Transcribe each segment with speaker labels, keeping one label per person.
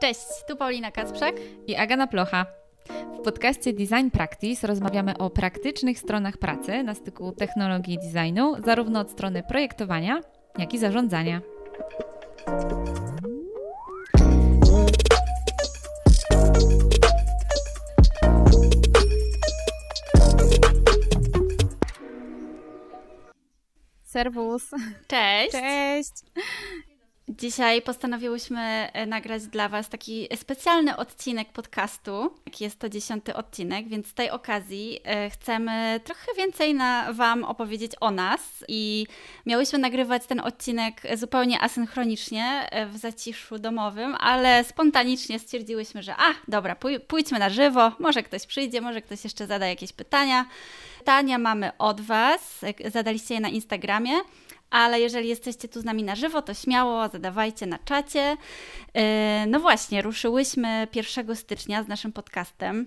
Speaker 1: Cześć, tu Paulina Kacprzak
Speaker 2: i Agana Plocha. W podcaście Design Practice rozmawiamy o praktycznych stronach pracy na styku technologii i designu, zarówno od strony projektowania, jak i zarządzania. Serwus.
Speaker 1: Cześć.
Speaker 2: Cześć.
Speaker 1: Dzisiaj postanowiłyśmy e, nagrać dla Was taki specjalny odcinek podcastu. Jest to dziesiąty odcinek, więc z tej okazji e, chcemy trochę więcej na Wam opowiedzieć o nas. I miałyśmy nagrywać ten odcinek zupełnie asynchronicznie e, w zaciszu domowym, ale spontanicznie stwierdziłyśmy, że a, dobra, pójdźmy na żywo, może ktoś przyjdzie, może ktoś jeszcze zada jakieś pytania. Pytania mamy od Was, zadaliście je na Instagramie ale jeżeli jesteście tu z nami na żywo, to śmiało zadawajcie na czacie. E, no właśnie, ruszyłyśmy 1 stycznia z naszym podcastem.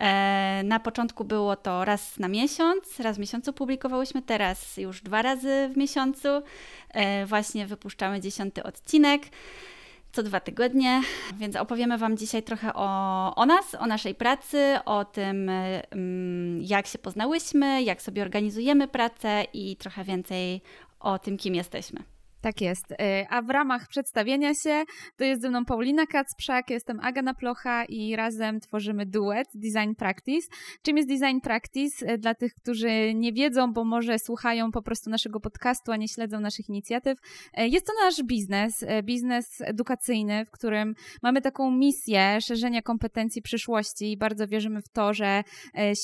Speaker 1: E, na początku było to raz na miesiąc, raz w miesiącu publikowałyśmy, teraz już dwa razy w miesiącu. E, właśnie wypuszczamy dziesiąty odcinek co dwa tygodnie, więc opowiemy Wam dzisiaj trochę o, o nas, o naszej pracy, o tym, mm, jak się poznałyśmy, jak sobie organizujemy pracę i trochę więcej o tym, kim jesteśmy.
Speaker 2: Tak jest. E, a w ramach przedstawienia się to jest ze mną Paulina Kacprzak, jestem Agana Plocha i razem tworzymy duet Design Practice. Czym jest Design Practice? E, dla tych, którzy nie wiedzą, bo może słuchają po prostu naszego podcastu, a nie śledzą naszych inicjatyw. E, jest to nasz biznes, biznes edukacyjny, w którym mamy taką misję szerzenia kompetencji przyszłości i bardzo wierzymy w to, że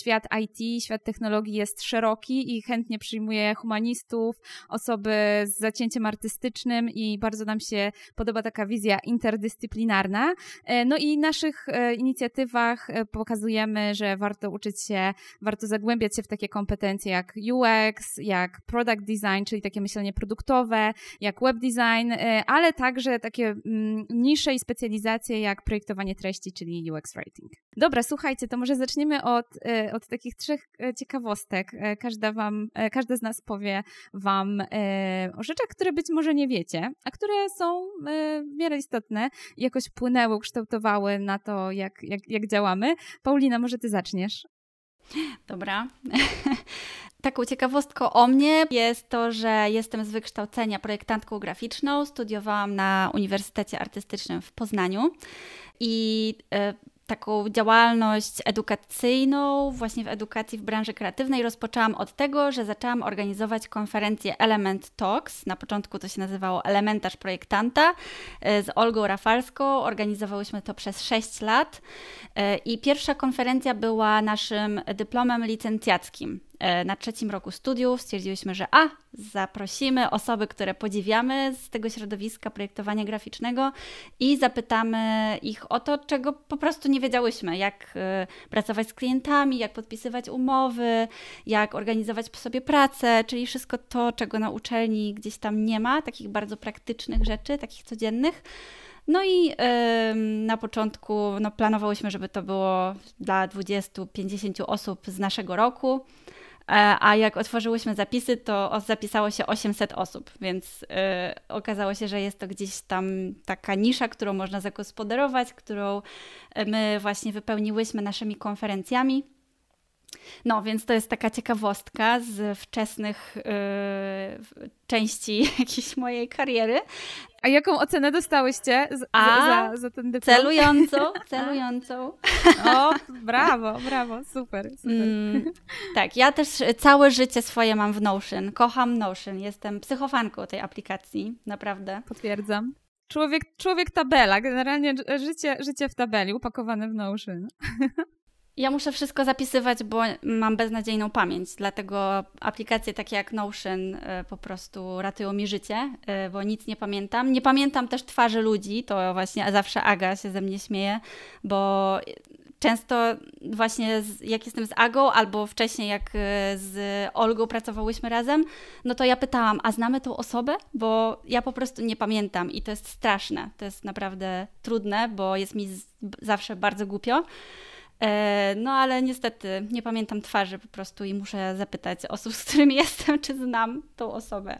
Speaker 2: świat IT, świat technologii jest szeroki i chętnie przyjmuje humanistów, osoby z zacięciem artystycznym, artystycznym i bardzo nam się podoba taka wizja interdyscyplinarna. E, no i naszych e, inicjatywach e, pokazujemy, że warto uczyć się, warto zagłębiać się w takie kompetencje jak UX, jak product design, czyli takie myślenie produktowe, jak web design, ale także takie mm, nisze i specjalizacje jak projektowanie treści, czyli UX writing. Dobra, słuchajcie, to może zaczniemy od, od takich trzech ciekawostek. Każda wam, każda z nas powie wam o rzeczach, które być może może nie wiecie, a które są e, w miarę istotne jakoś wpłynęły, ukształtowały na to, jak, jak, jak działamy. Paulina, może ty zaczniesz?
Speaker 1: Dobra. Taką ciekawostką o mnie jest to, że jestem z wykształcenia projektantką graficzną. Studiowałam na Uniwersytecie Artystycznym w Poznaniu i e, taką działalność edukacyjną, właśnie w edukacji w branży kreatywnej, rozpoczęłam od tego, że zaczęłam organizować konferencję Element Talks. Na początku to się nazywało Elementarz Projektanta e, z Olgą Rafalską. Organizowałyśmy to przez 6 lat e, i pierwsza konferencja była naszym dyplomem licencjackim. E, na trzecim roku studiów stwierdziłyśmy, że a, zaprosimy osoby, które podziwiamy z tego środowiska projektowania graficznego i zapytamy ich o to, czego po prostu nie wiedziałyśmy, jak e, pracować z klientami, jak podpisywać umowy, jak organizować sobie pracę, czyli wszystko to, czego na uczelni gdzieś tam nie ma, takich bardzo praktycznych rzeczy, takich codziennych. No i yy, na początku no, planowałyśmy, żeby to było dla 20-50 osób z naszego roku. E, a jak otworzyłyśmy zapisy, to zapisało się 800 osób, więc e, okazało się, że jest to gdzieś tam taka nisza, którą można zagospodarować, którą e, my właśnie wypełniłyśmy naszymi konferencjami. No, więc to jest taka ciekawostka z wczesnych yy, części jakiejś mojej kariery.
Speaker 2: A jaką ocenę dostałyście z,
Speaker 1: A,
Speaker 2: za, za, ten dyplom?
Speaker 1: Celującą, celującą.
Speaker 2: O, brawo, brawo, super, super. Mm,
Speaker 1: tak, ja też całe życie swoje mam w Notion. Kocham Notion, jestem psychofanką tej aplikacji, naprawdę.
Speaker 2: Potwierdzam. Człowiek, człowiek tabela, generalnie życie, życie w tabeli, upakowane w Notion.
Speaker 1: Ja muszę wszystko zapisywać, bo mam beznadziejną pamięć, dlatego aplikacje takie jak Notion e, po prostu ratują mi życie, e, bo nic nie pamiętam. Nie pamiętam też twarzy ludzi, to właśnie zawsze Aga się ze mnie śmieje, bo często właśnie jak jestem z Agą albo wcześniej jak e, z Olgą pracowałyśmy razem, no to ja pytałam, a znamy tą osobę? Bo ja po prostu nie pamiętam i to jest straszne, to jest naprawdę trudne, bo jest mi zawsze bardzo głupio. E, no ale niestety nie pamiętam twarzy po prostu i muszę zapytać osób, z którymi jestem, czy znam tą osobę.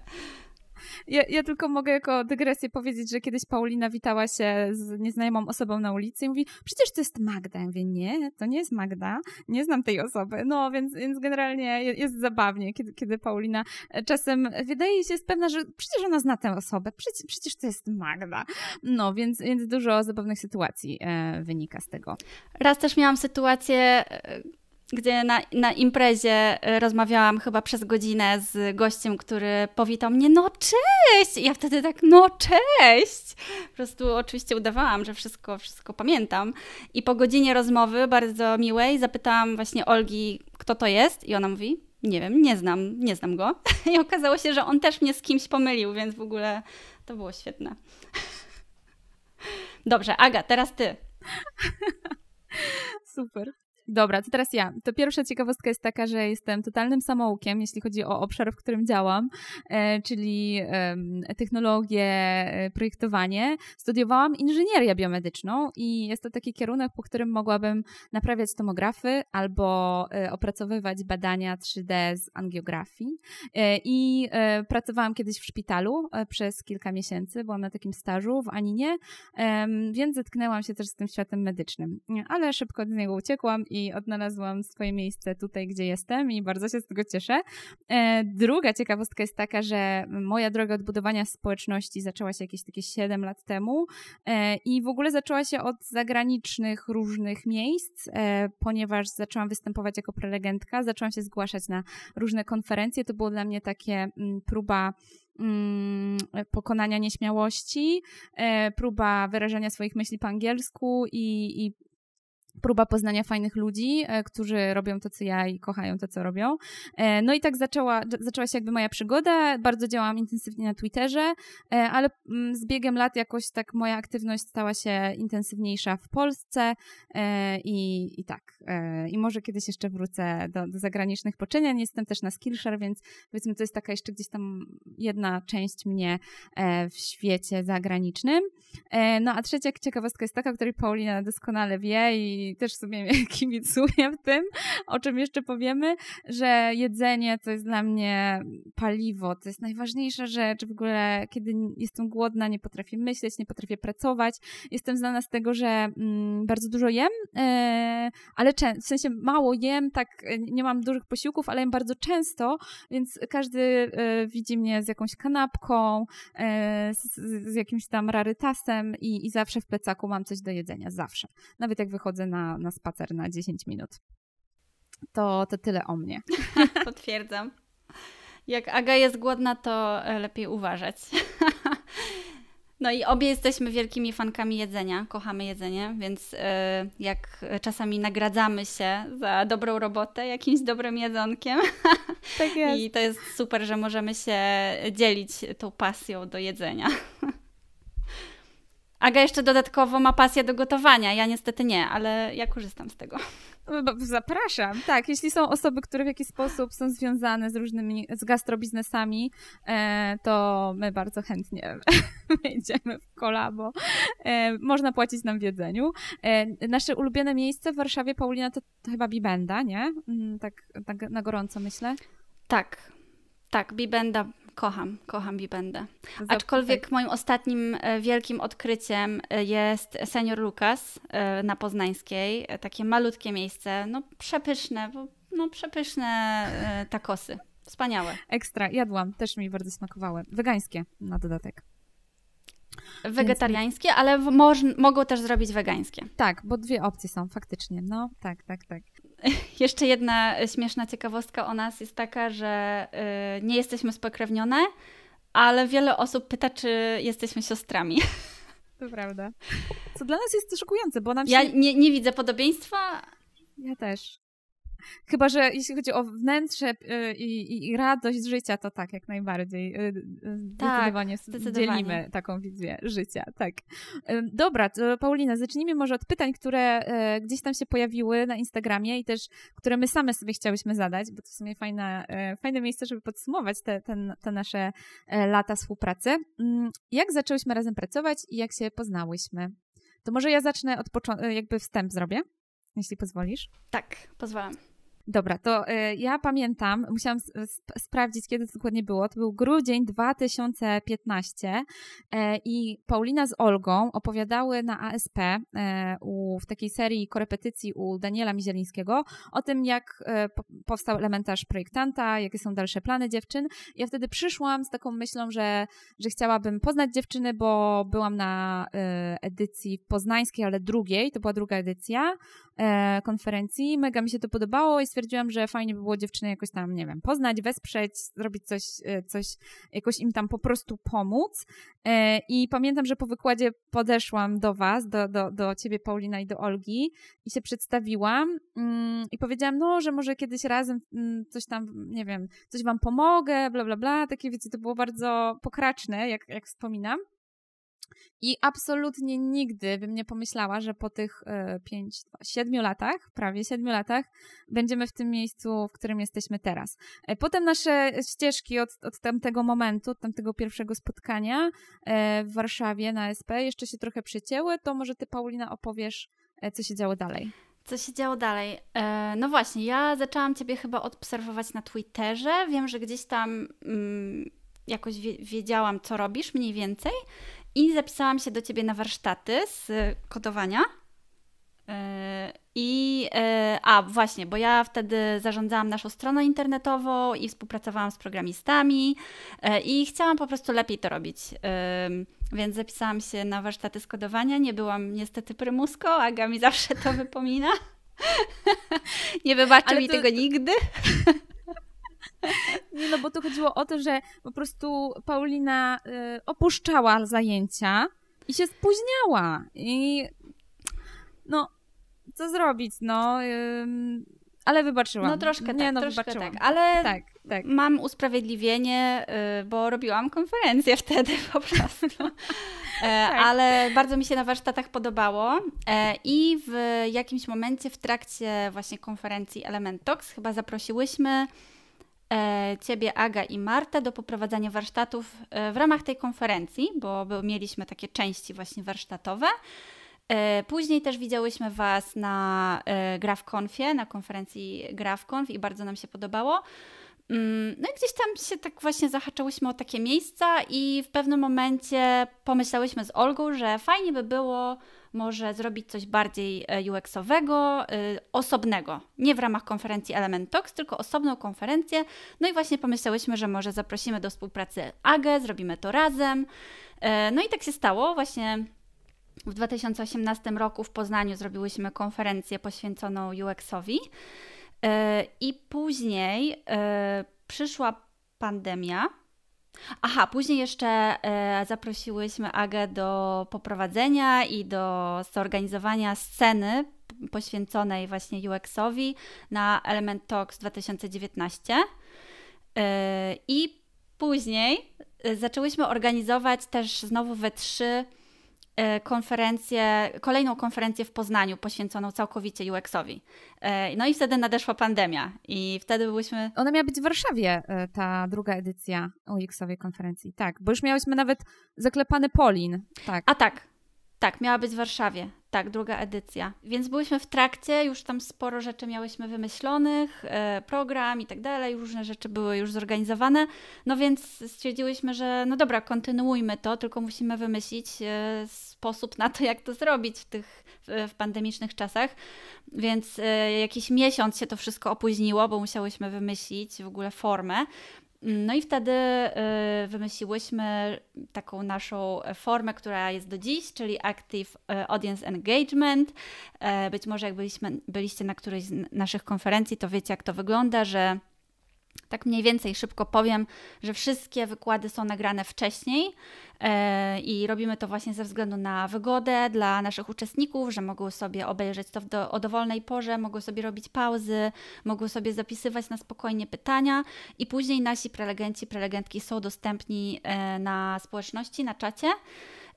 Speaker 2: Ja, ja, tylko mogę jako dygresję powiedzieć, że kiedyś Paulina witała się z nieznajomą osobą na ulicy i mówi, przecież to jest Magda. Ja mówię, nie, to nie jest Magda, nie znam tej osoby. No, więc, więc generalnie jest zabawnie, kiedy, kiedy Paulina e, czasem wydaje się jest pewna, że przecież ona zna tę osobę, przecież, przecież to jest Magda. No, więc, więc dużo zabawnych sytuacji e, wynika z tego.
Speaker 1: Raz też miałam sytuację, e, gdzie na, na imprezie e, rozmawiałam chyba przez godzinę z gościem, który powitał mnie, no cześć! I ja wtedy tak, no cześć! Po prostu oczywiście udawałam, że wszystko, wszystko pamiętam. I po godzinie rozmowy, bardzo miłej, zapytałam właśnie Olgi, kto to jest? I ona mówi, nie wiem, nie znam, nie znam go. I okazało się, że on też mnie z kimś pomylił, więc w ogóle to było świetne. Dobrze, Aga, teraz ty.
Speaker 2: Super. Dobra, to teraz ja. To pierwsza ciekawostka jest taka, że jestem totalnym samoukiem, jeśli chodzi o obszar, w którym działam, e, czyli technologię, e, projektowanie. Studiowałam inżynierię biomedyczną i jest to taki kierunek, po którym mogłabym naprawiać tomografy albo e, opracowywać badania 3D z angiografii. I pracowałam kiedyś w szpitalu przez kilka miesięcy, byłam na takim stażu w Aninie, więc zetknęłam się też z tym światem medycznym. Ale szybko z niego uciekłam i i odnalazłam swoje miejsce tutaj, gdzie jestem i bardzo się z tego cieszę. E, druga ciekawostka jest taka, że moja droga odbudowania społeczności zaczęła się jakieś takie 7 lat temu e, i w ogóle zaczęła się od zagranicznych różnych miejsc, e, ponieważ zaczęłam występować jako prelegentka, zaczęłam się zgłaszać na różne konferencje. To było dla mnie takie mm, próba mm, pokonania nieśmiałości, próba wyrażania swoich myśli po angielsku i, i próba poznania fajnych ludzi, e, którzy robią to, co ja i kochają to, co robią. E, no i tak zaczęła, zaczęła się jakby moja przygoda. Bardzo działałam intensywnie na Twitterze, e, ale mm, z biegiem lat jakoś tak moja aktywność stała się intensywniejsza w Polsce i, i tak. I może kiedyś jeszcze wrócę do, do zagranicznych poczynień. Jestem też na Skillshare, więc powiedzmy to jest taka jeszcze gdzieś tam jedna część mnie w świecie zagranicznym. No a trzecia ciekawostka jest taka, o której Paulina doskonale wie i też sobie kibicuję w tym, o czym jeszcze powiemy, że jedzenie to jest dla mnie paliwo, to jest najważniejsza rzecz w ogóle, kiedy jestem głodna, nie potrafię myśleć, nie potrafię pracować. Jestem znana z tego, że mm, bardzo dużo jem, e, ale w sensie mało jem, tak e, nie mam dużych posiłków, ale jem bardzo często, więc każdy e, widzi mnie z jakąś kanapką, e, z, z, jakimś tam rarytasem i, i zawsze w plecaku mam coś do jedzenia, zawsze. Nawet jak wychodzę na, na spacer na 10 minut. To, to tyle o mnie.
Speaker 1: Potwierdzam. Jak Aga jest głodna, to e, lepiej uważać. No i obie jesteśmy wielkimi fankami jedzenia, kochamy jedzenie, więc e, jak czasami nagradzamy się za dobrą robotę jakimś dobrym jedzonkiem. Tak jest. I to jest super, że możemy się dzielić tą pasją do jedzenia. Aga jeszcze dodatkowo ma pasję do gotowania. Ja niestety nie, ale ja korzystam z tego.
Speaker 2: No, zapraszam. Tak, jeśli są osoby, które w jakiś sposób są związane z różnymi, z gastrobiznesami, e, to my bardzo chętnie wejdziemy w kolabo. E, można płacić nam w jedzeniu. E, nasze ulubione miejsce w Warszawie, Paulina, to, to chyba Bibenda, nie? Mm, tak, tak na gorąco myślę.
Speaker 1: Tak, tak, Bibenda Kocham, kocham Bibendę. Aczkolwiek moim ostatnim e, wielkim odkryciem e, jest senior Lukas e, na Poznańskiej. Takie malutkie miejsce, no przepyszne, no przepyszne takosy. Wspaniałe.
Speaker 2: Ekstra, jadłam, też mi bardzo smakowały. Wegańskie na dodatek.
Speaker 1: Wegetariańskie, ale moż, mogą też zrobić wegańskie.
Speaker 2: Tak, bo dwie opcje są faktycznie. No, tak, tak, tak.
Speaker 1: Jeszcze jedna śmieszna ciekawostka o nas jest taka, że y, nie jesteśmy spokrewnione, ale wiele osób pyta, czy jesteśmy siostrami.
Speaker 2: To prawda. Co dla nas jest szokujące, bo nam się...
Speaker 1: Ja nie, nie widzę podobieństwa.
Speaker 2: Ja też. Chyba, że jeśli chodzi o wnętrze y, i, i, radość życia, to tak, jak najbardziej. Y, y, zdecydowanie, tak, zdecydowanie dzielimy taką wizję życia, tak. Dobra, Paulina, zacznijmy może od pytań, które gdzieś tam się pojawiły na Instagramie i też, które my same sobie chciałyśmy zadać, bo to w sumie fajne, fajne miejsce, żeby podsumować te, te, te nasze lata współpracy. Mm, jak zaczęłyśmy razem pracować i jak się poznałyśmy? To może ja zacznę od początku, jakby wstęp zrobię, jeśli pozwolisz.
Speaker 1: Tak, pozwalam.
Speaker 2: Dobra, to y, ja pamiętam, musiałam sp sprawdzić, kiedy to dokładnie było. To był grudzień 2015 y, e, i Paulina z Olgą opowiadały na ASP y, u, w takiej serii korepetycji u Daniela Mizielińskiego o tym, jak e, powstał elementarz projektanta, jakie są dalsze plany dziewczyn. Ja wtedy przyszłam z taką myślą, że, że chciałabym poznać dziewczyny, bo byłam na edycji poznańskiej, ale drugiej, to była druga edycja konferencji. Mega mi się to podobało i że fajnie by było dziewczyny jakoś tam, nie wiem, poznać, wesprzeć, zrobić coś, e, coś jakoś im tam po prostu pomóc. E, I pamiętam, że po wykładzie podeszłam do Was, do, do, do Ciebie, Paulina, i do Olgi i się przedstawiłam mm, i powiedziałam, no, że może kiedyś razem mm, coś tam, nie wiem, coś Wam pomogę, bla, bla, bla. Takie, wiecie, to było bardzo pokraczne, jak, jak wspominam. I absolutnie nigdy bym nie pomyślała, że po tych e, pięć, siedmiu latach, prawie siedmiu latach, będziemy w tym miejscu, w którym jesteśmy teraz. E, potem nasze ścieżki od, od tamtego momentu, od tamtego pierwszego spotkania e, w Warszawie na SP jeszcze się trochę przycięły. To może ty, Paulina, opowiesz, co się działo dalej.
Speaker 1: Co się działo dalej? no właśnie, ja zaczęłam Ciebie chyba obserwować na Twitterze. Wiem, że gdzieś tam mm, jakoś wiedziałam, co robisz mniej więcej. I zapisałam się do ciebie na warsztaty z kodowania. E, I e, a właśnie, bo ja wtedy zarządzałam naszą stroną internetową i współpracowałam z programistami i chciałam po prostu lepiej to robić. Więc zapisałam się na warsztaty skodowania. Nie byłam niestety prymuską, Aga mi zawsze to wypomina. Nie wybaczy Ale mi to... tego nigdy.
Speaker 2: Nie, no bo tu chodziło o to, że po prostu Paulina y, opuszczała zajęcia i się spóźniała. I no, co zrobić, no. Y, ale wybaczyłam.
Speaker 1: No troszkę nie, tak, no, troszkę wybaczyłam. tak. Ale tak, tak. mam usprawiedliwienie, y, bo robiłam konferencję wtedy po prostu. E, tak. Ale bardzo mi się na warsztatach podobało e, i w jakimś momencie w trakcie właśnie konferencji Element Talks chyba zaprosiłyśmy E, ciebie, Aga i Martę do poprowadzania warsztatów e, w ramach tej konferencji, bo mieliśmy takie części właśnie warsztatowe. E, później też widziałyśmy Was na GraphConfie, na konferencji GraphConf i bardzo nam się podobało. Mm, no i gdzieś tam się tak właśnie zahaczałyśmy o takie miejsca i w pewnym momencie pomyślałyśmy z Olgą, że fajnie by było może zrobić coś bardziej e, UX-owego, e, osobnego. Nie w ramach konferencji Element Talks, tylko osobną konferencję. No i właśnie pomyślałyśmy, że może zaprosimy do współpracy AGę, zrobimy to razem. E, no i tak się stało. Właśnie w 2018 roku w Poznaniu zrobiłyśmy konferencję poświęconą UX-owi. I później przyszła pandemia, Aha, później jeszcze e, zaprosiłyśmy Agę do poprowadzenia i do zorganizowania sceny poświęconej właśnie UX-owi na Element Talks 2019. E, I później e, zaczęłyśmy organizować też znowu we trzy konferencję, kolejną konferencję w Poznaniu poświęconą całkowicie UX-owi. E, no i wtedy nadeszła pandemia i wtedy byłyśmy...
Speaker 2: Ona miała być w Warszawie, e, ta druga edycja UX-owej konferencji, tak, bo już miałyśmy nawet zaklepany Polin, tak.
Speaker 1: A tak, tak, miała być w Warszawie. Tak, druga edycja. Więc byliśmy w trakcie, już tam sporo rzeczy miałyśmy wymyślonych, e, program i tak dalej, różne rzeczy były już zorganizowane. No więc stwierdziłyśmy, że no dobra, kontynuujmy to, tylko musimy wymyślić e, sposób na to, jak to zrobić w tych w pandemicznych czasach. Więc e, jakiś miesiąc się to wszystko opóźniło, bo musiałyśmy wymyślić w ogóle formę. No i wtedy y, wymyśliłyśmy taką naszą formę, która jest do dziś, czyli Active y, Audience Engagement. Y, być może jak byliśmy, byliście na którejś z naszych konferencji, to wiecie jak to wygląda, że tak mniej więcej szybko powiem, że wszystkie wykłady są nagrane wcześniej e, i robimy to właśnie ze względu na wygodę dla naszych uczestników, że mogą sobie obejrzeć to do, o dowolnej porze, mogą sobie robić pauzy, mogą sobie zapisywać na spokojnie pytania i później nasi prelegenci, prelegentki są dostępni e, na społeczności, na czacie.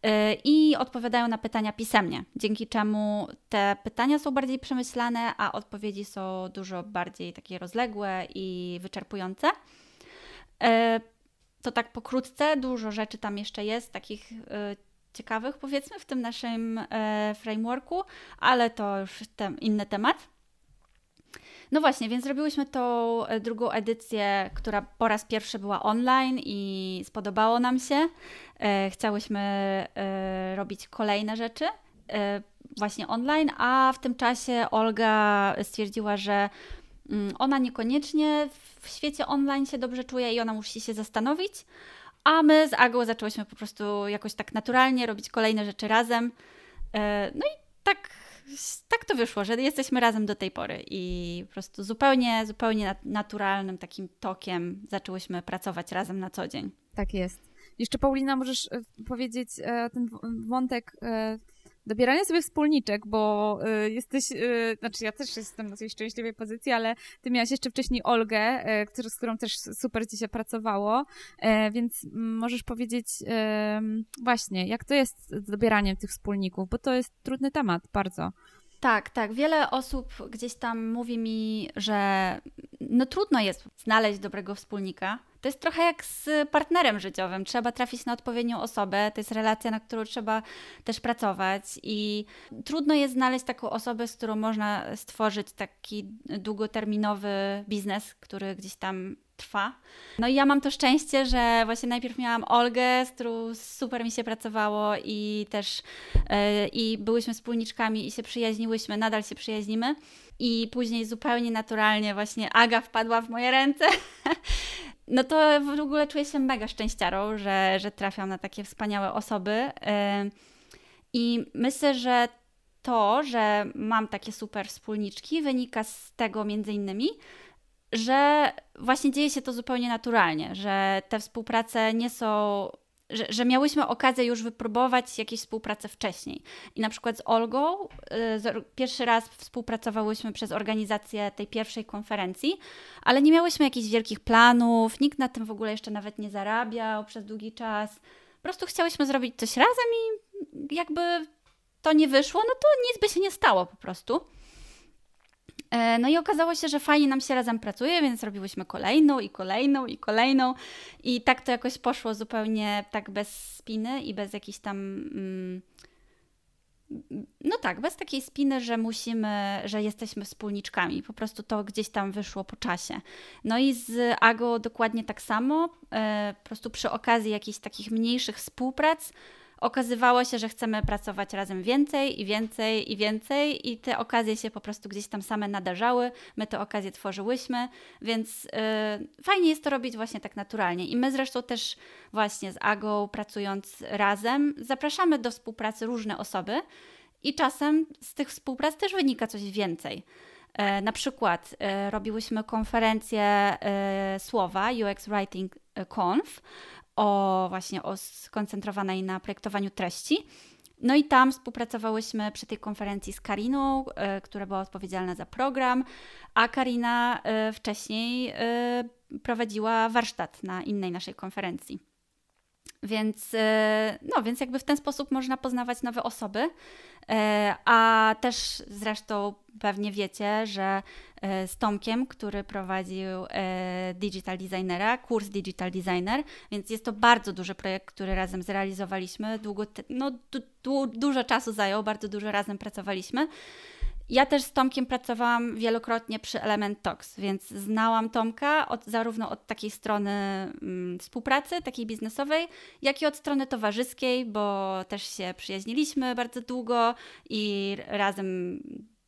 Speaker 1: Y, i odpowiadają na pytania pisemnie, dzięki czemu te pytania są bardziej przemyślane, a odpowiedzi są dużo bardziej takie rozległe i wyczerpujące. Y, to tak pokrótce, dużo rzeczy tam jeszcze jest, takich y, ciekawych, powiedzmy, w tym naszym frameworku, ale to już inny temat. No właśnie, więc zrobiłyśmy tą e, drugą edycję, która po raz pierwszy była online i spodobało nam się. E, chciałyśmy e, robić kolejne rzeczy właśnie online, a w tym czasie Olga stwierdziła, że mm, ona niekoniecznie w świecie online się dobrze czuje i ona musi się zastanowić. A my z Agą zaczęłyśmy po prostu jakoś tak naturalnie robić kolejne rzeczy razem. No i tak tak to wyszło, że jesteśmy razem do tej pory i po prostu zupełnie, zupełnie naturalnym takim tokiem zaczęłyśmy pracować razem na co dzień.
Speaker 2: Tak jest. Jeszcze Paulina, możesz e, powiedzieć e, ten wątek e, dobierania sobie wspólniczek, bo y, jesteś, y, znaczy ja też jestem na tej szczęśliwej pozycji, ale ty miałaś jeszcze wcześniej Olgę, y, z którą też super ci się pracowało, więc możesz powiedzieć właśnie, jak to jest z dobieraniem tych wspólników, bo to jest trudny temat bardzo.
Speaker 1: Tak, tak. Wiele osób gdzieś tam mówi mi, że no trudno jest znaleźć dobrego wspólnika. To jest trochę jak z partnerem życiowym. Trzeba trafić na odpowiednią osobę. To jest relacja, na którą trzeba też pracować. I trudno jest znaleźć taką osobę, z którą można stworzyć taki długoterminowy biznes, który gdzieś tam trwa. No i ja mam to szczęście, że właśnie najpierw miałam Olgę, z którą super mi się pracowało i też yy, i byłyśmy wspólniczkami i się przyjaźniłyśmy, nadal się przyjaźnimy. I później zupełnie naturalnie właśnie Aga wpadła w moje ręce. no to w ogóle czuję się mega szczęściarą, że, że trafiam na takie wspaniałe osoby. I myślę, że to, że mam takie super wspólniczki, wynika z tego między innymi, że właśnie dzieje się to zupełnie naturalnie, że te współprace nie są że, że, miałyśmy okazję już wypróbować jakieś współpracę wcześniej. I na przykład z Olgą y, pierwszy raz współpracowałyśmy przez organizację tej pierwszej konferencji, ale nie miałyśmy jakichś wielkich planów, nikt na tym w ogóle jeszcze nawet nie zarabiał przez długi czas. Po prostu chciałyśmy zrobić coś razem i jakby to nie wyszło, no to nic by się nie stało po prostu. E, no i okazało się, że fajnie nam się razem pracuje, więc robiłyśmy kolejną i kolejną i kolejną. I tak to jakoś poszło zupełnie tak bez spiny i bez jakiejś tam. Mm, no tak, bez takiej spiny, że musimy, że jesteśmy wspólniczkami. Po prostu to gdzieś tam wyszło po czasie. No i z Ago dokładnie tak samo. E, po prostu przy okazji jakichś takich mniejszych współprac okazywało się, że chcemy pracować razem więcej i więcej i więcej i te okazje się po prostu gdzieś tam same nadarzały, my te okazje tworzyłyśmy, więc yy, fajnie jest to robić właśnie tak naturalnie. I my zresztą też właśnie z Agą pracując razem zapraszamy do współpracy różne osoby i czasem z tych współprac też wynika coś więcej. E, na przykład e, robiłyśmy konferencję e, słowa UX Writing Conf, o właśnie o skoncentrowanej na projektowaniu treści. No i tam współpracowałyśmy przy tej konferencji z Kariną, y, która była odpowiedzialna za program, a Karina y, wcześniej y, prowadziła warsztat na innej naszej konferencji. Więc, e, no, więc jakby w ten sposób można poznawać nowe osoby. E, a też zresztą pewnie wiecie, że e, z Tomkiem, który prowadził Digital Designera, kurs Digital Designer, więc jest to bardzo duży projekt, który razem zrealizowaliśmy. Długo, no, du, du, dużo czasu zajął, bardzo dużo razem pracowaliśmy. Ja też z Tomkiem pracowałam wielokrotnie przy Element Talks, więc znałam Tomka od, zarówno od takiej strony mm, współpracy, takiej biznesowej, jak i od strony towarzyskiej, bo też się przyjaźniliśmy bardzo długo i razem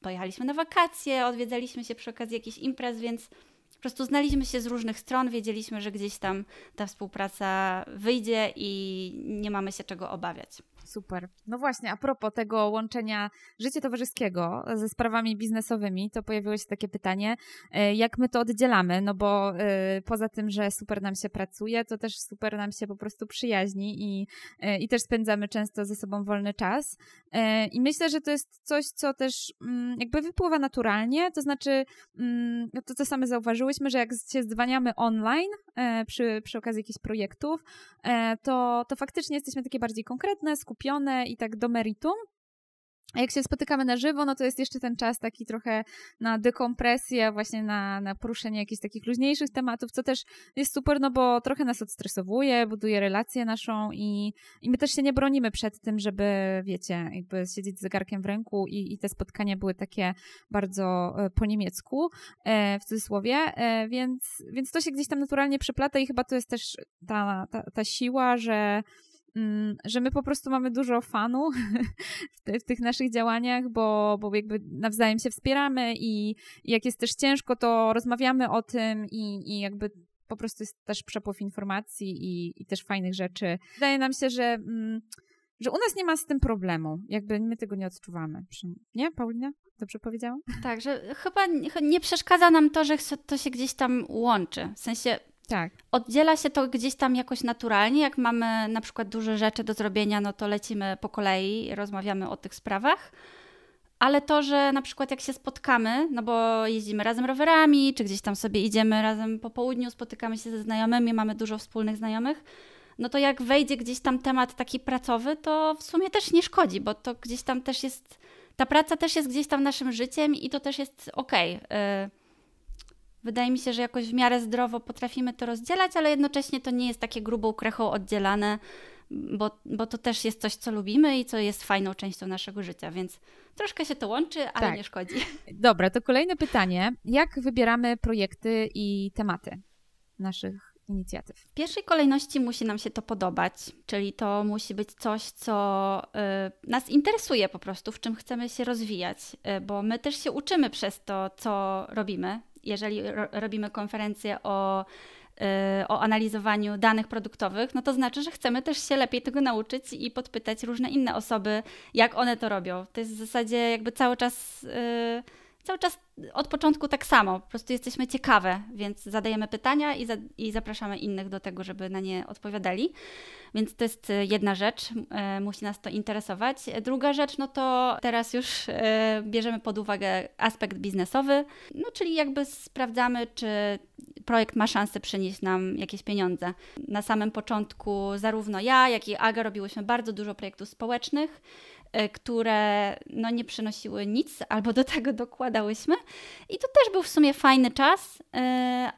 Speaker 1: pojechaliśmy na wakacje, odwiedzaliśmy się przy okazji jakichś imprez, więc po prostu znaliśmy się z różnych stron, wiedzieliśmy, że gdzieś tam ta współpraca wyjdzie i nie mamy się czego obawiać.
Speaker 2: Super. No właśnie, a propos tego łączenia życia towarzyskiego ze sprawami biznesowymi, to pojawiło się takie pytanie, e, jak my to oddzielamy? No bo e, poza tym, że super nam się pracuje, to też super nam się po prostu przyjaźni i, e, i też spędzamy często ze sobą wolny czas. I myślę, że to jest coś, co też mm, jakby wypływa naturalnie, to znaczy mm, no to, co same zauważyłyśmy, że jak się zdwaniamy online przy, przy okazji jakichś projektów, to, to faktycznie jesteśmy takie bardziej konkretne, skupione, skupione i tak do meritum. A jak się spotykamy na żywo, no to jest jeszcze ten czas taki trochę na dekompresję, właśnie na, na poruszenie jakichś takich luźniejszych tematów, co też jest super, no bo trochę nas odstresowuje, buduje relację naszą i, i my też się nie bronimy przed tym, żeby, wiecie, jakby siedzieć z zegarkiem w ręku i, i te spotkania były takie bardzo e, po niemiecku, e, w cudzysłowie, e, więc, więc to się gdzieś tam naturalnie przeplata i chyba to jest też ta, ta, ta siła, że że my po prostu mamy dużo fanu w, tych naszych działaniach, bo, bo jakby nawzajem się wspieramy i, i jak jest też ciężko, to rozmawiamy o tym i, i jakby po prostu jest też przepływ informacji i, i też fajnych rzeczy. Wydaje nam się, że, mm, że u nas nie ma z tym problemu. Jakby my tego nie odczuwamy. Nie, Paulina? Dobrze powiedziałam?
Speaker 1: Tak, że chyba nie przeszkadza nam to, że to się gdzieś tam łączy. W sensie tak. Oddziela się to gdzieś tam jakoś naturalnie. Jak mamy na przykład duże rzeczy do zrobienia, no to lecimy po kolei rozmawiamy o tych sprawach. Ale to, że na przykład jak się spotkamy, no bo jeździmy razem rowerami, czy gdzieś tam sobie idziemy razem po południu, spotykamy się ze znajomymi, mamy dużo wspólnych znajomych, no to jak wejdzie gdzieś tam temat taki pracowy, to w sumie też nie szkodzi, bo to gdzieś tam też jest, ta praca też jest gdzieś tam naszym życiem i to też jest okej. Okay. Wydaje mi się, że jakoś w miarę zdrowo potrafimy to rozdzielać, ale jednocześnie to nie jest takie grubą krechą oddzielane, bo, bo to też jest coś, co lubimy i co jest fajną częścią naszego życia, więc troszkę się to łączy, ale tak. nie szkodzi.
Speaker 2: Dobra, to kolejne pytanie. Jak wybieramy projekty i tematy naszych inicjatyw?
Speaker 1: W pierwszej kolejności musi nam się to podobać, czyli to musi być coś, co y, nas interesuje po prostu, w czym chcemy się rozwijać, y, bo my też się uczymy przez to, co robimy jeżeli ro robimy konferencję o y, o analizowaniu danych produktowych, no to znaczy, że chcemy też się lepiej tego nauczyć i podpytać różne inne osoby, jak one to robią. To jest w zasadzie jakby cały czas, yy, cały czas od początku tak samo. Po prostu jesteśmy ciekawe, więc zadajemy pytania i, za, i zapraszamy innych do tego, żeby na nie odpowiadali. Więc to jest y, jedna rzecz, y, musi nas to interesować. Druga rzecz, no to teraz już y, bierzemy pod uwagę aspekt biznesowy, no czyli jakby sprawdzamy, czy projekt ma szansę przynieść nam jakieś pieniądze. Na samym początku zarówno ja, jak i Aga robiłyśmy bardzo dużo projektów społecznych E, które no, nie przynosiły nic, albo do tego dokładałyśmy. I to też był w sumie fajny czas, e,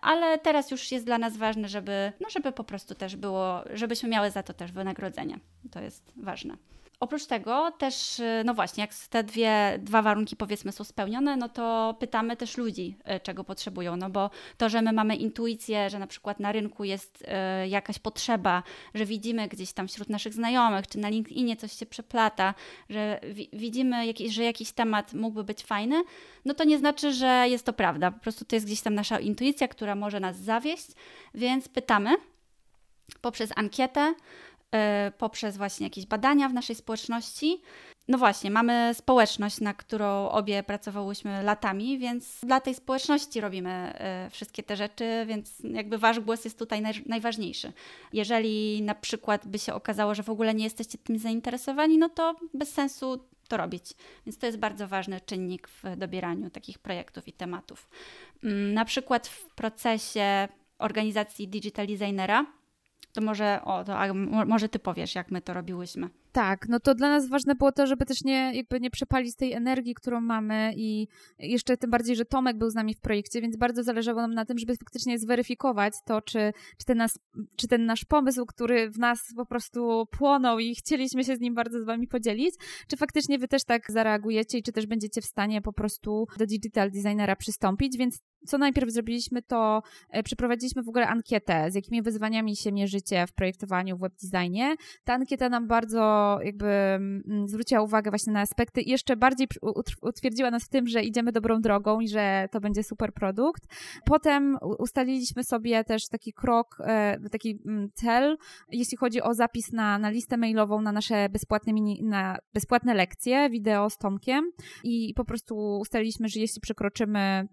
Speaker 1: ale teraz już jest dla nas ważne, żeby, no, żeby po prostu też było, żebyśmy miały za to też wynagrodzenie. To jest ważne. Oprócz tego też, y, no właśnie, jak te dwie, dwa warunki powiedzmy są spełnione, no to pytamy też ludzi, y, czego potrzebują, no bo to, że my mamy intuicję, że na przykład na rynku jest y, jakaś potrzeba, że widzimy gdzieś tam wśród naszych znajomych, czy na LinkedInie coś się przeplata, że widzimy, że jakiś temat mógłby być fajny, no to nie znaczy, że jest to prawda. Po prostu to jest gdzieś tam nasza intuicja, która może nas zawieść, więc pytamy poprzez ankietę, poprzez właśnie jakieś badania w naszej społeczności. No właśnie, mamy społeczność, na którą obie pracowałyśmy latami, więc dla tej społeczności robimy e, wszystkie te rzeczy, więc jakby wasz głos jest tutaj najważniejszy. Jeżeli na przykład by się okazało, że w ogóle nie jesteście tym zainteresowani, no to bez sensu to robić. Więc to jest bardzo ważny czynnik w dobieraniu takich projektów i tematów. Mm, na przykład w procesie organizacji Digital Designera to może, o, to, a może ty powiesz, jak my to robiłyśmy.
Speaker 2: Tak, no to dla nas ważne było to, żeby też nie, jakby nie przepalić tej energii, którą mamy i jeszcze tym bardziej, że Tomek był z nami w projekcie, więc bardzo zależało nam na tym, żeby faktycznie zweryfikować to, czy, czy, ten, nas, czy ten nasz pomysł, który w nas po prostu płonął i chcieliśmy się z nim bardzo z wami podzielić, czy faktycznie wy też tak zareagujecie i czy też będziecie w stanie po prostu do digital designera przystąpić, więc co najpierw zrobiliśmy, to e, przeprowadziliśmy w ogóle ankietę, z jakimi wyzwaniami się mierzycie w projektowaniu w webdesignie. Ta ankieta nam bardzo jakby mm, zwróciła uwagę właśnie na aspekty i jeszcze bardziej utwierdziła nas w tym, że idziemy dobrą drogą i że to będzie super produkt. Potem ustaliliśmy sobie też taki krok, e, taki mm, cel, jeśli chodzi o zapis na, na listę mailową na nasze bezpłatne, mini, na bezpłatne lekcje, wideo z Tomkiem i po prostu ustaliliśmy, że jeśli przekroczymy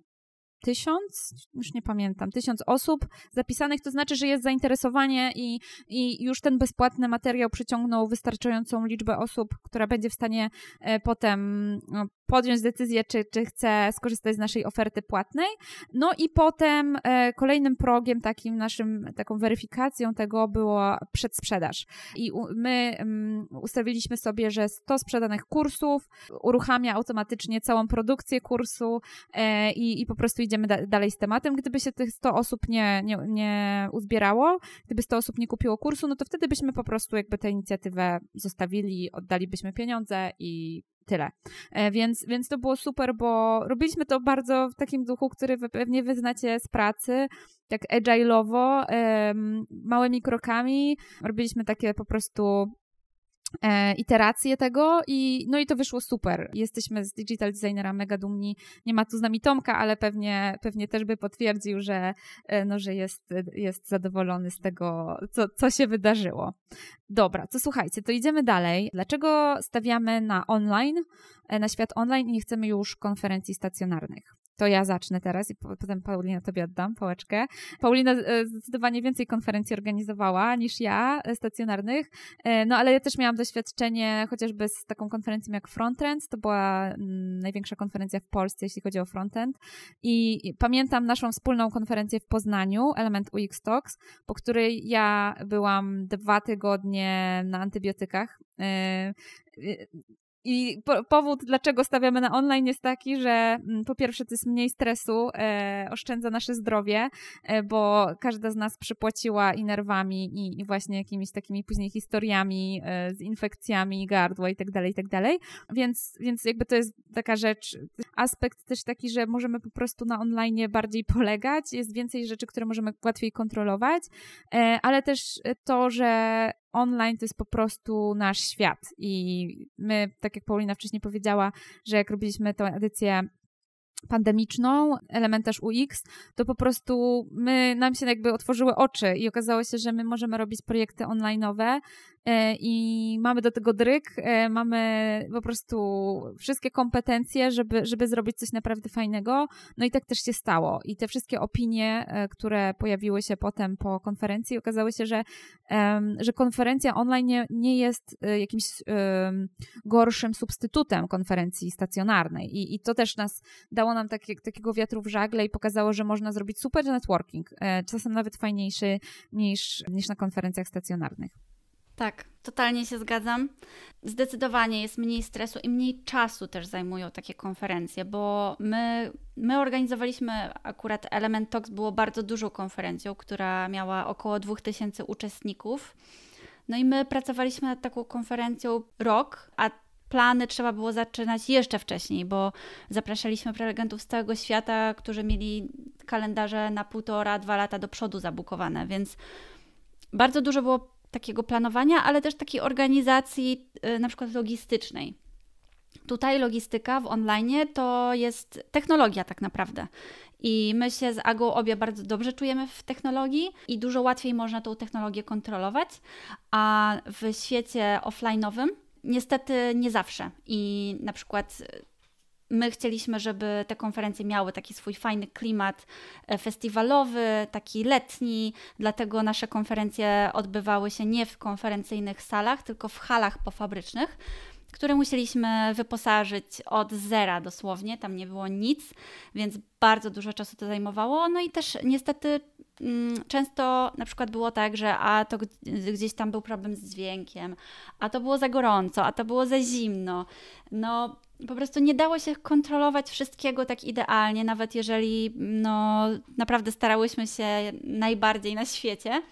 Speaker 2: tysiąc, już nie pamiętam, tysiąc osób zapisanych, to znaczy, że jest zainteresowanie i, i już ten bezpłatny materiał przyciągnął wystarczającą liczbę osób, która będzie w stanie e, potem no, podjąć decyzję, czy, czy chce skorzystać z naszej oferty płatnej. No i potem e, kolejnym progiem, takim naszym, taką weryfikacją tego było przedsprzedaż. I my um, ustawiliśmy sobie, że 100 sprzedanych kursów uruchamia automatycznie całą produkcję kursu e, i, i po prostu idziemy da, dalej z tematem. Gdyby się tych 100 osób nie, nie, nie uzbierało, gdyby 100 osób nie kupiło kursu, no to wtedy byśmy po prostu jakby tę inicjatywę zostawili, oddalibyśmy pieniądze i tyle. E, więc, więc to było super, bo robiliśmy to bardzo w takim duchu, który wy pewnie wyznacie z pracy, tak agile'owo, małymi krokami. Robiliśmy takie po prostu e, iteracje tego i no i to wyszło super. Jesteśmy z digital designera mega dumni. Nie ma tu z nami Tomka, ale pewnie, pewnie też by potwierdził, że, e, no, że jest, jest zadowolony z tego, co, co się wydarzyło. Dobra, to słuchajcie, to idziemy dalej. Dlaczego stawiamy na online, e, na świat online i nie chcemy już konferencji stacjonarnych? To ja zacznę teraz i potem Paulina tobie oddam pałeczkę. Paulina e, zdecydowanie więcej konferencji organizowała niż ja, e, stacjonarnych, e, no ale ja też miałam doświadczenie chociażby z taką konferencją jak Frontend, to była mm, największa konferencja w Polsce, jeśli chodzi o frontend. I pamiętam naszą wspólną konferencję w Poznaniu, Element UX Talks, po której ja byłam dwa tygodnie na antybiotykach i po, powód, dlaczego stawiamy na online, jest taki, że mm, po pierwsze to jest mniej stresu, e, oszczędza nasze zdrowie, e, bo każda z nas przypłaciła i nerwami, i, i właśnie jakimiś takimi później historiami e, z infekcjami gardła i tak dalej, i tak dalej. Więc, więc jakby to jest taka rzecz, aspekt też taki, że możemy po prostu na online bardziej polegać, jest więcej rzeczy, które możemy łatwiej kontrolować, e, ale też to, że online to jest po prostu nasz świat. I my, tak jak Paulina wcześniej powiedziała, że jak robiliśmy tę edycję pandemiczną, elementarz UX, to po prostu my, nam się jakby otworzyły oczy i okazało się, że my możemy robić projekty online'owe i mamy do tego dryk, e, mamy po prostu wszystkie kompetencje, żeby, żeby zrobić coś naprawdę fajnego. No i tak też się stało. I te wszystkie opinie, e, które pojawiły się potem po konferencji, okazały się, że, że konferencja online nie, nie jest jakimś gorszym substytutem konferencji stacjonarnej. I, i to też nas dało nam takie, takiego wiatru w żagle i pokazało, że można zrobić super networking, czasem nawet fajniejszy niż, niż na konferencjach stacjonarnych.
Speaker 1: Tak, totalnie się zgadzam. Zdecydowanie jest mniej stresu i mniej czasu też zajmują takie konferencje, bo my, my organizowaliśmy akurat Element Talks, było bardzo dużą konferencją, która miała około 2000 uczestników. No i my pracowaliśmy nad taką konferencją rok, a plany trzeba było zaczynać jeszcze wcześniej, bo zapraszaliśmy prelegentów z całego świata, którzy mieli kalendarze na półtora, dwa lata do przodu zabukowane, więc bardzo dużo było takiego planowania, ale też takiej organizacji y, na przykład logistycznej. Tutaj logistyka w online to jest technologia tak naprawdę. I my się z Agą obie bardzo dobrze czujemy w technologii i dużo łatwiej można tą technologię kontrolować, a w świecie offline'owym niestety nie zawsze. I na przykład My chcieliśmy, żeby te konferencje miały taki swój fajny klimat e, festiwalowy, taki letni, dlatego nasze konferencje odbywały się nie w konferencyjnych salach, tylko w halach pofabrycznych, które musieliśmy wyposażyć od zera dosłownie, tam nie było nic, więc bardzo dużo czasu to zajmowało. No i też niestety mm, często na przykład było tak, że a to gdzieś tam był problem z dźwiękiem, a to było za gorąco, a to było za zimno. No po prostu nie dało się kontrolować wszystkiego tak idealnie, nawet jeżeli no, naprawdę starałyśmy się najbardziej na świecie,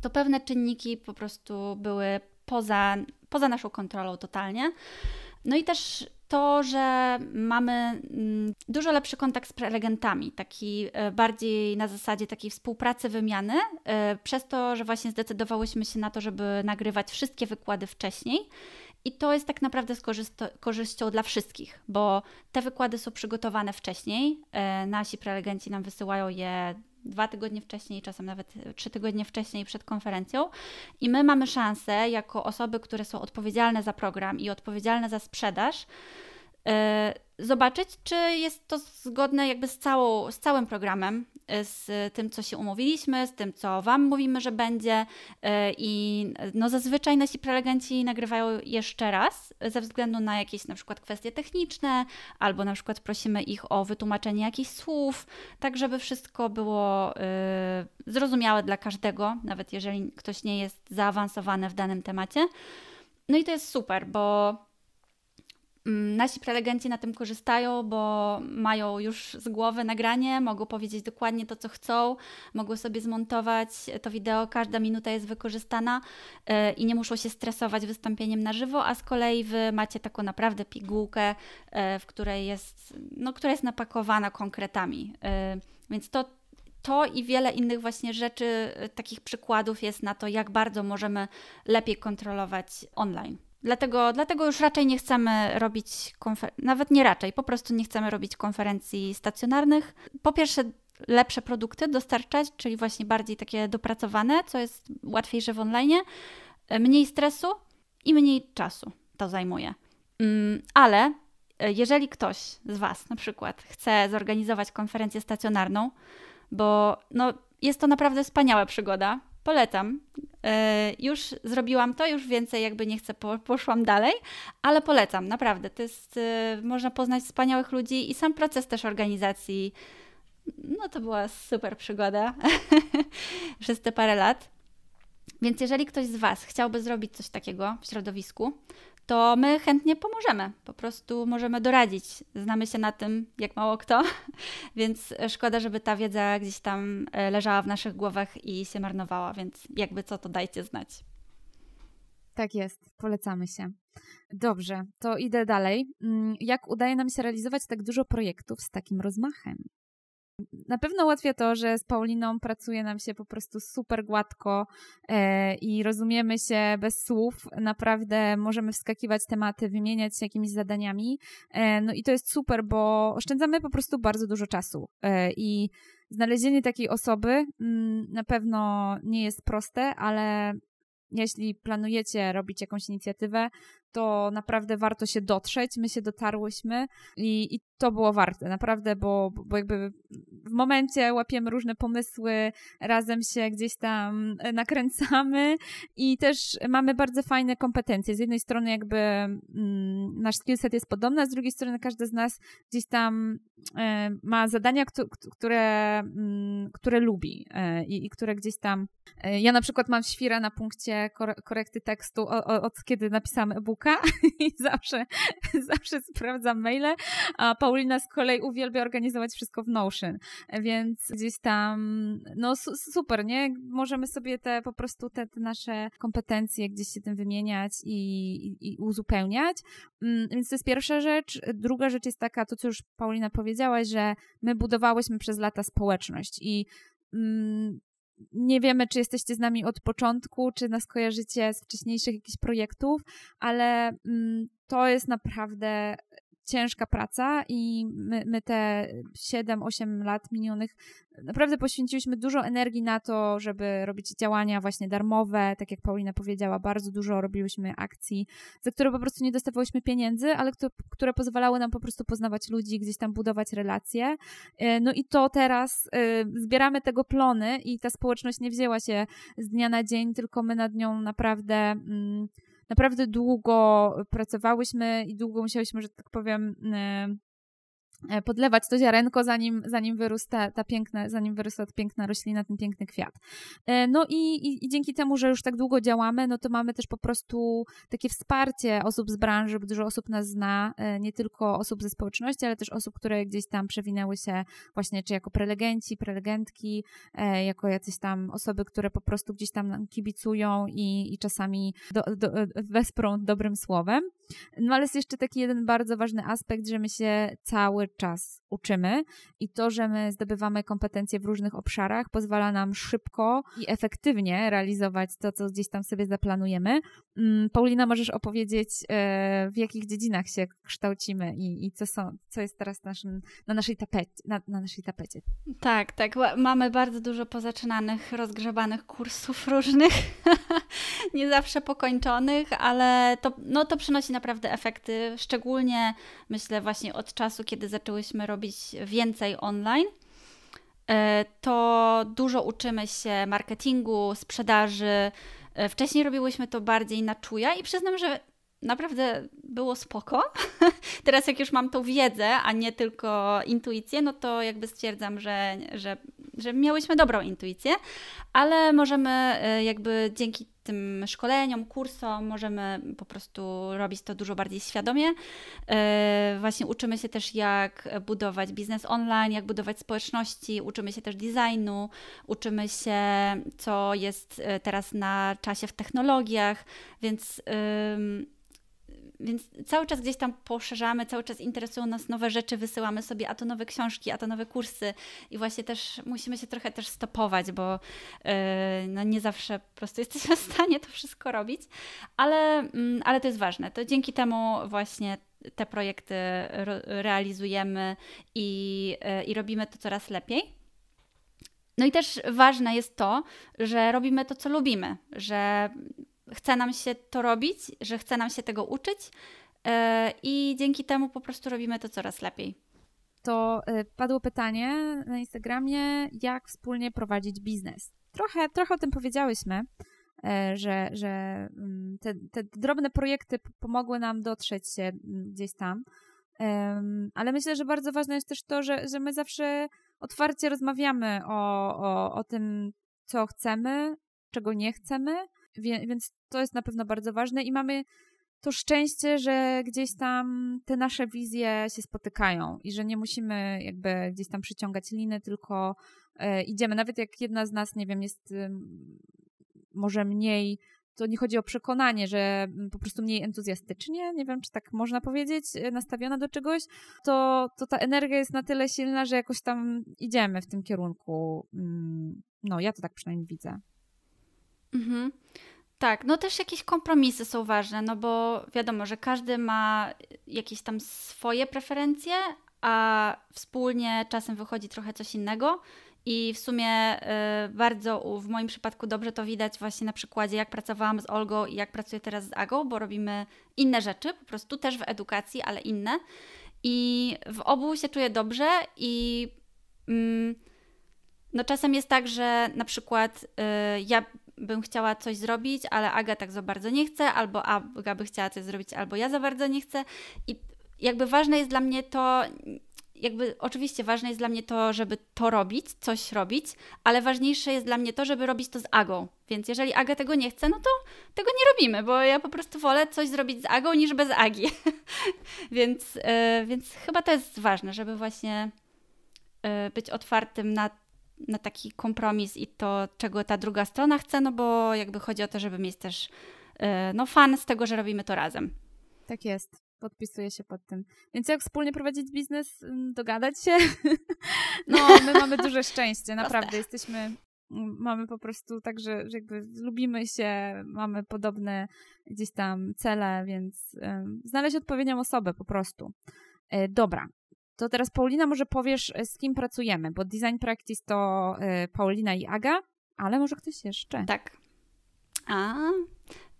Speaker 1: to pewne czynniki po prostu były poza, poza naszą kontrolą totalnie. No i też to, że mamy mm, dużo lepszy kontakt z prelegentami, taki e, bardziej na zasadzie takiej współpracy, wymiany, e, przez to, że właśnie zdecydowałyśmy się na to, żeby nagrywać wszystkie wykłady wcześniej i to jest tak naprawdę z korzyścią dla wszystkich, bo te wykłady są przygotowane wcześniej. E, nasi prelegenci nam wysyłają je dwa tygodnie wcześniej, czasem nawet trzy tygodnie wcześniej przed konferencją. I my mamy szansę, jako osoby, które są odpowiedzialne za program i odpowiedzialne za sprzedaż, e, zobaczyć, czy jest to zgodne jakby z, całą, z całym programem, y, z tym, co się umówiliśmy, z tym, co Wam mówimy, że będzie. Y, I no zazwyczaj nasi prelegenci nagrywają jeszcze raz, ze względu na jakieś na przykład kwestie techniczne, albo na przykład prosimy ich o wytłumaczenie jakichś słów, tak żeby wszystko było y, zrozumiałe dla każdego, nawet jeżeli ktoś nie jest zaawansowany w danym temacie. No i to jest super, bo nasi prelegenci na tym korzystają, bo mają już z głowy nagranie, mogą powiedzieć dokładnie to, co chcą, mogą sobie zmontować to wideo, każda minuta jest wykorzystana e, i nie muszą się stresować wystąpieniem na żywo, a z kolei wy macie taką naprawdę pigułkę, e, w której jest, no, która jest napakowana konkretami. E, więc to, to i wiele innych właśnie rzeczy, takich przykładów jest na to, jak bardzo możemy lepiej kontrolować online. Dlatego, dlatego już raczej nie chcemy robić, nawet nie raczej, po prostu nie chcemy robić konferencji stacjonarnych. Po pierwsze, lepsze produkty dostarczać, czyli właśnie bardziej takie dopracowane, co jest łatwiejsze w online, mniej stresu i mniej czasu to zajmuje. Mm, ale e, jeżeli ktoś z Was na przykład chce zorganizować konferencję stacjonarną, bo no, jest to naprawdę wspaniała przygoda, Polecam. E, już zrobiłam to, już więcej jakby nie chcę, poszłam dalej, ale polecam, naprawdę. To jest, e, można poznać wspaniałych ludzi i sam proces też organizacji. No to była super przygoda przez te parę lat. Więc jeżeli ktoś z Was chciałby zrobić coś takiego w środowisku, to my chętnie pomożemy. Po prostu możemy doradzić. Znamy się na tym jak mało kto, więc szkoda, żeby ta wiedza gdzieś tam e, leżała w naszych głowach i się marnowała, więc jakby co, to dajcie znać.
Speaker 2: Tak jest, polecamy się. Dobrze, to idę dalej. Mm, jak udaje nam się realizować tak dużo projektów z takim rozmachem? Na pewno ułatwia to, że z Pauliną pracuje nam się po prostu super gładko e, i rozumiemy się bez słów. Naprawdę możemy wskakiwać tematy, wymieniać się jakimiś zadaniami. E, no i to jest super, bo oszczędzamy po prostu bardzo dużo czasu. E, I znalezienie takiej osoby mm, na pewno nie jest proste, ale jeśli planujecie robić jakąś inicjatywę, to naprawdę warto się dotrzeć. My się dotarłyśmy i, i to było warte, naprawdę, bo, bo jakby w momencie łapiemy różne pomysły, razem się gdzieś tam e, nakręcamy i też mamy bardzo fajne kompetencje. Z jednej strony jakby mm, nasz skillset jest podobny, a z drugiej strony każdy z nas gdzieś tam e, ma zadania, które, mm, które lubi e, i, które gdzieś tam ja na przykład mam świra na punkcie korekty tekstu od kiedy napisałam e-booka i zawsze, zawsze sprawdzam maile, a Paulina z kolei uwielbia organizować wszystko w Notion, więc gdzieś tam, no super, nie? Możemy sobie te po prostu te, te nasze kompetencje gdzieś się tym wymieniać i, i, i uzupełniać. Mm, więc to jest pierwsza rzecz. Druga rzecz jest taka, to co już Paulina powiedziałaś, że my budowałyśmy przez lata społeczność i mm, nie wiemy, czy jesteście z nami od początku, czy nas kojarzycie z wcześniejszych jakichś projektów, ale mm, to jest naprawdę ciężka praca i my, my te 7-8 lat minionych naprawdę poświęciliśmy dużo energii na to, żeby robić działania właśnie darmowe, tak jak Paulina powiedziała, bardzo dużo robiłyśmy akcji, za które po prostu nie dostawałyśmy pieniędzy, ale które, które pozwalały nam po prostu poznawać ludzi, gdzieś tam budować relacje. E, no i to teraz e, zbieramy tego plony i ta społeczność nie wzięła się z dnia na dzień, tylko my nad nią naprawdę mm, naprawdę długo pracowałyśmy i długo musiałyśmy, że tak powiem, e, E, podlewać to ziarenko, zanim, zanim wyrósł ta, piękna, zanim wyrosła ta piękna roślina, ten piękny kwiat. E, no i, i, i, dzięki temu, że już tak długo działamy, no to mamy też po prostu takie wsparcie osób z branży, bo dużo osób nas zna, e, nie tylko osób ze społeczności, ale też osób, które gdzieś tam przewinęły się właśnie, czy jako prelegenci, prelegentki, jako jacyś tam osoby, które po prostu gdzieś tam kibicują i, i czasami do, do, wesprą dobrym słowem. No ale jest jeszcze taki jeden bardzo ważny aspekt, że my się cały czas uczymy i to, że my zdobywamy kompetencje w różnych obszarach, pozwala nam szybko i efektywnie realizować to, co gdzieś tam sobie zaplanujemy. Mm, Paulina, możesz opowiedzieć, e, w jakich dziedzinach się kształcimy i, i co, są, co jest teraz naszym, na, naszej tapecie, na, na naszej tapecie.
Speaker 1: Tak, tak. Mamy bardzo dużo pozaczynanych, rozgrzebanych kursów różnych, nie zawsze pokończonych, ale to, no, to przynosi naprawdę efekty, szczególnie myślę właśnie od czasu, kiedy zaczęłyśmy robić więcej online e, to dużo uczymy się marketingu, sprzedaży. E, wcześniej robiłyśmy to bardziej na czuja i przyznam, że naprawdę było spoko. Teraz jak już mam tą wiedzę, a nie tylko intuicję, no to jakby stwierdzam, że, że, że miałyśmy dobrą intuicję, ale możemy e, jakby dzięki tym szkoleniom, kursom możemy po prostu robić to dużo bardziej świadomie. E, właśnie uczymy się też, jak budować biznes online, jak budować społeczności, uczymy się też designu, uczymy się, co jest e, teraz na czasie w technologiach, więc więc cały czas gdzieś tam poszerzamy, cały czas interesują nas nowe rzeczy, wysyłamy sobie a to nowe książki, a to nowe kursy i właśnie też musimy się trochę też stopować, bo yy, no nie zawsze po prostu jesteśmy w stanie to wszystko robić, ale, yy, ale to jest ważne. To dzięki temu właśnie te projekty realizujemy i, yy, i robimy to coraz lepiej. No i też ważne jest to, że robimy to, co lubimy, że chce nam się to robić, że chce nam się tego uczyć e, i dzięki temu po prostu robimy to coraz lepiej.
Speaker 2: To e, padło pytanie na Instagramie, jak wspólnie prowadzić biznes. Trochę, trochę o tym powiedziałyśmy, e, że, że mm, te, te drobne projekty pomogły nam dotrzeć się mm, gdzieś tam. Ale myślę, że bardzo ważne jest też to, że, że my zawsze otwarcie rozmawiamy o, o, o tym, co chcemy, czego nie chcemy, więc to jest na pewno bardzo ważne i mamy to szczęście, że gdzieś tam te nasze wizje się spotykają i że nie musimy jakby gdzieś tam przyciągać liny, tylko e, idziemy. Nawet jak jedna z nas, nie wiem, jest może mniej, to nie chodzi o przekonanie, że po prostu mniej entuzjastycznie, nie wiem, czy tak można powiedzieć, e, nastawiona do czegoś, to, to ta energia jest na tyle silna, że jakoś tam idziemy w tym kierunku. Mm, no, ja to tak przynajmniej widzę.
Speaker 1: Mhm. Tak, no też jakieś kompromisy są ważne, no bo wiadomo, że każdy ma jakieś tam swoje preferencje, a wspólnie czasem wychodzi trochę coś innego. I w sumie y, bardzo w moim przypadku dobrze to widać właśnie na przykładzie, jak pracowałam z Olgą i jak pracuję teraz z Agą, bo robimy inne rzeczy, po prostu też w edukacji, ale inne. I w obu się czuję dobrze i mm, no czasem jest tak, że na przykład y, ja bym chciała coś zrobić, ale Aga tak za bardzo nie chce, albo Aga by chciała coś zrobić, albo ja za bardzo nie chcę. I jakby ważne jest dla mnie to, jakby oczywiście ważne jest dla mnie to, żeby to robić, coś robić, ale ważniejsze jest dla mnie to, żeby robić to z Agą. Więc jeżeli Aga tego nie chce, no to tego nie robimy, bo ja po prostu wolę coś zrobić z Agą niż bez Agi. więc, yy, więc chyba to jest ważne, żeby właśnie yy, być otwartym na na taki kompromis i to, czego ta druga strona chce, no bo jakby chodzi o to, żeby mieć też e, no, fan z tego, że robimy to razem.
Speaker 2: Tak jest. Podpisuję się pod tym. Więc jak wspólnie prowadzić biznes, dogadać się? No, my mamy duże szczęście, naprawdę. Jesteśmy, mamy po prostu tak, że, że jakby lubimy się, mamy podobne gdzieś tam cele, więc um, znaleźć odpowiednią osobę po prostu. E, dobra, to teraz Paulina, może powiesz, e, z kim pracujemy, bo Design Practice to y, Paulina i Aga, ale może ktoś jeszcze.
Speaker 1: Tak. A,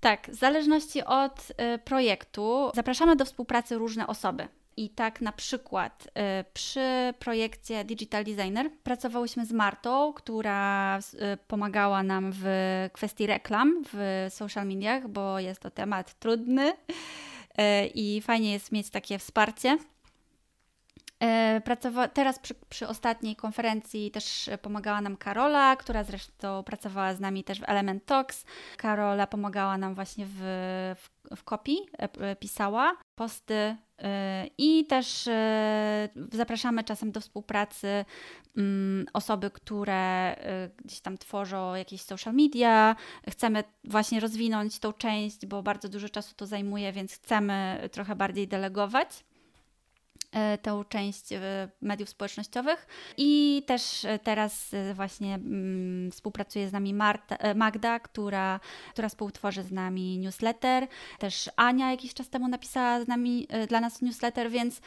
Speaker 1: tak, w zależności od y, projektu zapraszamy do współpracy różne osoby. I tak na przykład przy projekcie Digital Designer pracowałyśmy z Martą, która pomagała nam w kwestii reklam w social mediach, bo jest to temat trudny i fajnie jest mieć takie wsparcie. E, pracowa- teraz przy, przy, ostatniej konferencji też pomagała nam Karola, która zresztą pracowała z nami też w Element Talks. Karola pomagała nam właśnie w, w, w kopii, e, pisała posty e, i też zapraszamy czasem do współpracy mm, osoby, które gdzieś tam tworzą jakieś social media. Chcemy właśnie rozwinąć tą część, bo bardzo dużo czasu to zajmuje, więc chcemy trochę bardziej delegować. E, tę część e, mediów społecznościowych. I też e, teraz właśnie mm, współpracuje z nami Marta, Magda, która, która współtworzy z nami newsletter. Też Ania jakiś czas temu napisała z nami, dla nas newsletter, więc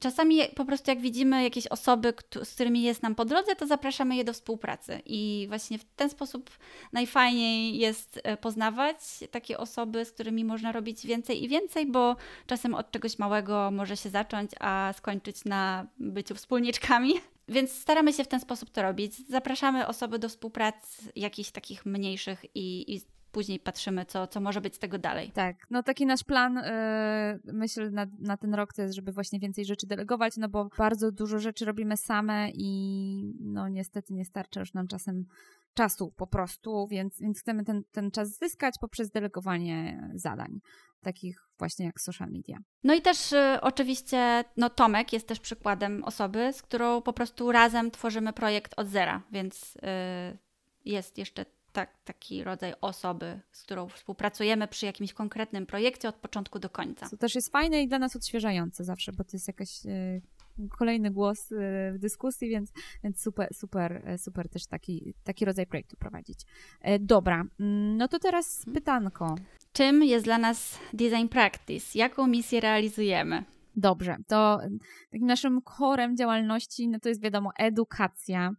Speaker 1: czasami po prostu jak widzimy jakieś osoby, z którymi jest nam po drodze, to zapraszamy je do współpracy. I właśnie w ten sposób najfajniej jest e, poznawać takie osoby, z którymi można robić więcej i więcej, bo czasem od czegoś małego może się zacząć, a skończyć na byciu wspólniczkami. Więc staramy się w ten sposób to robić. Zapraszamy osoby do współpracy jakichś takich mniejszych i, i później patrzymy, co, co może być z tego dalej.
Speaker 2: Tak, no taki nasz plan, yy, myślę, na, na ten rok to jest, żeby właśnie więcej rzeczy delegować, no bo bardzo dużo rzeczy robimy same i no niestety nie starcza już nam czasem czasu po prostu, więc, więc chcemy ten, ten czas zyskać poprzez delegowanie zadań, takich właśnie jak social media.
Speaker 1: No i też y, oczywiście no, Tomek jest też przykładem osoby, z którą po prostu razem tworzymy projekt od zera, więc y, jest jeszcze tak, taki rodzaj osoby, z którą współpracujemy przy jakimś konkretnym projekcie od początku do końca.
Speaker 2: To też jest fajne i dla nas odświeżające zawsze, bo to jest jakaś e, kolejny głos e, w dyskusji, więc, więc super, super, e, super też taki, taki rodzaj projektu prowadzić. Dobra, mm, no to teraz mhm. pytanko.
Speaker 1: Czym jest dla nas design practice? Jaką misję realizujemy?
Speaker 2: Dobrze, to takim naszym chorem działalności no to jest wiadomo edukacja.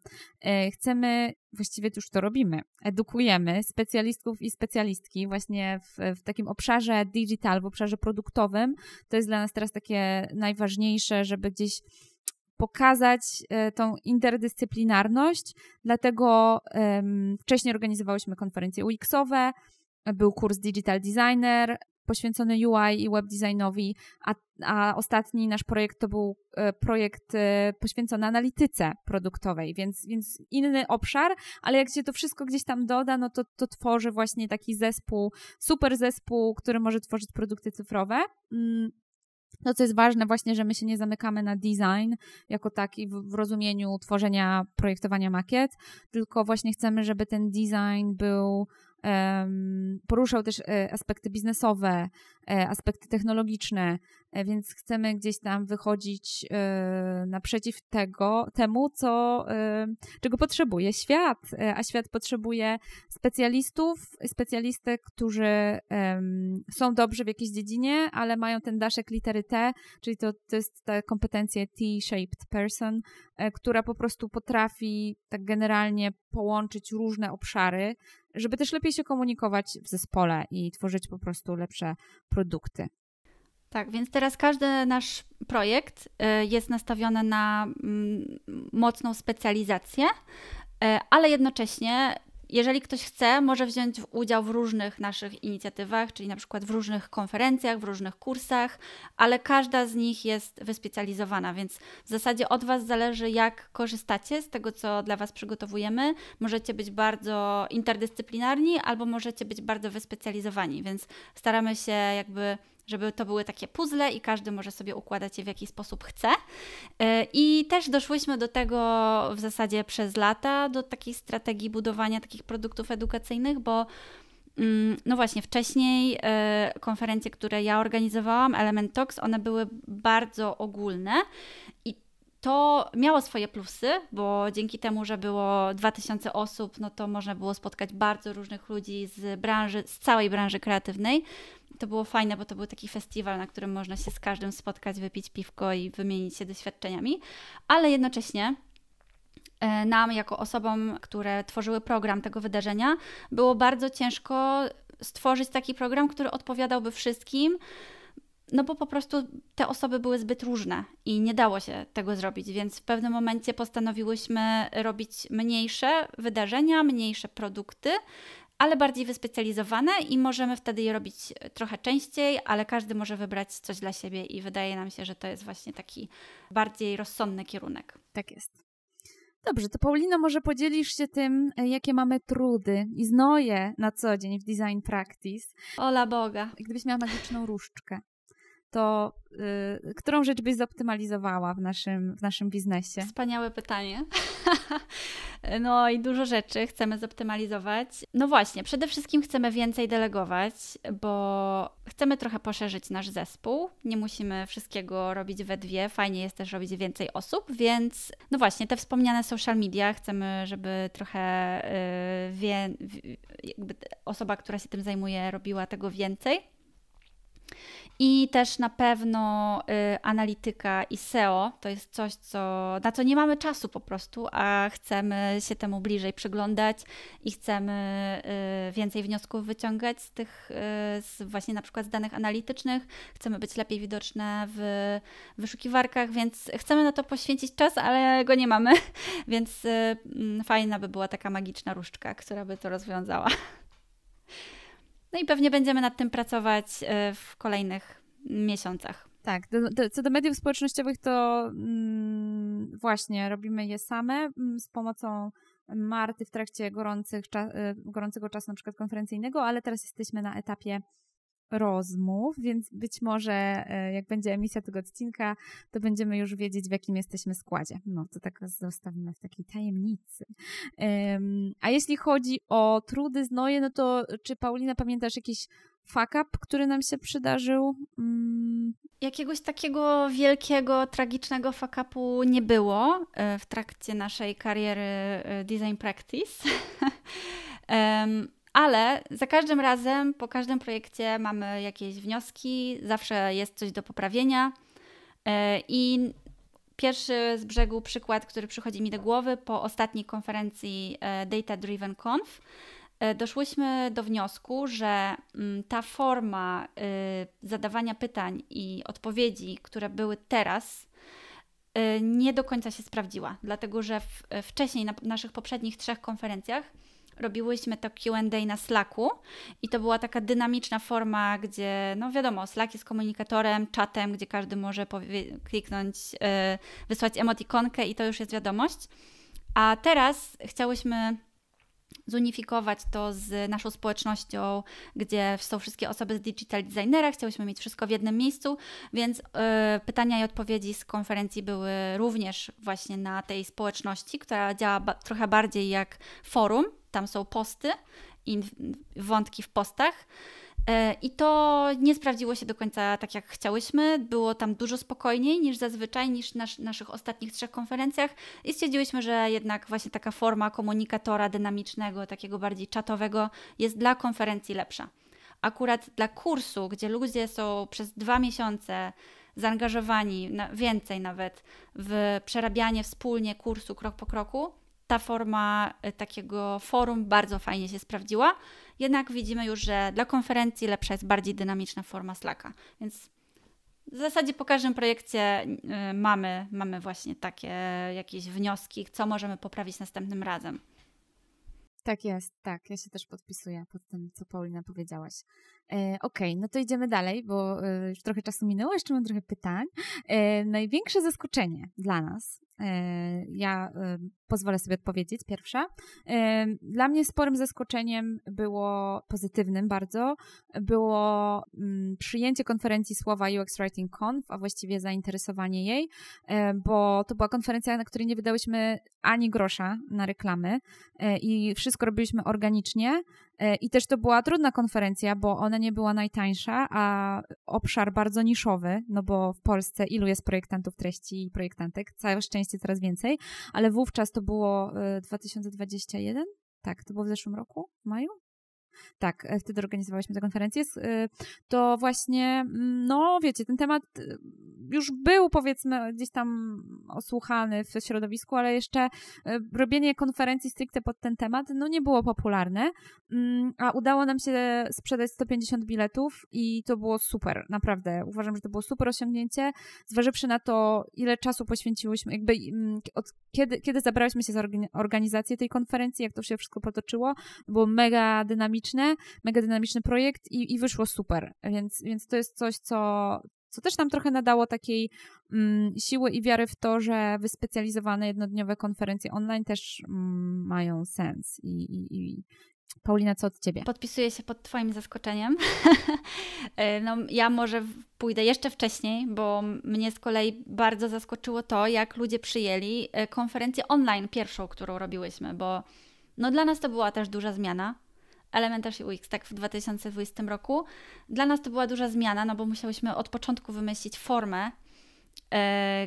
Speaker 2: E, chcemy, właściwie już to robimy, edukujemy specjalistów i specjalistki właśnie w, w takim obszarze digital, w obszarze produktowym. To jest dla nas teraz takie najważniejsze, żeby gdzieś pokazać e, tą interdyscyplinarność, dlatego um, wcześniej organizowałyśmy konferencje UX-owe, był kurs Digital Designer, poświęcony UI i web designowi, a, a ostatni nasz projekt to był e, projekt e, poświęcony analityce produktowej, więc, więc inny obszar, ale jak się to wszystko gdzieś tam doda, no to, to tworzy właśnie taki zespół, super zespół, który może tworzyć produkty cyfrowe. Mm, to, co jest ważne, właśnie, że my się nie zamykamy na design jako taki w, w rozumieniu tworzenia, projektowania makiet, tylko właśnie chcemy, żeby ten design był Poruszał też e, aspekty biznesowe, e, aspekty technologiczne, e, więc chcemy gdzieś tam wychodzić naprzeciw tego, temu, co, czego potrzebuje świat, a świat potrzebuje specjalistów, specjalistek, którzy są dobrzy w jakiejś dziedzinie, ale mają ten daszek litery T, czyli to, to jest ta kompetencja T-shaped person, która po prostu potrafi tak generalnie połączyć różne obszary, żeby też lepiej się komunikować w zespole i tworzyć po prostu lepsze produkty.
Speaker 1: Tak, więc teraz każdy nasz projekt y, jest nastawiony na mm, mocną specjalizację, y, ale jednocześnie jeżeli ktoś chce, może wziąć udział w różnych naszych inicjatywach, czyli na przykład w różnych konferencjach, w różnych kursach, ale każda z nich jest wyspecjalizowana, więc w zasadzie od Was zależy, jak korzystacie z tego, co dla Was przygotowujemy. Możecie być bardzo interdyscyplinarni, albo możecie być bardzo wyspecjalizowani, więc staramy się jakby żeby to były takie puzzle i każdy może sobie układać je w jaki sposób chce. E, I też doszłyśmy do tego w zasadzie przez lata, do takiej strategii budowania takich produktów edukacyjnych, bo mm, no właśnie, wcześniej e, konferencje, które ja organizowałam, Element Talks, one były bardzo ogólne i to miało swoje plusy, bo dzięki temu, że było 2000 osób, no to można było spotkać bardzo różnych ludzi z branży, z całej branży kreatywnej. To było fajne, bo to był taki festiwal, na którym można się z każdym spotkać, wypić piwko i wymienić się doświadczeniami, ale jednocześnie e, nam, jako osobom, które tworzyły program tego wydarzenia, było bardzo ciężko stworzyć taki program, który odpowiadałby wszystkim, no bo po prostu te osoby były zbyt różne i nie dało się tego zrobić, więc w pewnym momencie postanowiłyśmy robić mniejsze wydarzenia, mniejsze produkty, ale bardziej wyspecjalizowane i możemy wtedy je robić trochę częściej, ale każdy może wybrać coś dla siebie i wydaje nam się, że to jest właśnie taki bardziej rozsądny kierunek.
Speaker 2: Tak jest. Dobrze, to Paulino, może podzielisz się tym, jakie mamy trudy i znoje na co dzień w Design Practice.
Speaker 1: Ola Boga.
Speaker 2: Gdybyś miała magiczną różdżkę to y, którą rzecz byś zoptymalizowała w naszym, w naszym biznesie?
Speaker 1: Wspaniałe pytanie. No i dużo rzeczy chcemy zoptymalizować. No właśnie, przede wszystkim chcemy więcej delegować, bo chcemy trochę poszerzyć nasz zespół. Nie musimy wszystkiego robić we dwie. Fajnie jest też robić więcej osób, więc no właśnie, te wspomniane social media chcemy, żeby trochę yy, wie, osoba, która się tym zajmuje, robiła tego więcej. I też na pewno y, analityka i SEO to jest coś, co, na co nie mamy czasu po prostu, a chcemy się temu bliżej przyglądać i chcemy y, więcej wniosków wyciągać z tych, y, z właśnie na przykład z danych analitycznych. Chcemy być lepiej widoczne w wyszukiwarkach, więc chcemy na to poświęcić czas, ale go nie mamy, więc y, mm, fajna by była taka magiczna różdżka, która by to rozwiązała. No i pewnie będziemy nad tym pracować e, w kolejnych miesiącach.
Speaker 2: Tak, do, do, co do mediów społecznościowych, to mm, właśnie robimy je same mm, z pomocą Marty w trakcie gorących, cza, e, gorącego czasu, na przykład konferencyjnego, ale teraz jesteśmy na etapie rozmów, więc być może e, jak będzie emisja tego odcinka, to będziemy już wiedzieć, w jakim jesteśmy składzie. No, to tak zostawimy w takiej tajemnicy. Um, a jeśli chodzi o trudy, znoje, no to czy Paulina pamiętasz jakiś fuck up, który nam się przydarzył? Um...
Speaker 1: Jakiegoś takiego wielkiego, tragicznego fuck upu nie było e, w trakcie naszej kariery e, design practice. um, ale za każdym razem, po każdym projekcie mamy jakieś wnioski, zawsze jest coś do poprawienia. E, I pierwszy z brzegu przykład, który przychodzi mi do głowy po ostatniej konferencji e, Data Driven Conf, e, doszłyśmy do wniosku, że mm, ta forma zadawania pytań i odpowiedzi, które były teraz, nie do końca się sprawdziła, dlatego że wcześniej na naszych poprzednich trzech konferencjach robiłyśmy to QA na Slacku i to była taka dynamiczna forma, gdzie, no wiadomo, Slack jest komunikatorem, czatem, gdzie każdy może kliknąć, yy, wysłać emotikonkę i to już jest wiadomość. A teraz chciałyśmy zunifikować to z naszą społecznością, gdzie są wszystkie osoby z digital designera, chciałyśmy mieć wszystko w jednym miejscu, więc yy, pytania i odpowiedzi z konferencji były również właśnie na tej społeczności, która działa ba trochę bardziej jak forum, tam są posty i wątki w postach. E, I to nie sprawdziło się do końca tak, jak chciałyśmy. Było tam dużo spokojniej niż zazwyczaj, niż na naszych ostatnich trzech konferencjach. I stwierdziłyśmy, że jednak właśnie taka forma komunikatora dynamicznego, takiego bardziej czatowego, jest dla konferencji lepsza. Akurat dla kursu, gdzie ludzie są przez dwa miesiące zaangażowani, więcej nawet, w przerabianie wspólnie kursu krok po kroku, ta forma y, takiego forum bardzo fajnie się sprawdziła. Jednak widzimy już, że dla konferencji lepsza jest bardziej dynamiczna forma Slacka. Więc w zasadzie po każdym projekcie y, mamy, mamy właśnie takie jakieś wnioski, co możemy poprawić następnym razem.
Speaker 2: Tak jest, tak. Ja się też podpisuję pod tym, co Paulina powiedziałaś. E, Okej, okay, no to idziemy dalej, bo e, już trochę czasu minęło, jeszcze mam trochę pytań. E, największe zaskoczenie dla nas ja pozwolę sobie odpowiedzieć pierwsza. Dla mnie sporym zaskoczeniem było pozytywnym bardzo, było mm, przyjęcie konferencji słowa UX Writing Conf, a właściwie zainteresowanie jej, bo to była konferencja, na której nie wydałyśmy ani grosza na reklamy i wszystko robiliśmy organicznie, I też to była trudna konferencja, bo ona nie była najtańsza, a obszar bardzo niszowy, no bo w Polsce ilu jest projektantów treści i projektantek? Całe szczęście coraz więcej, ale wówczas to było 2021? E, tak, to było w zeszłym roku, w maju? Tak, e, wtedy organizowałyśmy tę konferencję. To właśnie, mm, no wiecie, ten temat już był powiedzmy gdzieś tam osłuchany w środowisku, ale jeszcze e, robienie konferencji stricte pod ten temat no nie było popularne, mm, a udało nam się sprzedać 150 biletów i to było super, naprawdę. Uważam, że to było super osiągnięcie, zważywszy na to, ile czasu poświęciłyśmy, jakby mm, od kiedy, kiedy zabrałyśmy się za organizację tej konferencji, jak to się wszystko potoczyło, było mega dynamiczne, mega dynamiczny projekt i, i wyszło super, więc, więc to jest coś, co, co też nam trochę nadało takiej mm, siły i wiary w to, że wyspecjalizowane jednodniowe konferencje online też mm, mają sens i, i, i, Paulina, co od Ciebie?
Speaker 1: Podpisuję się pod Twoim zaskoczeniem. E, no, ja może pójdę jeszcze wcześniej, bo mnie z kolei bardzo zaskoczyło to, jak ludzie przyjęli e, konferencję online, pierwszą, którą robiłyśmy, bo no, dla nas to była też duża zmiana. Elementarz UX, tak w 2020 roku. Dla nas to była duża zmiana, no bo musiałyśmy od początku wymyślić formę,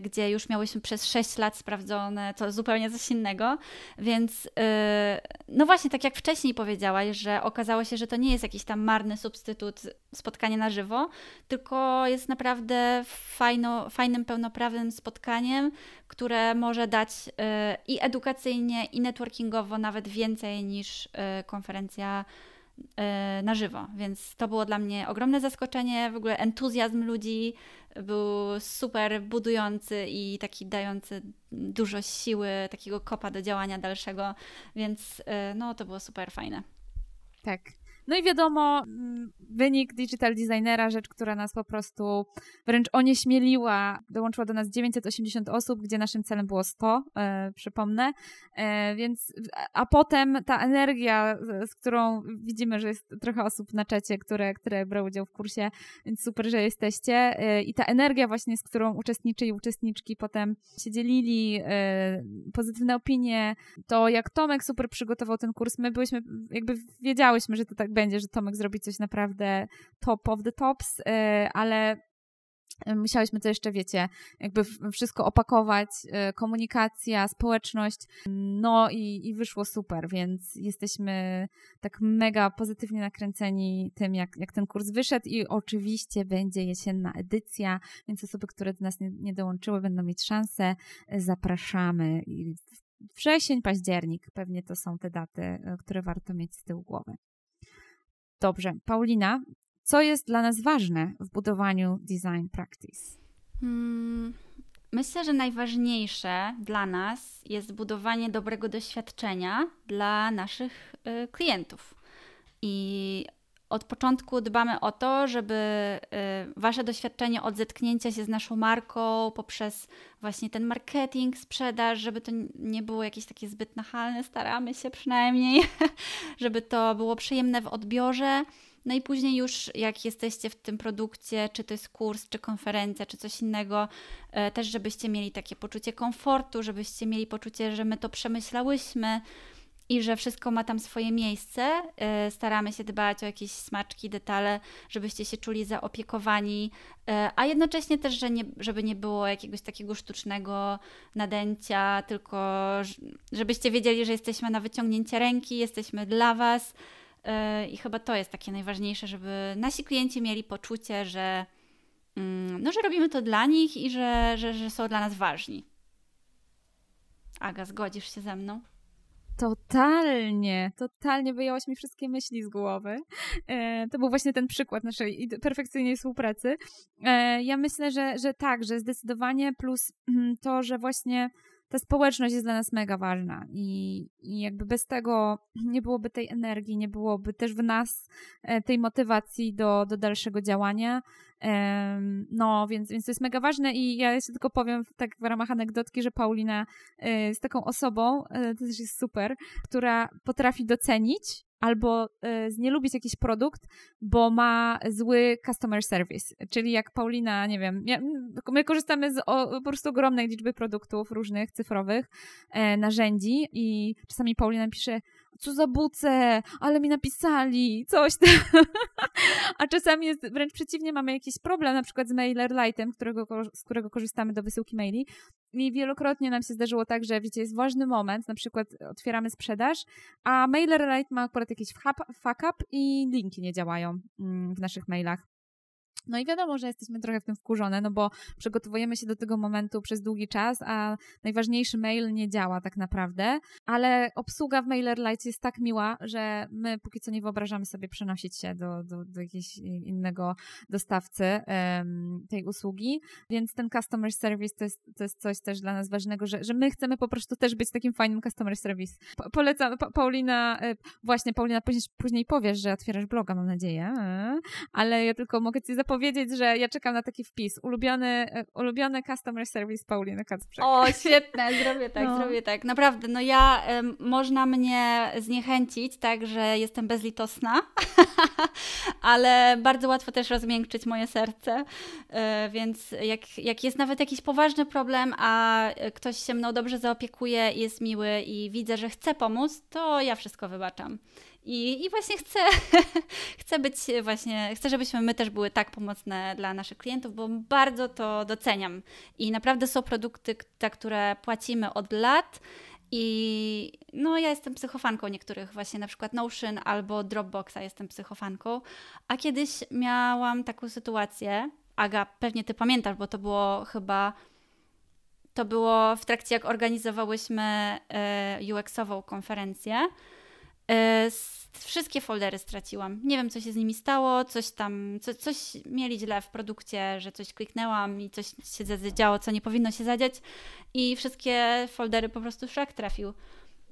Speaker 1: gdzie już miałyśmy przez 6 lat sprawdzone, to zupełnie coś innego. Więc e, no właśnie, tak jak wcześniej powiedziałaś, że okazało się, że to nie jest jakiś tam marny substytut spotkanie na żywo, tylko jest naprawdę fajno, fajnym, pełnoprawnym spotkaniem, które może dać e, i edukacyjnie, i networkingowo nawet więcej niż konferencja na żywo. Więc to było dla mnie ogromne zaskoczenie, w ogóle entuzjazm ludzi, był super budujący i taki dający dużo siły, takiego kopa do działania dalszego, więc y, no to było super fajne.
Speaker 2: Tak. No i wiadomo, mm, wynik digital designera, rzecz, która nas po prostu wręcz onieśmieliła. Dołączyło do nas 980 osób, gdzie naszym celem było 100, e, przypomnę. E, więc, a potem ta energia, z którą widzimy, że jest trochę osób na czacie, które, które brały udział w kursie, więc super, że jesteście. E, I ta energia właśnie, z którą uczestniczy i uczestniczki potem się dzielili, e, pozytywne opinie, to jak Tomek super przygotował ten kurs, my byliśmy, jakby wiedziałyśmy, że to tak będzie, że Tomek zrobi coś naprawdę top of the tops, y, ale Musiałyśmy to jeszcze, wiecie, jakby wszystko opakować, y, komunikacja, społeczność, no i, i wyszło super, więc jesteśmy tak mega pozytywnie nakręceni tym, jak, jak ten kurs wyszedł i oczywiście będzie jesienna edycja, więc osoby, które do nas nie, nie dołączyły, będą mieć szansę, zapraszamy. Wrzesień, październik, pewnie to są te daty, y, które warto mieć z tyłu głowy. Dobrze, Paulina, co jest dla nas ważne w budowaniu design practice? Hmm,
Speaker 1: myślę, że najważniejsze dla nas jest budowanie dobrego doświadczenia dla naszych y, klientów. I od początku dbamy o to, żeby y, Wasze doświadczenie od zetknięcia się z naszą marką poprzez właśnie ten marketing, sprzedaż, żeby to nie było jakieś takie zbyt nachalne, staramy się przynajmniej, żeby to było przyjemne w odbiorze. No i później już jak jesteście w tym produkcie, czy to jest kurs, czy konferencja, czy coś innego, y, też żebyście mieli takie poczucie komfortu, żebyście mieli poczucie, że my to przemyślałyśmy, i że wszystko ma tam swoje miejsce. Y, staramy się dbać o jakieś smaczki, detale, żebyście się czuli zaopiekowani, y, a jednocześnie też, że nie, żeby nie było jakiegoś takiego sztucznego nadęcia, tylko żebyście wiedzieli, że jesteśmy na wyciągnięcie ręki, jesteśmy dla Was. Y, I chyba to jest takie najważniejsze, żeby nasi klienci mieli poczucie, że, mm, no, że robimy to dla nich i że, że, że są dla nas ważni. Aga, zgodzisz się ze mną?
Speaker 2: Totalnie, totalnie wyjęłaś mi wszystkie myśli z głowy. E, to był właśnie ten przykład naszej perfekcyjnej współpracy. E, ja myślę, że, że tak, że zdecydowanie plus mm, to, że właśnie ta społeczność jest dla nas mega ważna i, i jakby bez tego nie byłoby tej energii, nie byłoby też w nas e, tej motywacji do, do dalszego działania. No, więc, więc to jest mega ważne i ja jeszcze tylko powiem tak w ramach anegdotki, że Paulina e, jest taką osobą, e, to też jest super, która potrafi docenić albo y, znielubić jakiś produkt, bo ma zły customer service. Czyli jak Paulina, nie wiem, my korzystamy z o, po prostu ogromnej liczby produktów różnych cyfrowych, e, narzędzi i czasami Paulina pisze, co za buce, ale mi napisali, coś tam. A czasami jest wręcz przeciwnie, mamy jakiś problem, na przykład z MailerLite'em, którego, z którego korzystamy do wysyłki maili. I wielokrotnie nam się zdarzyło tak, że wiecie, jest ważny moment, na przykład otwieramy sprzedaż, a MailerLite ma akurat jakiś fuck up i linki nie działają mm, w naszych mailach. No i wiadomo, że jesteśmy trochę w tym wkurzone, no bo przygotowujemy się do tego momentu przez długi czas, a najważniejszy mail nie działa tak naprawdę, ale obsługa w MailerLite jest tak miła, że my póki co nie wyobrażamy sobie przenosić się do, do, do jakiegoś innego dostawcy um, tej usługi, więc ten customer service to jest, to jest coś też dla nas ważnego, że, że my chcemy po prostu też być takim fajnym customer service. Po, polecam, pa, Paulina, e, właśnie Paulina, później, później powiesz, że otwierasz bloga, mam nadzieję, e, ale ja tylko mogę ci zapowiedzieć, powiedzieć, że ja czekam na taki wpis. Ulubiony, e, ulubiony customer service Pauliny Kacprzak.
Speaker 1: O, świetne, zrobię tak, no. zrobię tak. Naprawdę, no ja, y, można mnie zniechęcić, tak, że jestem bezlitosna, ale bardzo łatwo też rozmiękczyć moje serce, y, więc jak, jak jest nawet jakiś poważny problem, a ktoś się mną dobrze zaopiekuje, jest miły i widzę, że chce pomóc, to ja wszystko wybaczam. I, i właśnie chcę, chcę być właśnie, chcę, żebyśmy my też były tak pomocne dla naszych klientów, bo bardzo to doceniam. I naprawdę są produkty, za które płacimy od lat. I no, ja jestem psychofanką niektórych, właśnie na przykład Notion albo Dropboxa jestem psychofanką. A kiedyś miałam taką sytuację, Aga, pewnie ty pamiętasz, bo to było chyba. To było w trakcie, jak organizowałyśmy e, UX-ową konferencję. E, wszystkie foldery straciłam. Nie wiem, co się z nimi stało, coś tam, co, coś mieli źle w produkcie, że coś kliknęłam i coś się zadziało, co nie powinno się zadziać i wszystkie foldery po prostu szak trafił.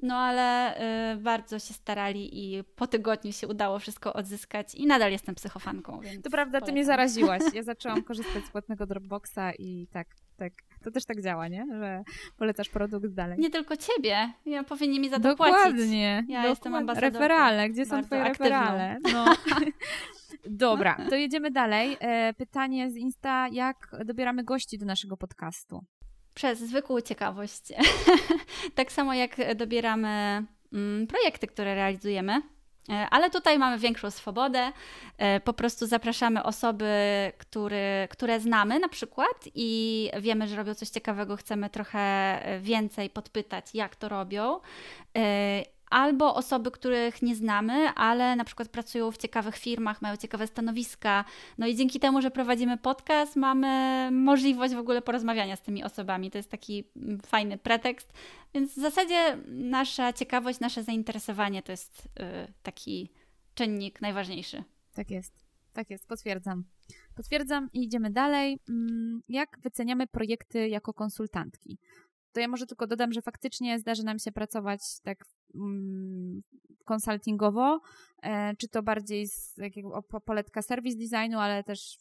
Speaker 1: No ale y, bardzo się starali i po tygodniu się udało wszystko odzyskać i nadal jestem psychofanką.
Speaker 2: to prawda, polecam. ty mnie zaraziłaś. Ja zaczęłam korzystać z płatnego Dropboxa i tak, tak. To też tak działa, nie? Że polecasz produkt dalej.
Speaker 1: Nie tylko ciebie. Ja powinni mi za to
Speaker 2: dokładnie,
Speaker 1: płacić.
Speaker 2: Dokładnie.
Speaker 1: Ja jestem ambasadorką.
Speaker 2: Referale. Gdzie są twoje aktywną. referale? No. Dobra, to jedziemy dalej. E, pytanie z Insta. Jak dobieramy gości do naszego podcastu?
Speaker 1: przez zwykłą ciekawość. tak samo jak dobieramy mm, projekty, które realizujemy. E, ale tutaj mamy większą swobodę. E, po prostu zapraszamy osoby, który, które znamy na przykład i wiemy, że robią coś ciekawego, chcemy trochę więcej podpytać, jak to robią e, albo osoby, których nie znamy, ale na przykład pracują w ciekawych firmach, mają ciekawe stanowiska. No i dzięki temu, że prowadzimy podcast, mamy możliwość w ogóle porozmawiania z tymi osobami. To jest taki mm, fajny pretekst. Więc w zasadzie nasza ciekawość, nasze zainteresowanie to jest yy, taki czynnik najważniejszy.
Speaker 2: Tak jest, tak jest, potwierdzam. Potwierdzam i idziemy dalej. Mm, jak wyceniamy projekty jako konsultantki? To ja może tylko dodam, że faktycznie zdarzy nam się pracować tak Mm, konsultingowo, e, czy to bardziej z jakiego poletka service designu, ale też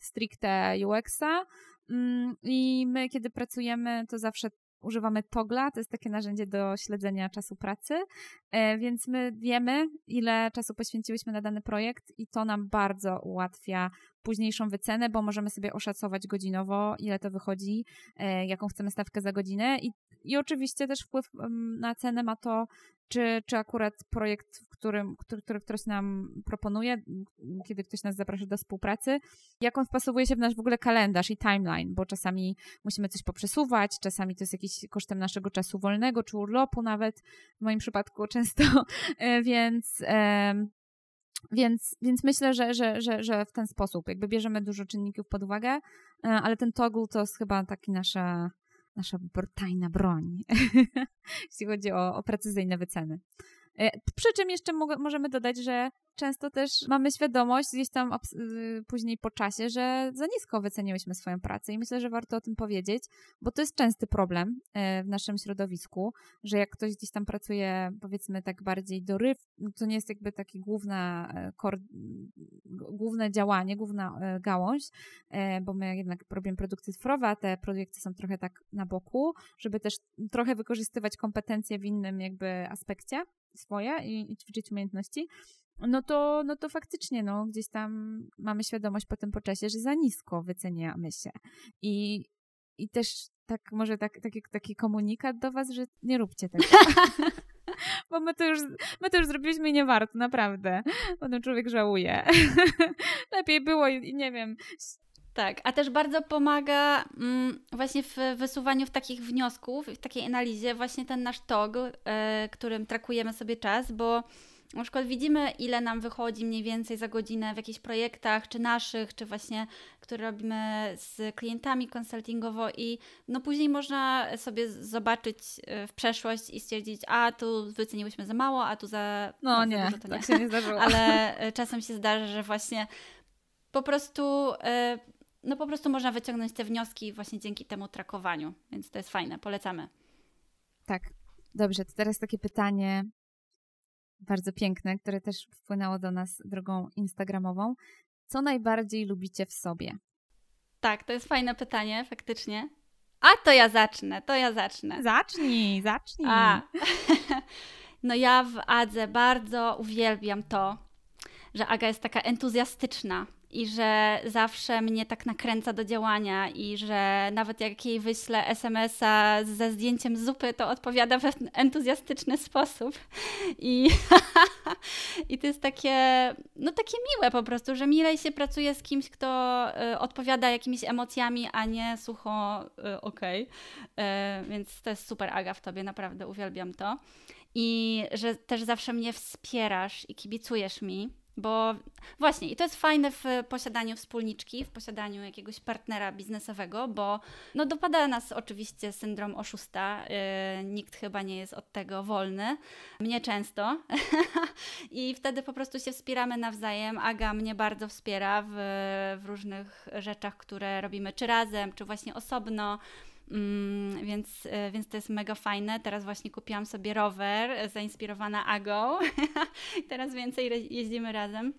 Speaker 2: stricte UX-a. Mm, I my, kiedy pracujemy, to zawsze używamy Togla, to jest takie narzędzie do śledzenia czasu pracy, e, więc my wiemy, ile czasu poświęciłyśmy na dany projekt i to nam bardzo ułatwia późniejszą wycenę, bo możemy sobie oszacować godzinowo, ile to wychodzi, e, jaką chcemy stawkę za godzinę. I, i oczywiście też wpływ na cenę ma to, czy, czy akurat projekt, w którym, który, który ktoś nam proponuje, kiedy ktoś nas zaprasza do współpracy, jak on wpasowuje się w nasz w ogóle kalendarz i timeline, bo czasami musimy coś poprzesuwać, czasami to jest jakiś kosztem naszego czasu wolnego, czy urlopu nawet, w moim przypadku często, e, więc... Więc, więc myślę, że, że, że, że w ten sposób jakby bierzemy dużo czynników pod uwagę, e, ale ten toggle to jest chyba taki nasza, nasza tajna broń, jeśli chodzi o, o precyzyjne wyceny. E, przy czym jeszcze możemy dodać, że często też mamy świadomość gdzieś tam y, później po czasie, że za nisko wyceniłyśmy swoją pracę i myślę, że warto o tym powiedzieć, bo to jest częsty problem e, w naszym środowisku, że jak ktoś gdzieś tam pracuje powiedzmy tak bardziej doryw, to nie jest jakby takie główne, działanie, główna e, gałąź, bo my jednak robimy produkty cyfrowe, a te projekty są trochę tak na boku, żeby też trochę wykorzystywać kompetencje w innym jakby aspekcie swoje i, i ćwiczyć umiejętności, no to, no to faktycznie no, gdzieś tam mamy świadomość po tym poczesie, że za nisko wyceniamy się. I, i też tak może tak, taki, taki komunikat do was, że nie róbcie tego. Bo my to, już, my to już zrobiliśmy i nie warto, naprawdę. Potem człowiek żałuje. Lepiej było i nie wiem,
Speaker 1: tak, a też bardzo pomaga mm, właśnie w wysuwaniu w takich wniosków, w takiej analizie właśnie ten nasz TOG, y, którym trakujemy sobie czas, bo na przykład widzimy, ile nam wychodzi mniej więcej za godzinę w jakichś projektach, czy naszych, czy właśnie, które robimy z klientami konsultingowo i no później można sobie zobaczyć e, w przeszłość i stwierdzić, a tu wyceniłyśmy za mało, a tu za
Speaker 2: No, no nie, za dużo, to tak nie. się nie zdarzyło.
Speaker 1: Ale e, czasem się zdarza, że właśnie po prostu no po prostu można wyciągnąć te wnioski właśnie dzięki temu trakowaniu, więc to jest fajne, polecamy.
Speaker 2: Tak, dobrze, to teraz takie pytanie bardzo piękne, które też wpłynęło do nas drogą instagramową. co najbardziej lubicie w sobie?
Speaker 1: Tak, to jest fajne pytanie, faktycznie. A to ja zacznę, to ja zacznę.
Speaker 2: Zacznij, zacznij.
Speaker 1: A. No ja w Adze bardzo uwielbiam to, że Aga jest taka entuzjastyczna i że zawsze mnie tak nakręca do działania i że nawet jak jej wyślę SMS-a ze zdjęciem zupy, to odpowiada w entuzjastyczny sposób. I, I to jest takie, no takie miłe po prostu, że milej się pracuje z kimś, kto y, odpowiada jakimiś emocjami, a nie sucho y, okej. Okay. Więc to jest super Aga w tobie, naprawdę uwielbiam to. I że też zawsze mnie wspierasz i kibicujesz mi bo właśnie, i to jest fajne w posiadaniu wspólniczki, w posiadaniu jakiegoś partnera biznesowego, bo no dopada nas oczywiście syndrom oszusta. Yy, nikt chyba nie jest od tego wolny. Mnie często. I wtedy po prostu się wspieramy nawzajem. Aga mnie bardzo wspiera w, w różnych rzeczach, które robimy, czy razem, czy właśnie osobno. Mm, więc, e, więc to jest mega fajne. Teraz właśnie kupiłam sobie rower zainspirowana Agą. Teraz więcej jeździmy razem.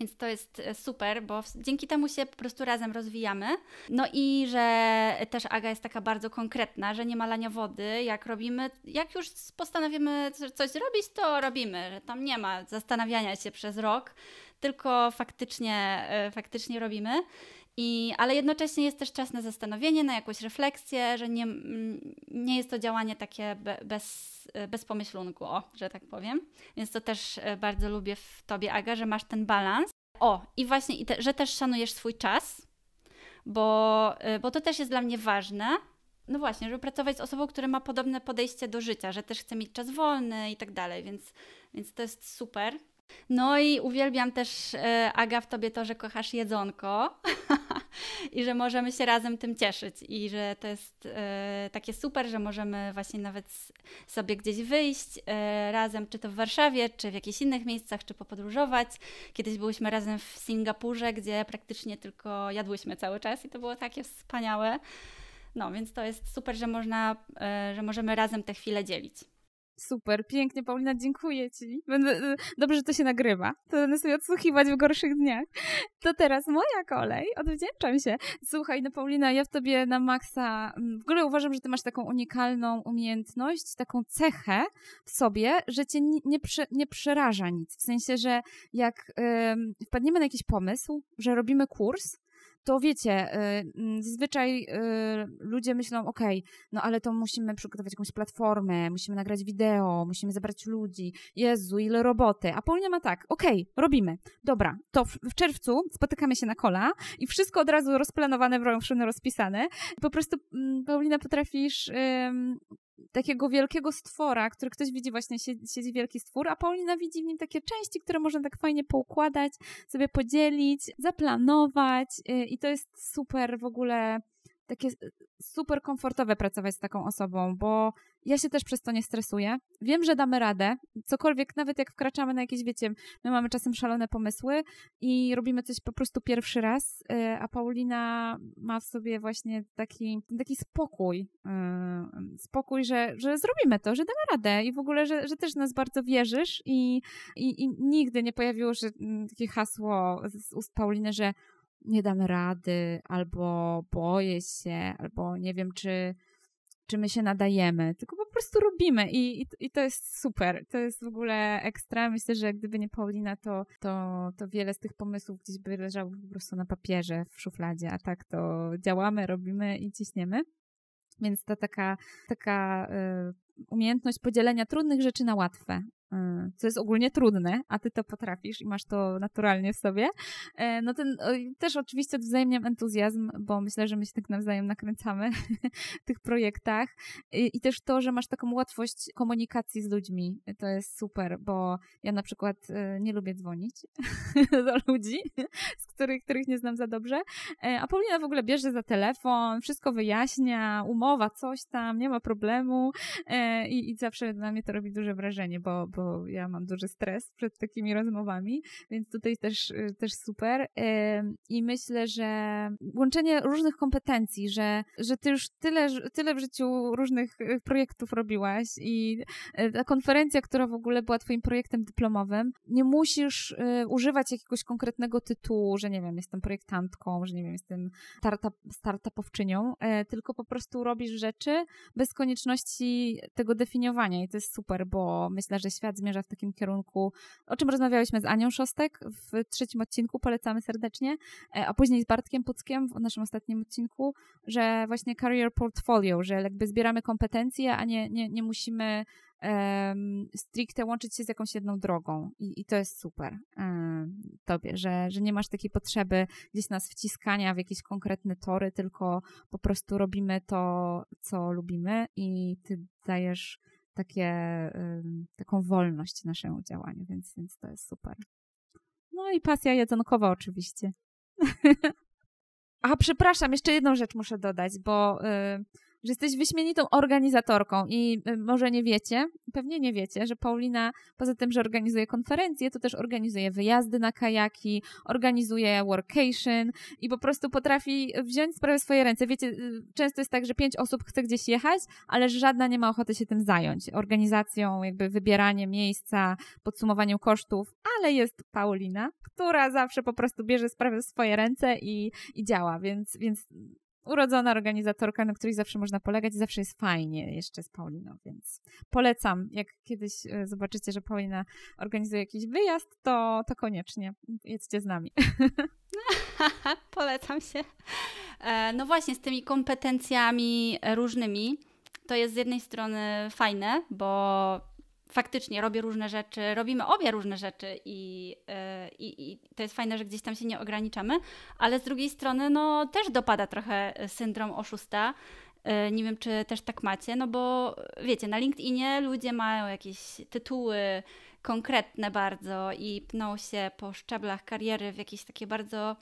Speaker 1: Więc to jest e, super, bo dzięki temu się po prostu razem rozwijamy. No i że też Aga jest taka bardzo konkretna, że nie ma lania wody. Jak robimy, jak już postanowimy coś zrobić, to robimy. Że tam nie ma zastanawiania się przez rok, tylko faktycznie, e, faktycznie robimy. I, ale jednocześnie jest też czas na zastanowienie, na jakąś refleksję, że nie, nie jest to działanie takie bez, bez pomyślunku, o, że tak powiem. Więc to też e, bardzo lubię w Tobie, Aga, że masz ten balans. O, i właśnie, i te, że też szanujesz swój czas, bo, e, bo to też jest dla mnie ważne. No właśnie, żeby pracować z osobą, która ma podobne podejście do życia, że też chce mieć czas wolny i tak dalej, więc, więc to jest super. No i uwielbiam też, e, Aga, w tobie to, że kochasz jedzonko i że możemy się razem tym cieszyć i że to jest e, takie super, że możemy właśnie nawet sobie gdzieś wyjść e, razem, czy to w Warszawie, czy w jakichś innych miejscach, czy popodróżować. Kiedyś byliśmy razem w Singapurze, gdzie praktycznie tylko jadłyśmy cały czas i to było takie wspaniałe. No, więc to jest super, że można, że możemy razem te chwile dzielić.
Speaker 2: Super, pięknie, Paulina, dziękuję Ci. Będę, y, dobrze, że to się nagrywa. To będę sobie odsłuchiwać w gorszych dniach. To teraz moja kolej, odwdzięczam się. Słuchaj, no Paulina, ja w Tobie na maksa, mm, w ogóle uważam, że Ty masz taką unikalną umiejętność, taką cechę w sobie, że Cię nie, prze, nie przeraża nic. W sensie, że jak wpadniemy na jakiś pomysł, że robimy kurs, to wiecie, y, mm, zazwyczaj y, ludzie myślą, ok, no ale to musimy przygotować jakąś platformę, musimy nagrać wideo, musimy zebrać ludzi, Jezu, ile roboty. A Paulina ma tak, ok, robimy, dobra, to w, czerwcu spotykamy się na kola i wszystko od razu rozplanowane, w rozpisane. Po prostu mm, Paulina potrafisz takiego wielkiego stwora, który ktoś widzi właśnie, siedzi, siedzi wielki stwór, a Paulina widzi w nim takie części, które można tak fajnie poukładać, sobie podzielić, zaplanować y, i to jest super w ogóle takie super komfortowe pracować z taką osobą, bo ja się też przez to nie stresuję. Wiem, że damy radę, cokolwiek, nawet jak wkraczamy na jakieś, wiecie, my mamy czasem szalone pomysły i robimy coś po prostu pierwszy raz, y, a Paulina ma w sobie właśnie taki, taki spokój, y, spokój, że, że zrobimy to, że damy radę i w ogóle, że, że też nas bardzo wierzysz i, i, i nigdy nie pojawiło się mm, takie hasło z ust Pauliny, że nie damy rady, albo boję się, albo nie wiem, czy, czy my się nadajemy, tylko po prostu robimy i, i, i to jest super. To jest w ogóle ekstra. Myślę, że gdyby nie Paulina, to, to, to wiele z tych pomysłów gdzieś by leżało po prostu na papierze, w szufladzie, a tak to działamy, robimy i ciśniemy. Więc to taka, taka y, umiejętność podzielenia trudnych rzeczy na łatwe. Y, co jest ogólnie trudne, a ty to potrafisz i masz to naturalnie w sobie, e, no ten też oczywiście wzajemniam entuzjazm, bo myślę, że my się tak nawzajem nakręcamy w tych projektach. I, też to, że masz taką łatwość komunikacji z ludźmi, to jest super, bo ja na przykład e, nie lubię dzwonić do ludzi, z których, których nie znam za dobrze, e, a Paulina w ogóle bierze za telefon, wszystko wyjaśnia, umowa, coś tam, nie ma problemu. I, i zawsze na mnie to robi duże wrażenie, bo, bo bo ja mam duży stres przed takimi rozmowami, więc tutaj też, y, też super. I myślę, że łączenie różnych kompetencji, że, że ty już tyle, tyle w życiu różnych y, projektów robiłaś i y, ta konferencja, która w ogóle była twoim projektem dyplomowym, nie musisz używać jakiegoś konkretnego tytułu, że nie wiem, jestem projektantką, że nie wiem, jestem startup, startupowczynią, e, tylko po prostu robisz rzeczy bez konieczności tego definiowania i to jest super, bo myślę, że świat zmierza w takim kierunku, o czym rozmawiałyśmy z Anią Szostek w trzecim odcinku, polecamy serdecznie, e, a później z Bartkiem Puckiem w naszym ostatnim odcinku, że właśnie career portfolio, że jakby zbieramy kompetencje, a nie, nie, nie musimy um, stricte łączyć się z jakąś jedną drogą. I, i to jest super um, tobie, że, że nie masz takiej potrzeby gdzieś nas wciskania w jakieś konkretne tory, tylko po prostu robimy to, co lubimy i ty dajesz takie, taką wolność naszemu działaniu, więc, więc to jest super. No i pasja jedzonkowa oczywiście. A przepraszam, jeszcze jedną rzecz muszę dodać, bo y, że jesteś wyśmienitą organizatorką i y, może nie wiecie, pewnie nie wiecie, że Paulina poza tym, że organizuje konferencje, to też organizuje wyjazdy na kajaki, organizuje workation i po prostu potrafi wziąć sprawę w swoje ręce. Wiecie, y, często jest tak, że pięć osób chce gdzieś jechać, ale żadna nie ma ochoty się tym zająć. Organizacją, jakby wybieraniem miejsca, podsumowaniem kosztów, ale jest Paulina, która zawsze po prostu bierze sprawę w swoje ręce i, i działa, więc, więc urodzona organizatorka, na której zawsze można polegać, zawsze jest fajnie jeszcze z Pauliną, więc polecam. Jak kiedyś e, zobaczycie, że Paulina organizuje jakiś wyjazd, to, to koniecznie jedźcie z nami.
Speaker 1: polecam się. E, no właśnie, z tymi kompetencjami różnymi, to jest z jednej strony fajne, bo faktycznie robię różne rzeczy, robimy obie różne rzeczy i, e, i, i, to jest fajne, że gdzieś tam się nie ograniczamy, ale z drugiej strony no też dopada trochę syndrom oszusta. E, nie wiem, czy też tak macie, no bo wiecie, na LinkedInie ludzie mają jakieś tytuły konkretne bardzo i pną się po szczeblach kariery w jakieś takie bardzo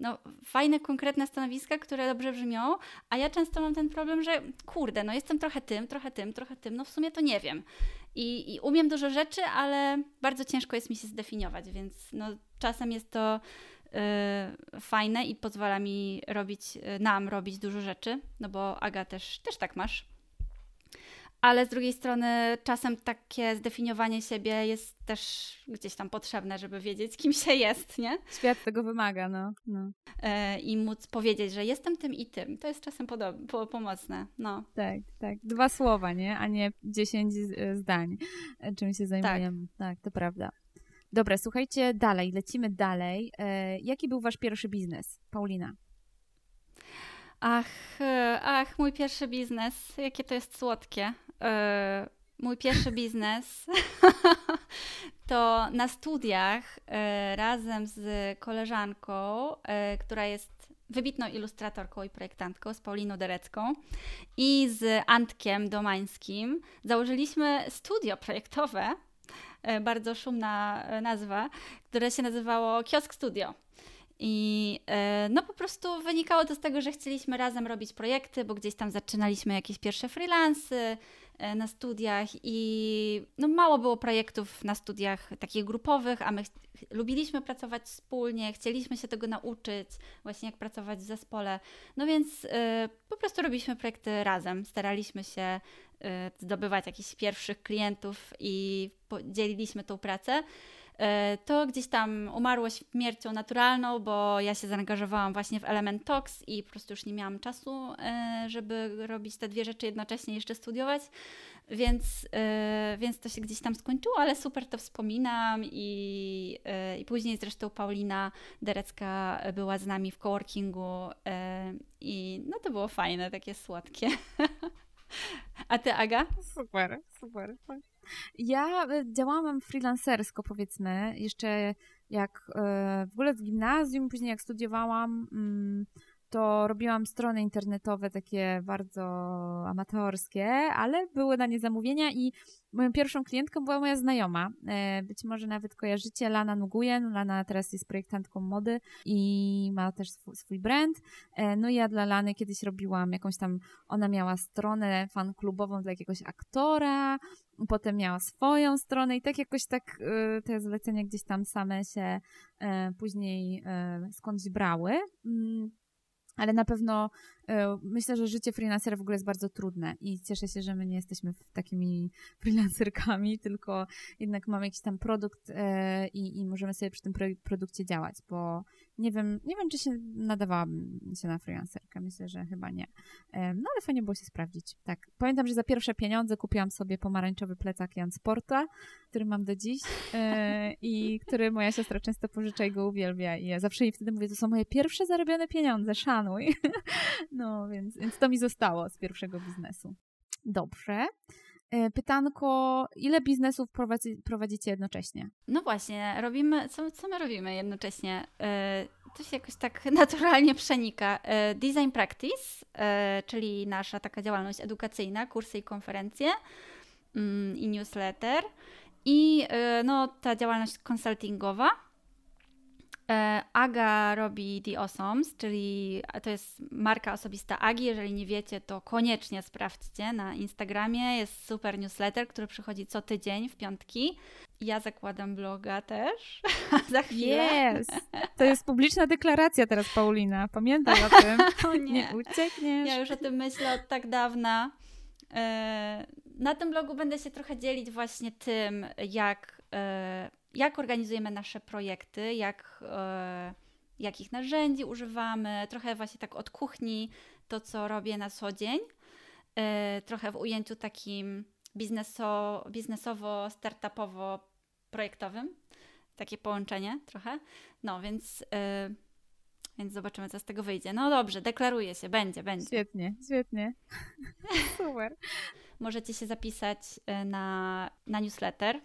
Speaker 1: no, fajne, konkretne stanowiska, które dobrze brzmią, a ja często mam ten problem, że kurde, no jestem trochę tym, trochę tym, trochę tym, no w sumie to nie wiem. I, i umiem dużo rzeczy, ale bardzo ciężko jest mi się zdefiniować, więc no, czasem jest to y, fajne i pozwala mi robić, y, nam robić dużo rzeczy, no bo Aga też, też tak masz ale z drugiej strony czasem takie zdefiniowanie siebie jest też gdzieś tam potrzebne, żeby wiedzieć, kim się jest, nie?
Speaker 2: Świat tego wymaga, no. no.
Speaker 1: E, I móc powiedzieć, że jestem tym i tym. To jest czasem po- pomocne, no.
Speaker 2: Tak, tak. Dwa słowa, nie? A nie dziesięć zdań, e, czym się zajmujemy. Tak, tak to prawda. Dobra, słuchajcie, dalej, lecimy dalej. E, jaki był wasz pierwszy biznes, Paulina?
Speaker 1: Ach, e, ach, mój pierwszy biznes, jakie to jest słodkie. E, mój pierwszy biznes to na studiach e, razem z koleżanką, e, która jest wybitną ilustratorką i projektantką, z Pauliną Derecką i z Antkiem Domańskim założyliśmy studio projektowe, bardzo szumna nazwa, które się nazywało Kiosk Studio. I no po prostu wynikało to z tego, że chcieliśmy razem robić projekty, bo gdzieś tam zaczynaliśmy jakieś pierwsze freelansy, na studiach i no mało było projektów na studiach takich grupowych, a my lubiliśmy pracować wspólnie, chcieliśmy się tego nauczyć, właśnie jak pracować w zespole. No więc y, po prostu robiliśmy projekty razem, staraliśmy się y, zdobywać jakichś pierwszych klientów i dzieliliśmy tą pracę. E, to gdzieś tam umarło śmiercią naturalną, bo ja się zaangażowałam właśnie w Element Talks i po prostu już nie miałam czasu, e, żeby robić te dwie rzeczy jednocześnie jeszcze studiować. Więc, e, więc to się gdzieś tam skończyło, ale super to wspominam i, i później zresztą Paulina Derecka była z nami w coworkingu i no to było fajne, takie słodkie. A ty, Aga?
Speaker 2: Super, super. Ja e, działałam freelancersko, powiedzmy, jeszcze jak e, w ogóle w gimnazjum, później jak studiowałam, mm, to robiłam strony internetowe takie bardzo amatorskie, ale były na nie zamówienia i moją pierwszą klientką była moja znajoma. E, być może nawet kojarzycie Lana Nuguyen. Lana teraz jest projektantką mody i ma też swój brand. E, no i ja dla Lany kiedyś robiłam jakąś tam, ona miała stronę fan klubową dla jakiegoś aktora, potem miała swoją stronę i tak jakoś tak e, te zlecenia gdzieś tam same się później skądś brały. Ale na pewno myślę, że życie freelancera w ogóle jest bardzo trudne i cieszę się, że my nie jesteśmy takimi freelancerkami, tylko jednak mamy jakiś tam produkt e, i, i możemy sobie przy tym produkcie działać, bo nie wiem, nie wiem, czy się nadawałabym się na freelancerkę. Myślę, że chyba nie. E, no ale fajnie było się sprawdzić. Tak. Pamiętam, że za pierwsze pieniądze kupiłam sobie pomarańczowy plecak Jan Sporta, który mam do dziś i który moja siostra często pożycza i go uwielbia. I ja zawsze jej wtedy mówię, to są moje pierwsze zarobione pieniądze, szanuj. No, więc, więc to mi zostało z pierwszego biznesu. Dobrze. E, pytanko, ile biznesów prowadzi, prowadzicie jednocześnie?
Speaker 1: No właśnie, robimy, co, co my robimy jednocześnie? E, to się jakoś tak naturalnie przenika. E, design Practice, czyli nasza taka działalność edukacyjna, kursy i konferencje mm, i newsletter i no, ta działalność konsultingowa, Aga robi The Awesomes, czyli to jest marka osobista Agi. Jeżeli nie wiecie, to koniecznie sprawdźcie na Instagramie. Jest super newsletter, który przychodzi co tydzień w piątki. Ja zakładam bloga też za chwilę.
Speaker 2: Yes. To jest publiczna deklaracja teraz, Paulina. Pamiętaj o tym.
Speaker 1: O nie.
Speaker 2: nie uciekniesz.
Speaker 1: Ja już o tym myślę od tak dawna. E, na tym blogu będę się trochę dzielić właśnie tym, jak e, jak organizujemy nasze projekty, jak, e, jakich narzędzi używamy, trochę właśnie tak od kuchni, to co robię na co dzień, e, trochę w ujęciu takim bizneso, biznesowo-startupowo-projektowym, takie połączenie trochę. No więc, e, więc zobaczymy, co z tego wyjdzie. No dobrze, deklaruję się, będzie, będzie.
Speaker 2: Świetnie, świetnie. Super.
Speaker 1: Możecie się zapisać na, na newsletter.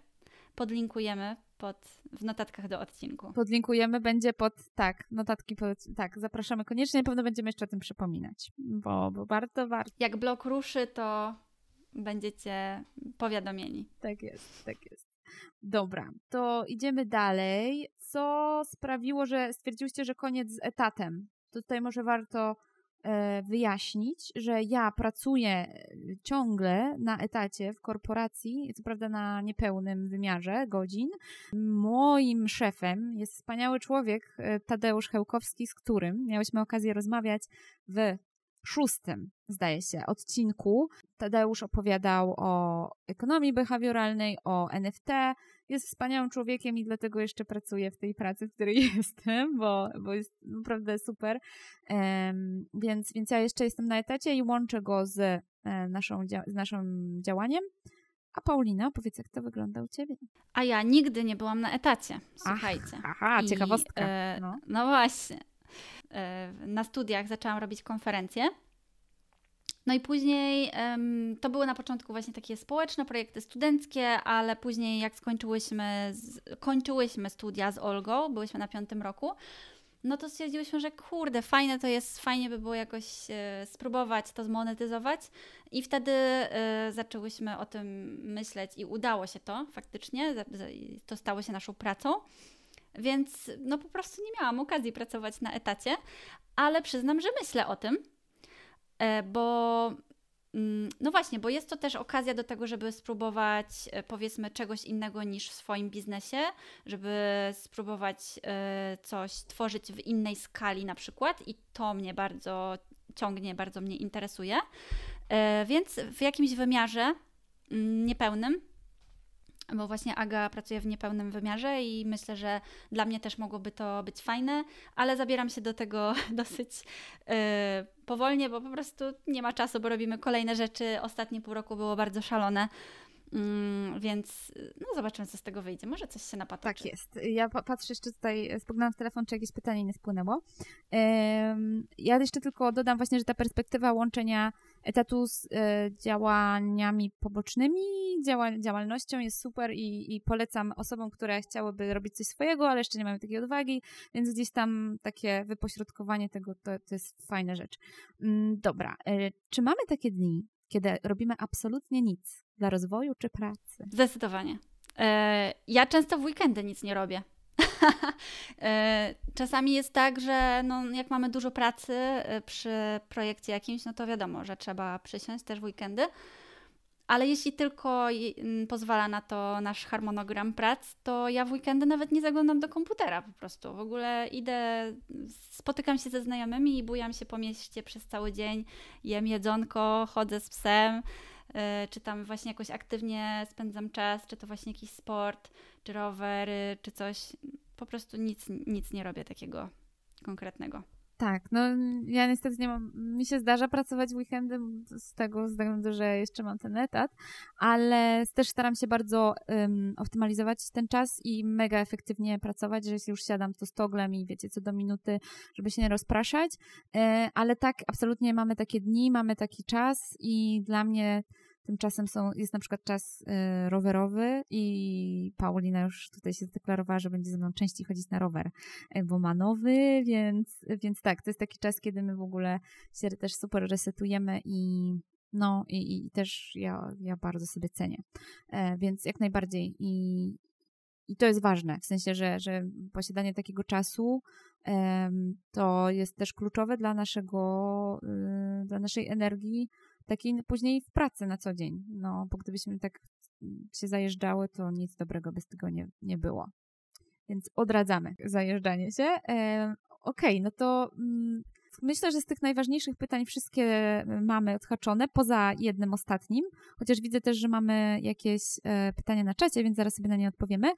Speaker 1: Podlinkujemy pod, w notatkach do odcinku.
Speaker 2: Podlinkujemy, będzie pod, tak, notatki, pod, tak, zapraszamy koniecznie, na pewno będziemy jeszcze o tym przypominać, bo, bo warto, warto.
Speaker 1: Jak blok ruszy, to będziecie powiadomieni.
Speaker 2: Tak jest, tak jest. Dobra, to idziemy dalej. Co sprawiło, że stwierdziłyście, że koniec z etatem? To tutaj może warto wyjaśnić, że ja pracuję e, ciągle na etacie w korporacji, co prawda na niepełnym wymiarze godzin. Moim szefem jest wspaniały człowiek, e, Tadeusz Hełkowski, z którym miałyśmy okazję rozmawiać w szóstym, zdaje się, odcinku. Tadeusz opowiadał o ekonomii behawioralnej, o NFT. Jest wspaniałym człowiekiem i dlatego jeszcze pracuję w tej pracy, w której jestem, bo, bo jest naprawdę super. Um, więc, więc ja jeszcze jestem na etacie i łączę go z, e, naszą, z naszym działaniem. A Paulina, powiedz, jak to wygląda u Ciebie?
Speaker 1: A ja nigdy nie byłam na etacie, słuchajcie.
Speaker 2: Aha, ciekawostka. I,
Speaker 1: e, no. no właśnie. E, na studiach zaczęłam robić konferencje. No i później to były na początku właśnie takie społeczne projekty studenckie, ale później jak skończyłyśmy, z, kończyłyśmy studia z Olgą, byłyśmy na piątym roku, no to stwierdziłyśmy, że kurde, fajne to jest, fajnie by było jakoś e, spróbować to zmonetyzować i wtedy e, zaczęłyśmy o tym myśleć i udało się to faktycznie, to stało się naszą pracą. Więc no po prostu nie miałam okazji pracować na etacie, ale przyznam, że myślę o tym, bo mm, no właśnie, bo jest to też okazja do tego, żeby spróbować e, powiedzmy czegoś innego niż w swoim biznesie, żeby spróbować e, coś tworzyć w innej skali na przykład i to mnie bardzo ciągnie, bardzo mnie interesuje. Więc w jakimś wymiarze mm, niepełnym bo właśnie Aga pracuje w niepełnym wymiarze i myślę, że dla mnie też mogłoby to być fajne, ale zabieram się do tego dosyć yy, powolnie, bo po prostu nie ma czasu, bo robimy kolejne rzeczy. Ostatnie pół roku było bardzo szalone. Mm, więc no zobaczymy, co z tego wyjdzie. Może coś się napatoczy.
Speaker 2: Tak jest. Ja patrzę jeszcze tutaj, spoglądam w telefon, czy jakieś pytanie nie spłynęło. Ja jeszcze tylko dodam właśnie, że ta perspektywa łączenia etatu z e, działaniami pobocznymi, działa, działalnością jest super i, i polecam osobom, które chciałyby robić coś swojego, ale jeszcze nie mają takiej odwagi, więc gdzieś tam takie wypośrodkowanie tego to, to jest fajna rzecz. Mm, dobra, e, czy mamy takie dni, kiedy robimy absolutnie nic dla rozwoju czy pracy?
Speaker 1: Zdecydowanie. E, ja często w weekendy nic nie robię. E, czasami jest tak, że no, jak mamy dużo pracy e, przy projekcie jakimś, no to wiadomo, że trzeba przysiąść też w weekendy. Ale jeśli tylko pozwala na to nasz harmonogram prac, to ja w weekendy nawet nie zaglądam do komputera po prostu. W ogóle idę, spotykam się ze znajomymi i bujam się po mieście przez cały dzień, jem jedzonko, chodzę z psem, E, czy tam właśnie jakoś aktywnie spędzam czas, czy to właśnie jakiś sport, czy rowery, czy coś. Po prostu nic, nic nie robię takiego konkretnego.
Speaker 2: Tak, no ja niestety nie mam, mi się zdarza pracować w weekendy z tego względu, że jeszcze mam ten etat, ale też staram się bardzo um, optymalizować ten czas i mega efektywnie pracować, że jeśli już siadam to z toglem i wiecie co do minuty, żeby się nie rozpraszać, e, ale tak, absolutnie mamy takie dni, mamy taki czas i dla mnie Tymczasem są, jest na przykład czas y, rowerowy i Paulina już tutaj się zdeklarowała, że będzie ze mną częściej chodzić na rower, y, bo ma nowy, więc, więc tak, to jest taki czas, kiedy my w ogóle się też super resetujemy i no i, i też ja, ja bardzo sobie cenię. E, więc jak najbardziej i, i to jest ważne, w sensie, że, że posiadanie takiego czasu to jest też kluczowe dla naszego, y, dla naszej energii, takiej później w pracy na co dzień. No, bo gdybyśmy tak się zajeżdżały, to nic dobrego by z tego nie, nie było. Więc odradzamy zajeżdżanie się. E, Okej, okay, no to mm, myślę, że z tych najważniejszych pytań wszystkie mamy odhaczone, poza jednym ostatnim, chociaż widzę też, że mamy jakieś e, pytania na czacie, więc zaraz sobie na nie odpowiemy.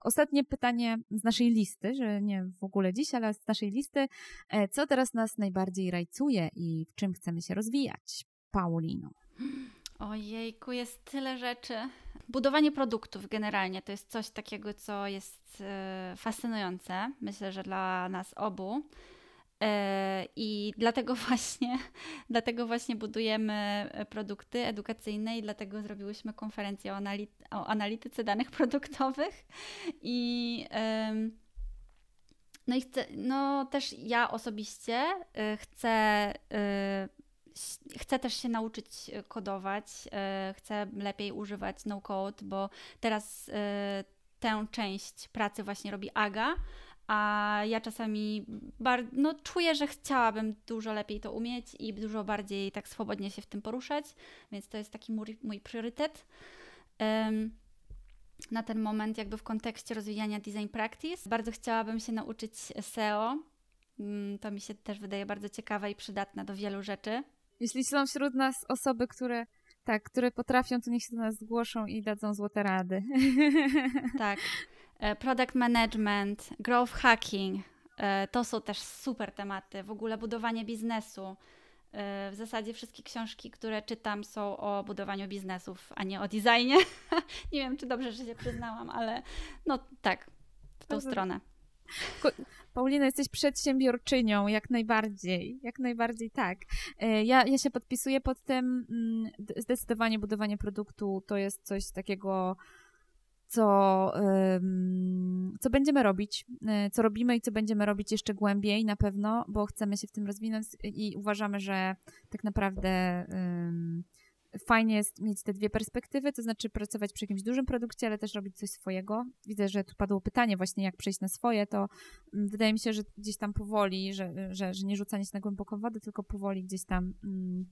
Speaker 2: Ostatnie pytanie z naszej listy, że nie w ogóle dziś, ale z naszej listy. E, co teraz nas najbardziej rajcuje i w czym chcemy się rozwijać? Paulino.
Speaker 1: Ojejku, jest tyle rzeczy. Budowanie produktów generalnie to jest coś takiego, co jest e, fascynujące. Myślę, że dla nas obu. E, I dlatego właśnie, dlatego właśnie budujemy produkty edukacyjne i dlatego zrobiłyśmy konferencję o, anality o analityce danych produktowych. I no i chcę, no też ja osobiście y, chcę chcę też się nauczyć kodować, y, chcę lepiej używać no-code, bo teraz tę część pracy właśnie robi Aga, a ja czasami bar- no, czuję, że chciałabym dużo lepiej to umieć i dużo bardziej tak swobodnie się w tym poruszać, więc to jest taki mój, mój priorytet. Um, na ten moment, jakby w kontekście rozwijania design practice. Bardzo chciałabym się nauczyć SEO. Mm, to mi się też wydaje bardzo ciekawe i przydatne do wielu rzeczy.
Speaker 2: Jeśli są wśród nas osoby, które tak, które potrafią, to niech się do nas zgłoszą i dadzą złote rady.
Speaker 1: Tak. E, product management, growth hacking, e, to są też super tematy. W ogóle budowanie biznesu. E, w zasadzie wszystkie książki, które czytam, są o budowaniu biznesów, a nie o designie. nie wiem, czy dobrze, że się przyznałam, ale no tak, w tą stronę.
Speaker 2: Paulina, jesteś przedsiębiorczynią, jak najbardziej, jak najbardziej tak. Ja, ja się podpisuję pod tym, mm, zdecydowanie budowanie produktu to jest coś takiego co, co będziemy robić, e, co robimy i co będziemy robić jeszcze głębiej na pewno, bo chcemy się w tym rozwinąć i uważamy, że tak naprawdę fajnie jest mieć te dwie perspektywy, to znaczy pracować przy jakimś dużym produkcie, ale też robić coś swojego. Widzę, że tu padło pytanie właśnie, jak przejść na swoje, to mm, wydaje mi się, że gdzieś tam powoli, że, że, że nie rzucanie się na głęboką wodę, tylko powoli gdzieś tam mm,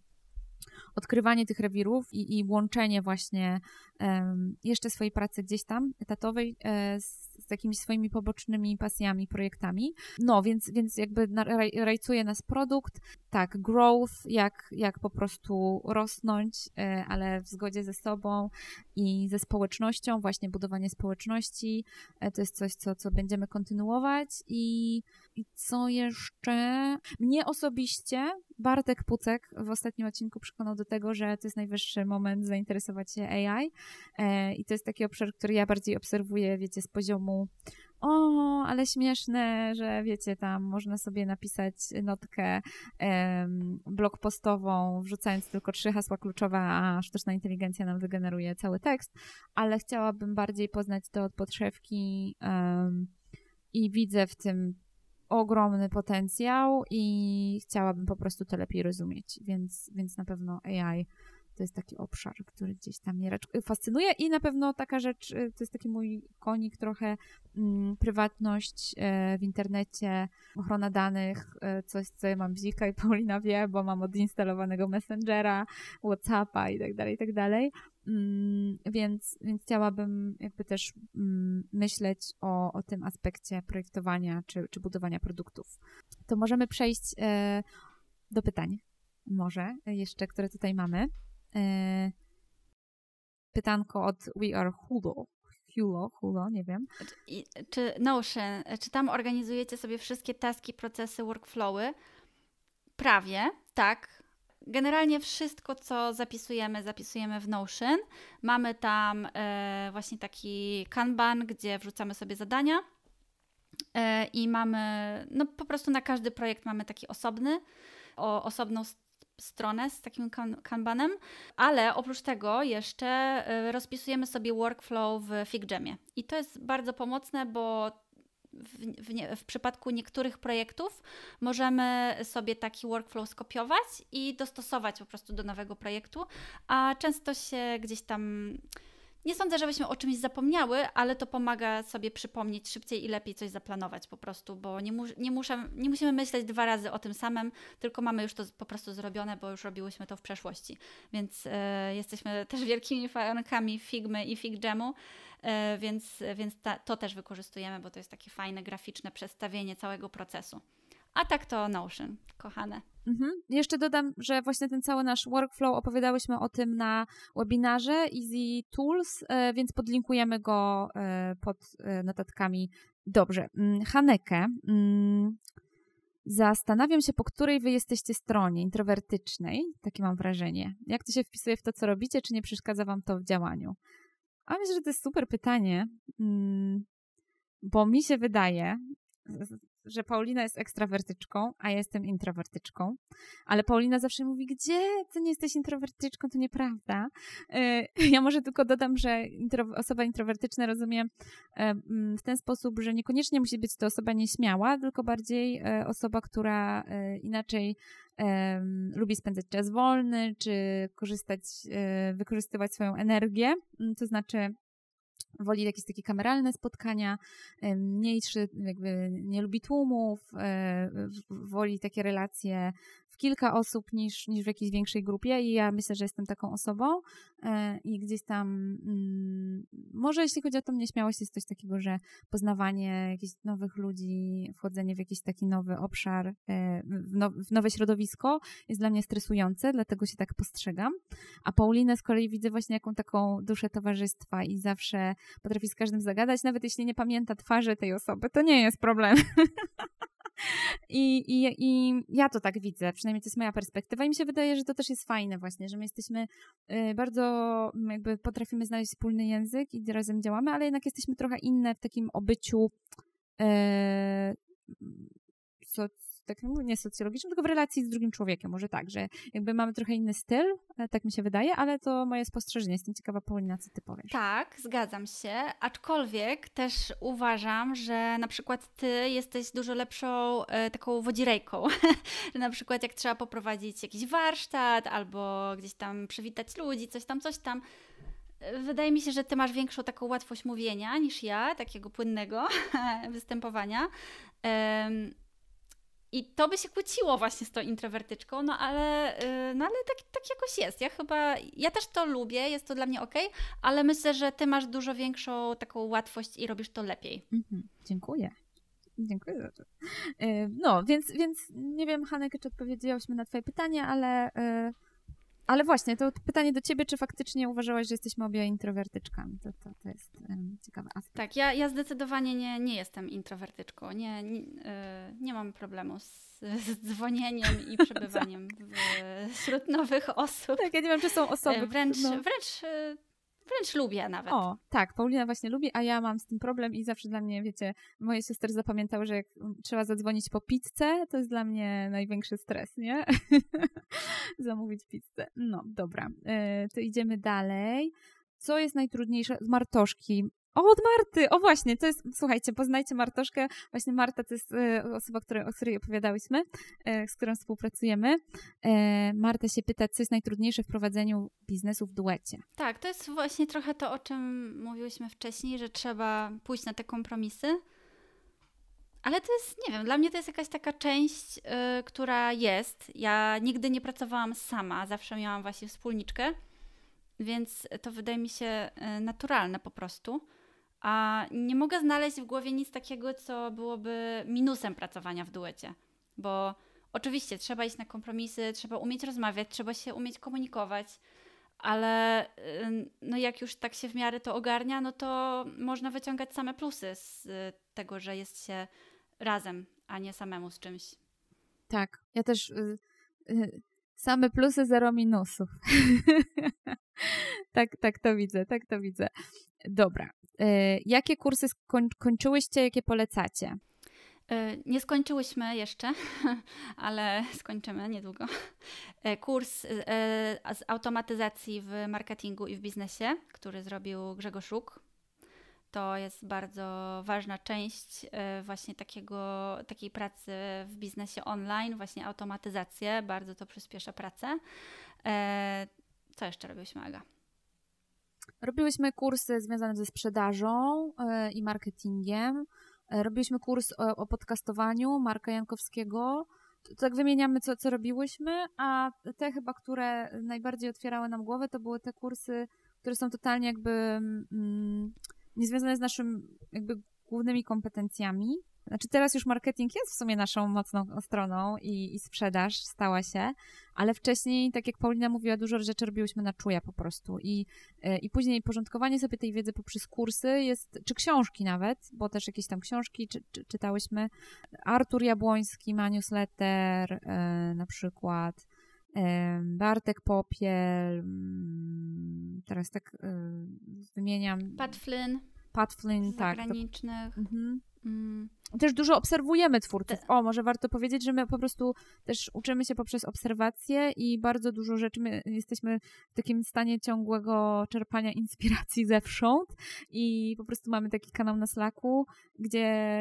Speaker 2: odkrywanie tych rewirów i, i łączenie właśnie um, jeszcze swojej pracy gdzieś tam etatowej e, z, z jakimiś swoimi pobocznymi pasjami, projektami. No, więc, więc jakby rajcuje nas produkt, tak, growth, jak, jak po prostu rosnąć, e, ale w zgodzie ze sobą i ze społecznością, właśnie budowanie społeczności, e, to jest coś, co, co będziemy kontynuować i, i co jeszcze? Mnie osobiście Bartek Pucek w ostatnim odcinku przekonał do tego, że to jest najwyższy moment zainteresować się AI e, i to jest taki obszar, który ja bardziej obserwuję, wiecie, z poziomu o, ale śmieszne, że wiecie, tam można sobie napisać notkę em, blog postową, wrzucając tylko trzy hasła kluczowe, a sztuczna inteligencja nam wygeneruje cały tekst, ale chciałabym bardziej poznać to od podszewki um, i widzę w tym ogromny potencjał i chciałabym po prostu to lepiej rozumieć, więc, więc na pewno AI to jest taki obszar, który gdzieś tam mnie fascynuje i na pewno taka rzecz, y, to jest taki mój konik trochę mm, prywatność e, w internecie, ochrona danych, e, coś, co ja mam bzika i Paulina wie, bo mam odinstalowanego Messengera, Whatsappa i tak dalej, i tak dalej. Mm, więc, więc chciałabym jakby też mm, myśleć o, o tym aspekcie projektowania czy, czy budowania produktów. To możemy przejść e, do pytań może jeszcze, które tutaj mamy. E, pytanko od We Are Hulo. Hulo, Hulo, nie wiem.
Speaker 1: Czy, czy Notion, czy tam organizujecie sobie wszystkie taski, procesy, workflowy? Prawie, tak. Generalnie wszystko, co zapisujemy, zapisujemy w Notion. Mamy tam e, właśnie taki Kanban, gdzie wrzucamy sobie zadania e, i mamy, no po prostu na każdy projekt mamy taki osobny, o, osobną stronę z takim kanbanem, ale oprócz tego jeszcze y, rozpisujemy sobie workflow w FigJamie. I to jest bardzo pomocne, bo w, w, w, przypadku niektórych projektów możemy sobie taki workflow skopiować i dostosować po prostu do nowego projektu, a często się gdzieś tam nie sądzę, żebyśmy o czymś zapomniały, ale to pomaga sobie przypomnieć szybciej i lepiej coś zaplanować po prostu, bo nie, mu, nie, muszę, nie musimy myśleć dwa razy o tym samym, tylko mamy już to po prostu zrobione, bo już robiłyśmy to w przeszłości. Więc e, jesteśmy też wielkimi fankami Figmy i FigJamu, e, więc, więc ta, to też wykorzystujemy, bo to jest takie fajne, graficzne przedstawienie całego procesu. A tak to Notion, kochane.
Speaker 2: Mhm. Jeszcze dodam, że właśnie ten cały nasz workflow opowiadałyśmy o tym na webinarze Easy Tools, e, więc podlinkujemy go e, pod e, notatkami. Dobrze. Mm, Haneke. Mm, zastanawiam się, po której wy jesteście stronie introwertycznej, takie mam wrażenie. Jak to się wpisuje w to, co robicie, czy nie przeszkadza wam to w działaniu? A myślę, że to jest super pytanie, mm, bo mi się wydaje, że Paulina jest ekstrawertyczką, a ja jestem introwertyczką. Ale Paulina zawsze mówi, gdzie ty nie jesteś introwertyczką, to nieprawda. E, ja może tylko dodam, że osoba introwertyczna rozumie e, w ten sposób, że niekoniecznie musi być to osoba nieśmiała, tylko bardziej e, osoba, która inaczej lubi spędzać czas wolny, czy korzystać, wykorzystywać swoją energię, to znaczy woli jakieś takie kameralne spotkania, mniejszy, jakby nie lubi tłumów, e, woli takie relacje kilka osób niż, niż w jakiejś większej grupie i ja myślę, że jestem taką osobą e, i gdzieś tam mm, może jeśli chodzi o tą nieśmiałość jest coś takiego, że poznawanie jakichś nowych ludzi, wchodzenie w jakiś taki nowy obszar, e, w, now, w nowe środowisko jest dla mnie stresujące, dlatego się tak postrzegam, a Paulinę z kolei widzę właśnie jaką taką duszę towarzystwa i zawsze potrafi z każdym zagadać, nawet jeśli nie pamięta twarzy tej osoby, to nie jest problem. I, i, I ja to tak widzę, przynajmniej to jest moja perspektywa. I mi się wydaje, że to też jest fajne właśnie, że my jesteśmy y, bardzo, jakby potrafimy znaleźć wspólny język i razem działamy, ale jednak jesteśmy trochę inne w takim obyciu e, tak nie socjologicznym, tylko w relacji z drugim człowiekiem. Może tak, że jakby mamy trochę inny styl, e, tak mi się wydaje, ale to moje spostrzeżenie. Jestem ciekawa, Paulina, co ty powiesz.
Speaker 1: Tak, zgadzam się, aczkolwiek też uważam, że na przykład ty jesteś dużo lepszą e, taką wodzirejką, że na przykład jak trzeba poprowadzić jakiś warsztat albo gdzieś tam przywitać ludzi, coś tam, coś tam, Wydaje mi się, że ty masz większą taką łatwość mówienia niż ja, takiego płynnego występowania. I to by się kłóciło właśnie z tą introwertyczką, no ale, y, no ale tak, tak jakoś jest. Ja chyba, ja też to lubię, jest to dla mnie ok, ale myślę, że ty masz dużo większą taką łatwość i robisz to lepiej. Mhm,
Speaker 2: dziękuję. Dziękuję za to. Y, no, więc, więc nie wiem, Hanek, czy odpowiedziałyśmy na twoje pytanie, ale y, ale właśnie, to pytanie do ciebie, czy faktycznie uważałaś, że jesteśmy obie introwertyczkami? To, to, to jest um, ciekawy aspekt.
Speaker 1: Tak, ja, ja zdecydowanie nie, nie jestem introwertyczką. Nie, nie, yy, nie mam problemu z, z dzwonieniem i przebywaniem w, wśród nowych osób.
Speaker 2: Tak, ja nie wiem, czy są osoby.
Speaker 1: Wręcz, no. wręcz yy, Wręcz lubię nawet.
Speaker 2: O, tak, Paulina właśnie lubi, a ja mam z tym problem i zawsze dla mnie, wiecie, moje siostry zapamiętały, że jak trzeba zadzwonić po pizzę, to jest dla mnie największy stres, nie? Zamówić pizzę. No, dobra. E, to idziemy dalej. Co jest najtrudniejsze? Z Martoszki. O, od Marty! O właśnie, to jest, słuchajcie, poznajcie Martoszkę. Właśnie Marta to jest e, osoba, której, o której opowiadałyśmy, e, z którą współpracujemy. E, Marta się pyta, co jest najtrudniejsze w prowadzeniu biznesu w duecie.
Speaker 1: Tak, to jest właśnie trochę to, o czym mówiłyśmy wcześniej, że trzeba pójść na te kompromisy. Ale to jest, nie wiem, dla mnie to jest jakaś taka część, y, która jest. Ja nigdy nie pracowałam sama, zawsze miałam właśnie wspólniczkę, więc to wydaje mi się naturalne po prostu. A nie mogę znaleźć w głowie nic takiego, co byłoby minusem pracowania w duecie, bo oczywiście trzeba iść na kompromisy, trzeba umieć rozmawiać, trzeba się umieć komunikować, ale y, no jak już tak się w miarę to ogarnia, no to można wyciągać same plusy z tego, że jest się razem, a nie samemu z czymś.
Speaker 2: Tak, ja też y, y, same plusy, zero minusów. tak, tak to widzę, tak to widzę. Dobra. Y, jakie kursy skoń, kończyłyście, jakie polecacie?
Speaker 1: Y, nie skończyłyśmy jeszcze, ale skończymy niedługo. Y, kurs z automatyzacji w marketingu i w biznesie, który zrobił Grzegorz Szuk, to jest bardzo ważna część właśnie takiego, takiej pracy w biznesie online, właśnie automatyzację, bardzo to przyspiesza pracę. Co jeszcze robiłyśmy, Aga?
Speaker 2: Robiłyśmy kursy związane ze sprzedażą e, i marketingiem. Robiliśmy kurs o, o podcastowaniu Marka Jankowskiego. Tak wymieniamy, co, co robiłyśmy, a te chyba, które najbardziej otwierały nam głowę, to były te kursy, które są totalnie jakby mm, niezwiązane z naszym jakby głównymi kompetencjami. Znaczy teraz już marketing jest w sumie naszą mocną stroną i, i sprzedaż stała się, ale wcześniej, tak jak Paulina mówiła, dużo rzeczy robiłyśmy na czuja po prostu i, e, i później porządkowanie sobie tej wiedzy poprzez kursy jest, czy książki nawet, bo też jakieś tam książki czy, czy, czytałyśmy. Artur Jabłoński ma newsletter e, na przykład, Bartek Popiel, mm, teraz tak e, wymieniam.
Speaker 1: Pat Flynn.
Speaker 2: Pat Flynn,
Speaker 1: tak. Zagranicznych. To, mhm.
Speaker 2: Mm. Też dużo obserwujemy twórców. O, może warto powiedzieć, że my po prostu też uczymy się poprzez obserwacje i bardzo dużo rzeczy, my jesteśmy w takim stanie ciągłego czerpania inspiracji zewsząd i po prostu mamy taki kanał na Slacku, gdzie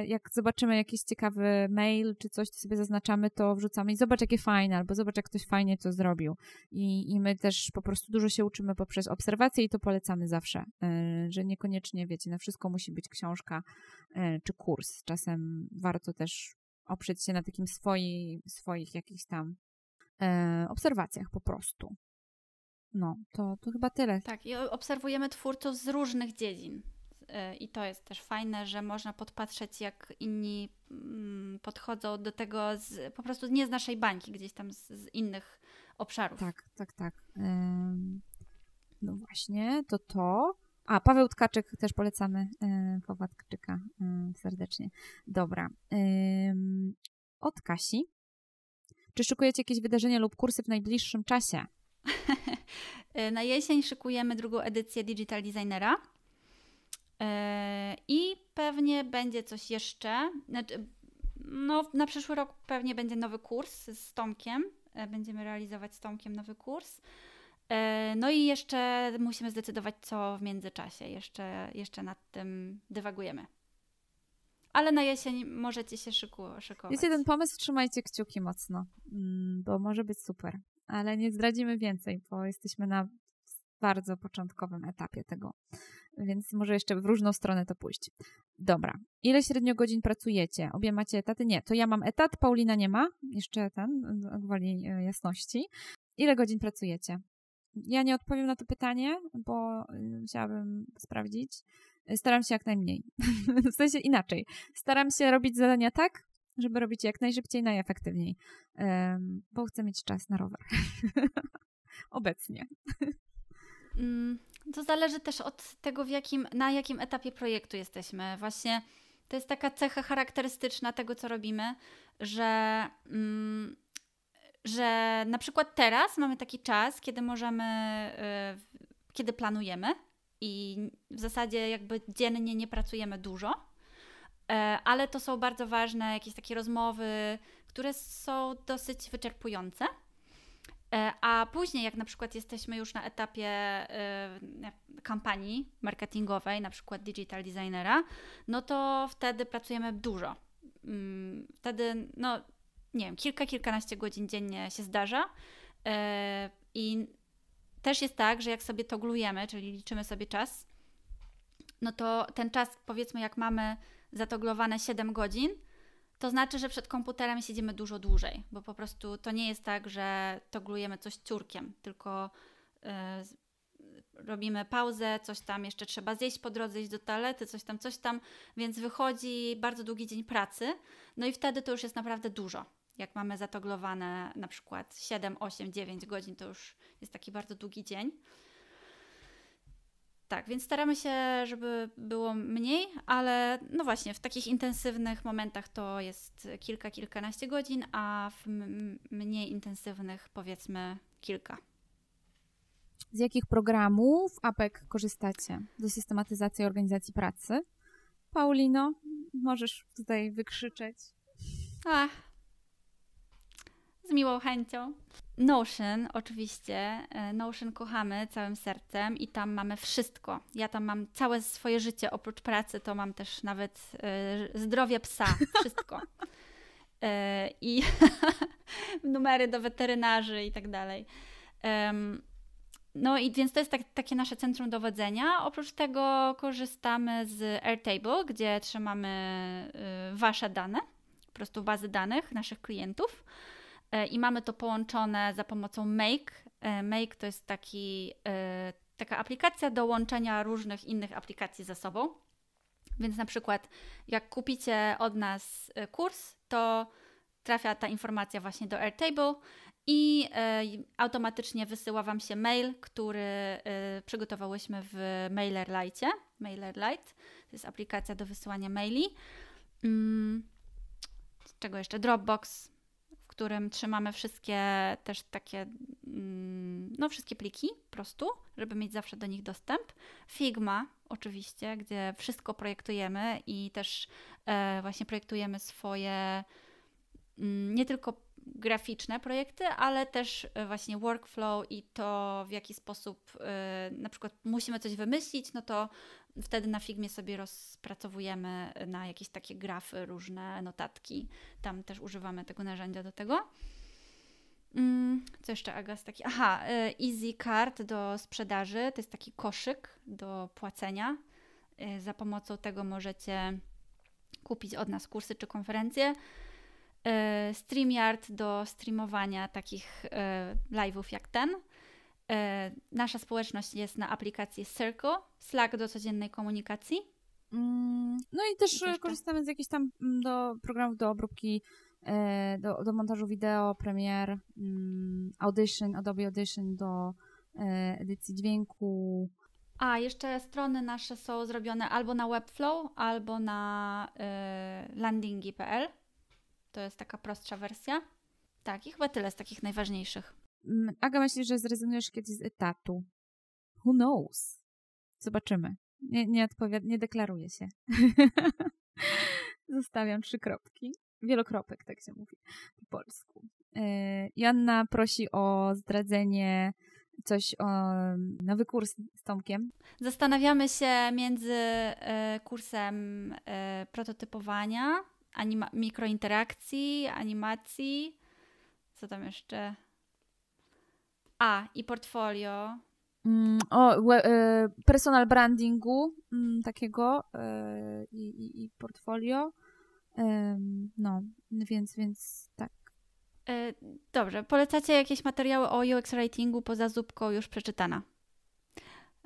Speaker 2: jak zobaczymy jakiś ciekawy mail czy coś, to sobie zaznaczamy, to wrzucamy i zobacz jakie fajne, albo zobacz jak ktoś fajnie to zrobił. I, i my też po prostu dużo się uczymy poprzez obserwacje i to polecamy zawsze, e, że niekoniecznie, wiecie, na wszystko musi być książka e, czy kurs. Czasem warto też oprzeć się na takim swoi, swoich jakichś tam e, obserwacjach po prostu. No, to, to chyba tyle.
Speaker 1: Tak, i obserwujemy twórców z różnych dziedzin. E, I to jest też fajne, że można podpatrzeć, jak inni mm, podchodzą do tego z, po prostu nie z naszej bańki, gdzieś tam z, z innych obszarów.
Speaker 2: Tak, tak, tak. No właśnie, to to. A, Paweł Tkaczyk też polecamy. E, Pawła Tkaczyka e, serdecznie. Dobra. Od Kasi. Czy szykujecie jakieś wydarzenia lub kursy w najbliższym czasie?
Speaker 1: Na jesień szykujemy drugą edycję Digital Designera. E, I pewnie będzie coś jeszcze. Znaczy, no, na przyszły rok pewnie będzie nowy kurs z Tomkiem. Będziemy realizować z Tomkiem nowy kurs. E, no i jeszcze musimy zdecydować, co w międzyczasie. Jeszcze, jeszcze nad tym dywagujemy. Ale na jesień możecie się szykować.
Speaker 2: Jest jeden pomysł, trzymajcie kciuki mocno, mm, bo może być super. Ale nie zdradzimy więcej, bo jesteśmy na bardzo początkowym etapie tego. Więc może jeszcze w różną stronę to pójść. Dobra. Ile średnio godzin pracujecie? Obie macie etaty? Nie, to ja mam etat, Paulina nie ma. Jeszcze ten, gwoli e, jasności. Ile godzin pracujecie? Ja nie odpowiem na to pytanie, bo y, chciałabym sprawdzić. Staram się jak najmniej. w sensie inaczej. Staram się robić zadania tak, żeby robić jak najszybciej, najefektywniej, bo chcę mieć czas na rower. Obecnie.
Speaker 1: Mm, to zależy też od tego, jakim, na jakim etapie projektu jesteśmy. Właśnie to jest taka cecha charakterystyczna tego, co robimy, że mm, że na przykład teraz mamy taki czas, kiedy możemy, y, kiedy planujemy i w zasadzie jakby dziennie nie pracujemy dużo, e, ale to są bardzo ważne jakieś takie rozmowy, które są dosyć wyczerpujące. E, a później, jak na przykład jesteśmy już na etapie kampanii marketingowej, na przykład digital designera, no to wtedy pracujemy dużo. Mm, wtedy, no nie wiem, kilka, kilkanaście godzin dziennie się zdarza. I też jest tak, że jak sobie to glujemy, czyli liczymy sobie czas, no to ten czas, powiedzmy, jak mamy zatoglowane 7 godzin, to znaczy, że przed komputerem siedzimy dużo dłużej, bo po prostu to nie jest tak, że toglujemy coś ciurkiem, tylko yy, robimy pauzę, coś tam jeszcze trzeba zjeść po drodze, iść do toalety, coś tam, coś tam, więc wychodzi bardzo długi dzień pracy, no i wtedy to już jest naprawdę dużo jak mamy zatoglowane na przykład 7, 8, 9 godzin, to już jest taki bardzo długi dzień. Tak, więc staramy się, żeby było mniej, ale no właśnie, w takich intensywnych momentach to jest kilka, kilkanaście godzin, a w mniej intensywnych powiedzmy kilka.
Speaker 2: Z jakich programów APEC korzystacie do systematyzacji organizacji pracy? Paulino, możesz tutaj wykrzyczeć.
Speaker 1: Ach, z miłą chęcią. Notion, oczywiście. E, Notion kochamy całym sercem i tam mamy wszystko. Ja tam mam całe swoje życie, oprócz pracy, to mam też nawet y, zdrowie psa, wszystko. Y, I numery do weterynarzy i tak dalej. no i więc to jest tak, takie nasze centrum dowodzenia. Oprócz tego korzystamy z Airtable, gdzie trzymamy wasze dane, po prostu bazy danych naszych klientów. E, i mamy to połączone za pomocą Make. E, Make to jest taki, e, taka aplikacja do łączenia różnych innych aplikacji ze sobą. Więc na przykład, jak kupicie od nas kurs, to trafia ta informacja właśnie do Airtable i automatycznie wysyła Wam się mail, który przygotowałyśmy w MailerLite. MailerLite to jest aplikacja do wysyłania maili. Mm, czego jeszcze? Dropbox którym trzymamy wszystkie też takie, mm, no wszystkie pliki po prostu, żeby mieć zawsze do nich dostęp. Figma oczywiście, gdzie wszystko projektujemy i też e, właśnie projektujemy swoje nie tylko graficzne projekty, ale też e, właśnie workflow i to w jaki sposób e, na przykład musimy coś wymyślić, no to wtedy na Figmie sobie rozpracowujemy na jakieś takie grafy, różne notatki. Tam też używamy tego narzędzia do tego. Mm, co jeszcze Aga taki? Aha, e, Easy Card do sprzedaży. To jest taki koszyk do płacenia. Za pomocą tego możecie kupić od nas kursy czy konferencje. E, StreamYard do streamowania takich e, live'ów jak ten. E, nasza społeczność jest na aplikacji Circle, Slack do codziennej komunikacji.
Speaker 2: Mm, no i też I korzystamy z jakichś tam mm, do programów do obróbki, do, do montażu wideo, Premiere, mm, Audition, Adobe Audition do edycji dźwięku.
Speaker 1: A, jeszcze strony nasze są zrobione albo na Webflow, albo na landingi.pl. To jest taka prostsza wersja. Tak, i chyba tyle z takich najważniejszych.
Speaker 2: Mm, Aga myśli, że zrezygnujesz kiedyś z etatu. Who knows? Zobaczymy. Nie, nie, odpowiad- nie deklaruję się. Zostawiam trzy kropki. Wielokropek, tak się mówi po polsku. Yy, Joanna prosi o zdradzenie coś o nowy kurs z Tomkiem.
Speaker 1: Zastanawiamy się między y, kursem y, prototypowania anima- mikrointerakcji, animacji. Co tam jeszcze? A, i portfolio.
Speaker 2: Mm, o, we, e, personal brandingu mm, takiego e, i, i, portfolio. no, więc, więc tak.
Speaker 1: E, dobrze, polecacie jakieś materiały o UX writingu poza zupką już przeczytana?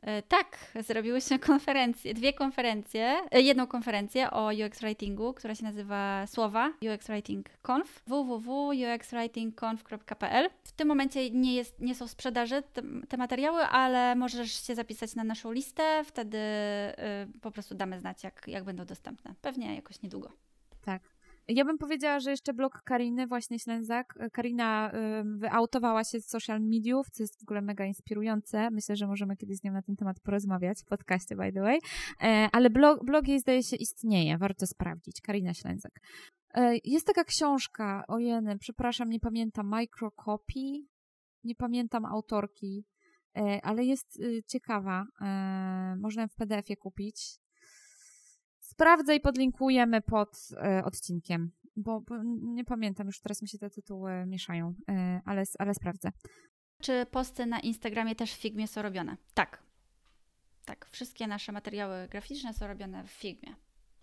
Speaker 1: E, tak, zrobiłyśmy konferencję, dwie konferencje, e, jedną konferencję o UX Writingu, która się nazywa Słowa UX Writing Conf www.uxwritingconf.pl W tym momencie nie, jest, nie są w sprzedaży te, te materiały, ale możesz się zapisać na naszą listę, wtedy y, po prostu damy znać, jak, jak będą dostępne. Pewnie jakoś niedługo.
Speaker 2: Tak. Ja bym powiedziała, że jeszcze blog Kariny, właśnie Ślęzak. Karina wyautowała się z social mediów, co jest w ogóle mega inspirujące. Myślę, że możemy kiedyś z nią na ten temat porozmawiać w podcaście, by the way. E, ale blog, blog jej zdaje się istnieje, warto sprawdzić. Karina Ślęzak. E, jest taka książka, ojeny, przepraszam, nie pamiętam, Microcopy, nie pamiętam autorki, e, ale jest y, ciekawa. Można w PDF-ie kupić. Sprawdzę i podlinkujemy pod e, odcinkiem, bo, bo, nie pamiętam, już teraz mi się te tytuły mieszają, e, ale, ale sprawdzę.
Speaker 1: Czy posty na Instagramie też w Figmie są robione? Tak. Tak, wszystkie nasze materiały graficzne są robione w Figmie.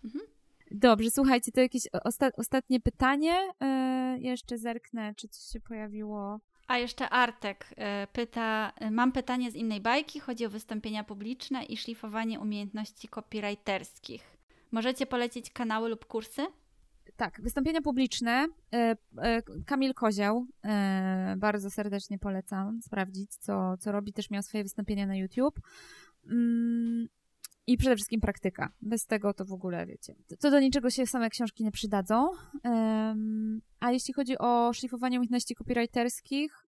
Speaker 1: Mhm.
Speaker 2: Dobrze, słuchajcie, to jakieś osta ostatnie pytanie. E, jeszcze zerknę, czy coś się pojawiło.
Speaker 1: A jeszcze Artek e, pyta, mam pytanie z innej bajki, chodzi o wystąpienia publiczne i szlifowanie umiejętności copywriterskich. Możecie polecić kanały lub kursy?
Speaker 2: Tak, wystąpienia publiczne. E, e, Kamil Kozioł, e, bardzo serdecznie polecam sprawdzić, co, co robi. Też miał swoje wystąpienia na YouTube. Mm, I przede wszystkim praktyka. Bez tego to w ogóle, wiecie, to do niczego się same książki nie przydadzą. A jeśli chodzi o szlifowanie umiejętności copywriterskich,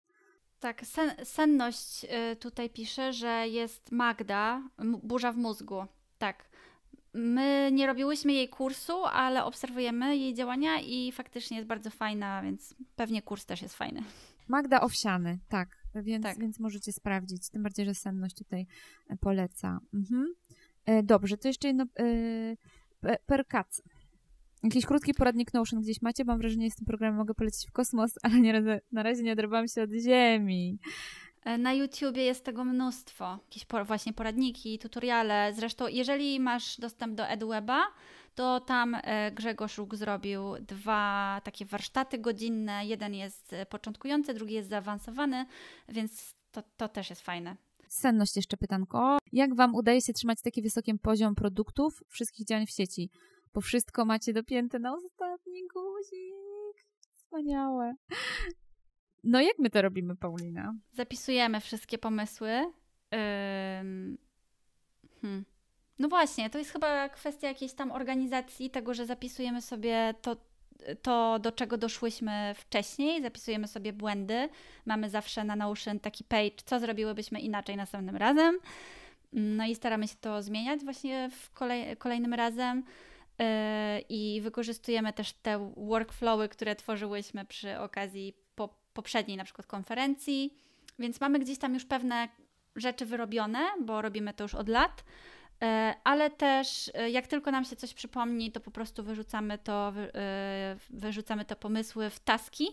Speaker 1: tak, sen, senność tutaj pisze, że jest Magda, burza w mózgu. Tak. My nie robiłyśmy jej kursu, ale obserwujemy jej działania i faktycznie jest bardzo fajna, więc pewnie kurs też jest fajny.
Speaker 2: Magda Owsiany, tak, więc, tak. więc możecie sprawdzić. Tym bardziej, że senność tutaj e, poleca. Mhm. E, dobrze, to jeszcze jedno. E, perkac. Jakiś krótki poradnik Notion gdzieś macie? Mam wrażenie, że z tym programem mogę polecić w kosmos, ale nie, na razie nie oderwam się od Ziemi.
Speaker 1: E, na YouTubie jest tego mnóstwo, jakieś właśnie poradniki, tutoriale. Zresztą, jeżeli masz dostęp do EduWeba, to tam e, Grzegorz Róg zrobił dwa takie warsztaty godzinne. Jeden jest e, początkujący, drugi jest zaawansowany, więc to, to też jest fajne.
Speaker 2: Senność jeszcze pytanko. Jak Wam udaje się trzymać taki wysoki poziom produktów, wszystkich działań w sieci? Bo wszystko macie dopięte na ostatni guzik. Wspaniałe. No jak my to robimy, Paulina?
Speaker 1: Zapisujemy wszystkie pomysły. Hmm. No właśnie, to jest chyba kwestia jakiejś tam organizacji, tego, że zapisujemy sobie to, to, do czego doszłyśmy wcześniej, zapisujemy sobie błędy. Mamy zawsze na Notion taki page, co zrobiłybyśmy inaczej następnym razem. No i staramy się to zmieniać właśnie w kolej, kolejnym razem. Yy, I wykorzystujemy też te workflowy, które tworzyłyśmy przy okazji poprzedniej na przykład konferencji, więc mamy gdzieś tam już pewne rzeczy wyrobione, bo robimy to już od lat, e, ale też e, jak tylko nam się coś przypomni, to po prostu wyrzucamy to, e, wyrzucamy te pomysły w taski,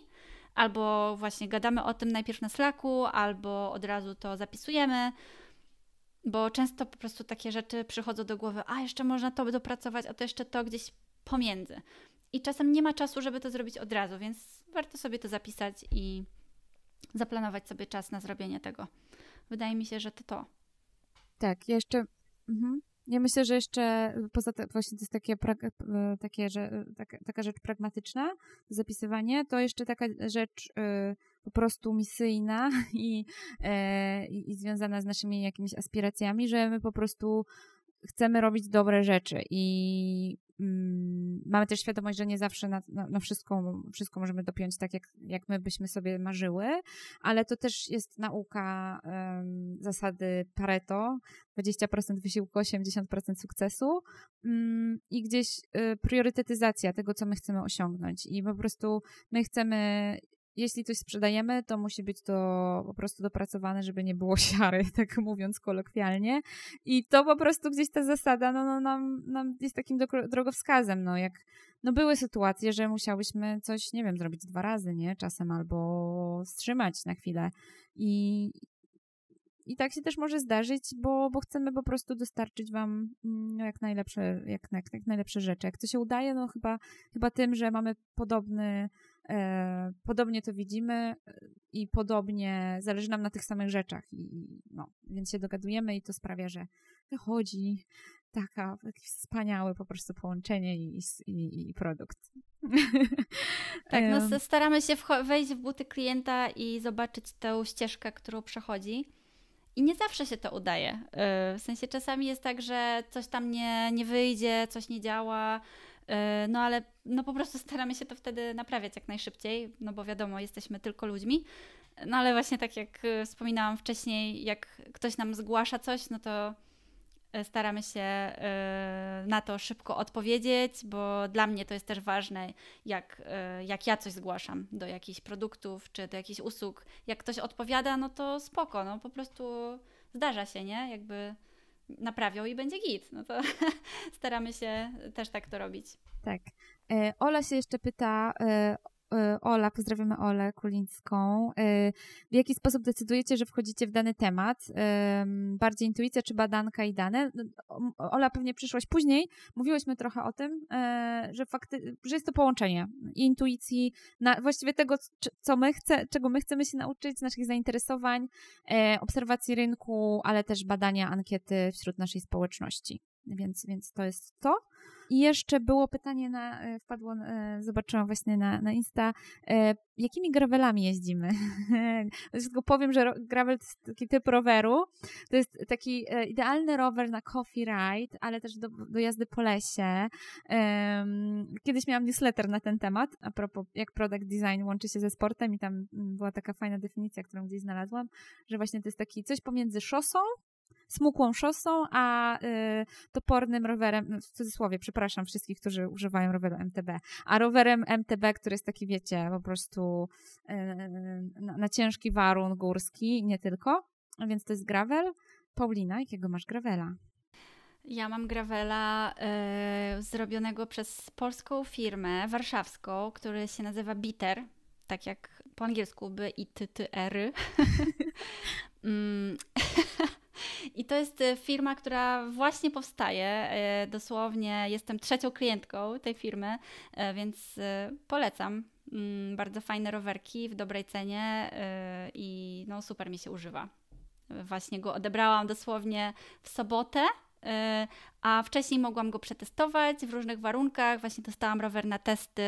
Speaker 1: albo właśnie gadamy o tym najpierw na Slacku, albo od razu to zapisujemy, bo często po prostu takie rzeczy przychodzą do głowy, a jeszcze można to dopracować, a to jeszcze to gdzieś pomiędzy. I czasem nie ma czasu, żeby to zrobić od razu, więc warto sobie to zapisać i zaplanować sobie czas na zrobienie tego. Wydaje mi się, że to to.
Speaker 2: Tak, jeszcze. Mhm. Ja myślę, że jeszcze poza tym właśnie to jest takie, e, takie że, taka, taka rzecz pragmatyczna, zapisywanie, to jeszcze taka rzecz y, po prostu misyjna i, y, i związana z naszymi jakimiś aspiracjami, że my po prostu chcemy robić dobre rzeczy i mm, mamy też świadomość, że nie zawsze na, na, na, wszystko, wszystko możemy dopiąć tak, jak, jak my byśmy sobie marzyły, ale to też jest nauka um, zasady Pareto, 20% wysiłku, 80% sukcesu. Um, i gdzieś y, priorytetyzacja tego, co my chcemy osiągnąć. I po prostu my chcemy jeśli coś sprzedajemy, to musi być to po prostu dopracowane, żeby nie było siary, tak mówiąc kolokwialnie. I to po prostu gdzieś ta zasada no, no, nam, nam jest takim drogowskazem. No, jak, no były sytuacje, że musiałyśmy coś, nie wiem, zrobić dwa razy, nie? Czasem albo wstrzymać na chwilę. I, i tak się też może zdarzyć, bo, bo chcemy po prostu dostarczyć Wam no, jak, najlepsze, jak, jak, jak najlepsze rzeczy. Jak to się udaje, no chyba, chyba tym, że mamy podobny podobnie to widzimy e, i podobnie zależy nam na tych samych rzeczach. I, no, więc się dogadujemy i to sprawia, że wychodzi taka, takie wspaniałe po prostu połączenie i, i, i produkt.
Speaker 1: Tak, no staramy się wejść w buty klienta i zobaczyć tę ścieżkę, którą przechodzi. I nie zawsze się to udaje. E, w sensie czasami jest tak, że coś tam nie, nie wyjdzie, coś nie działa, no ale no po prostu staramy się to wtedy naprawiać jak najszybciej, no bo wiadomo, jesteśmy tylko ludźmi. No ale właśnie tak jak wspominałam wcześniej, jak ktoś nam zgłasza coś, no to E, staramy się e, na to szybko odpowiedzieć, bo dla mnie to jest też ważne, jak, e, jak ja coś zgłaszam do jakichś produktów czy do jakichś usług. Jak ktoś odpowiada, no to spoko, no po prostu zdarza się, nie? Jakby naprawią i będzie git. No to staramy się też tak to robić.
Speaker 2: Tak. Ola się jeszcze pyta Y, Ola, pozdrawiamy Olę Kulińską. Y, w jaki sposób decydujecie, że wchodzicie w dany temat? Bardziej intuicja czy badanka i dane? No, Ola, pewnie przyszłaś później. Mówiłyśmy trochę o tym, że, fakty, że jest to połączenie intuicji, na, właściwie tego, co my chce, czego my chcemy się nauczyć, naszych zainteresowań, obserwacji rynku, ale też badania ankiety wśród naszej społeczności. Więc, więc to jest to. I jeszcze było pytanie na, e, wpadło, e, zobaczyłam właśnie na, na Insta, e, jakimi gravelami jeździmy? Tylko powiem, że gravel to jest taki typ roweru. To jest taki idealny rower na coffee ride, ale też do, do jazdy po lesie. Kiedyś miałam newsletter na ten temat, a propos jak product design łączy się ze sportem i tam mm, była taka fajna definicja, którą gdzieś znalazłam, że właśnie to jest taki coś pomiędzy szosą smukłą szosą, a y, topornym rowerem, no, w cudzysłowie, przepraszam wszystkich, którzy używają roweru MTB, a rowerem MTB, który jest taki, wiecie, po prostu y, na, na ciężki warun górski, nie tylko, więc to jest gravel. Paulina, jakiego masz gravela?
Speaker 1: Ja mam gravela y, zrobionego przez polską firmę warszawską, który się nazywa Bitter, tak jak po angielsku by i ty, ty, ery. I to jest e, firma, która właśnie powstaje. E, dosłownie jestem trzecią klientką tej firmy, e, więc polecam. Mm, bardzo fajne rowerki w dobrej cenie i no super mi się używa. Właśnie go odebrałam dosłownie w sobotę a wcześniej mogłam go przetestować w różnych warunkach. Właśnie dostałam rower na testy,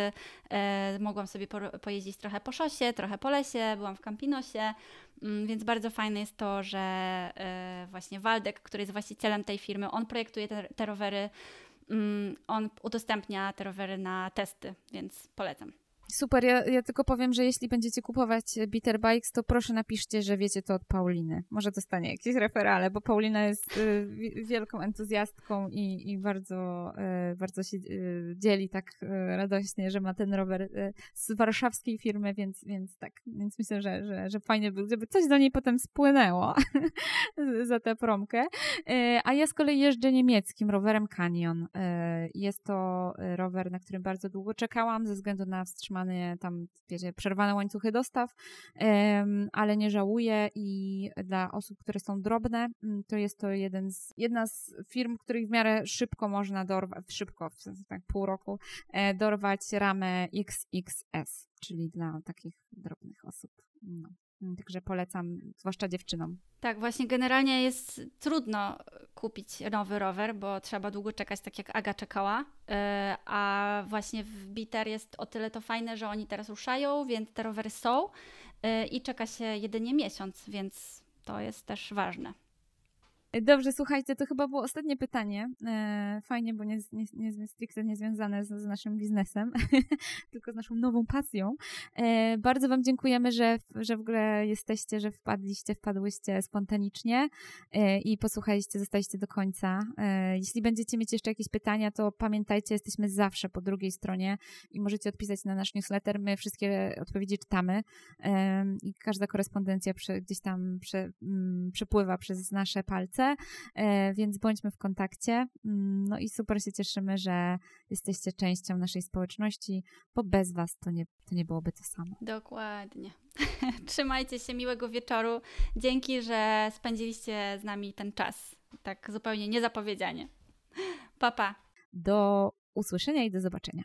Speaker 1: y, mogłam sobie pojeździć trochę po szosie, trochę po lesie, byłam w Campinosie, mm, więc bardzo fajne jest to, że y, właśnie Waldek, który jest właścicielem tej firmy, on projektuje te, te rowery, mm, on udostępnia te rowery na testy, więc polecam.
Speaker 2: Super, ja, ja, tylko powiem, że jeśli będziecie kupować Bitter Bikes, to proszę napiszcie, że wiecie to od Pauliny. Może dostanie jakieś referale, bo Paulina jest y, wielką entuzjastką i, i bardzo, y, bardzo się y, dzieli tak y, radośnie, że ma ten rower y, z warszawskiej firmy, więc, więc tak, więc myślę, że, że, że fajnie by, żeby coś do niej potem spłynęło za tę promkę. Y, a ja z kolei jeżdżę niemieckim rowerem Canyon. Jest to rower, na którym bardzo długo czekałam ze względu na wstrzymanie tam, wiecie, przerwane łańcuchy dostaw, ale nie żałuję i dla osób, które są drobne, mm, to jest to jeden z, jedna z firm, których w miarę szybko można dorwać, szybko, w sensie tak pół roku, e, dorwać ramę XXS, czyli dla takich drobnych osób. No. Mm, także polecam, zwłaszcza dziewczynom.
Speaker 1: Tak, właśnie generalnie jest trudno kupić nowy rower, bo trzeba długo czekać, tak jak Aga czekała. E, a właśnie w Bitter jest o tyle to fajne, że oni teraz ruszają, więc te rowery są e, i czeka się jedynie miesiąc, więc to jest też ważne.
Speaker 2: Dobrze, słuchajcie, to chyba było ostatnie pytanie. E, fajnie, bo nie, nie, nie stricte niezwiązane z, z naszym biznesem, tylko z naszą nową pasją. E, bardzo Wam dziękujemy, że, że w ogóle jesteście, że wpadliście, wpadłyście spontanicznie e, i posłuchaliście, zostaliście do końca. Jeśli będziecie mieć jeszcze jakieś pytania, to pamiętajcie, jesteśmy zawsze po drugiej stronie i możecie odpisać na nasz newsletter. My wszystkie odpowiedzi czytamy i każda korespondencja gdzieś tam mm, przepływa przez nasze palce. E, więc bądźmy w kontakcie. Mm, no i super się cieszymy, że jesteście częścią naszej społeczności, bo bez Was to nie, to nie byłoby to samo.
Speaker 1: Dokładnie. Trzymajcie się, miłego wieczoru. Dzięki, że spędziliście z nami ten czas. Tak zupełnie niezapowiedzianie. Papa. Pa.
Speaker 2: Do usłyszenia i do zobaczenia.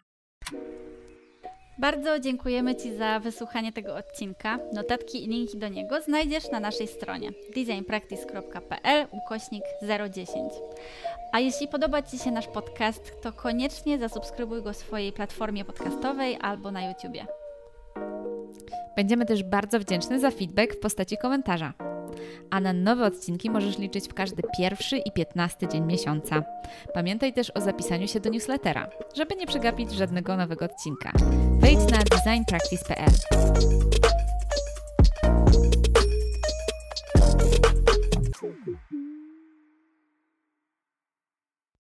Speaker 1: Bardzo dziękujemy Ci za wysłuchanie tego odcinka. Notatki i linki do niego znajdziesz na naszej stronie designpractice.pl ukośnik 010. A jeśli podoba Ci się nasz podcast, to koniecznie zasubskrybuj go w swojej platformie podcastowej albo na YouTubie.
Speaker 2: Będziemy też bardzo wdzięczni za feedback w postaci komentarza. a na nowe odcinki możesz liczyć w każdy pierwszy i piętnasty dzień miesiąca. Pamiętaj też o zapisaniu się do newslettera, żeby nie przegapić żadnego nowego odcinka. Wejdź na designpractice.pl.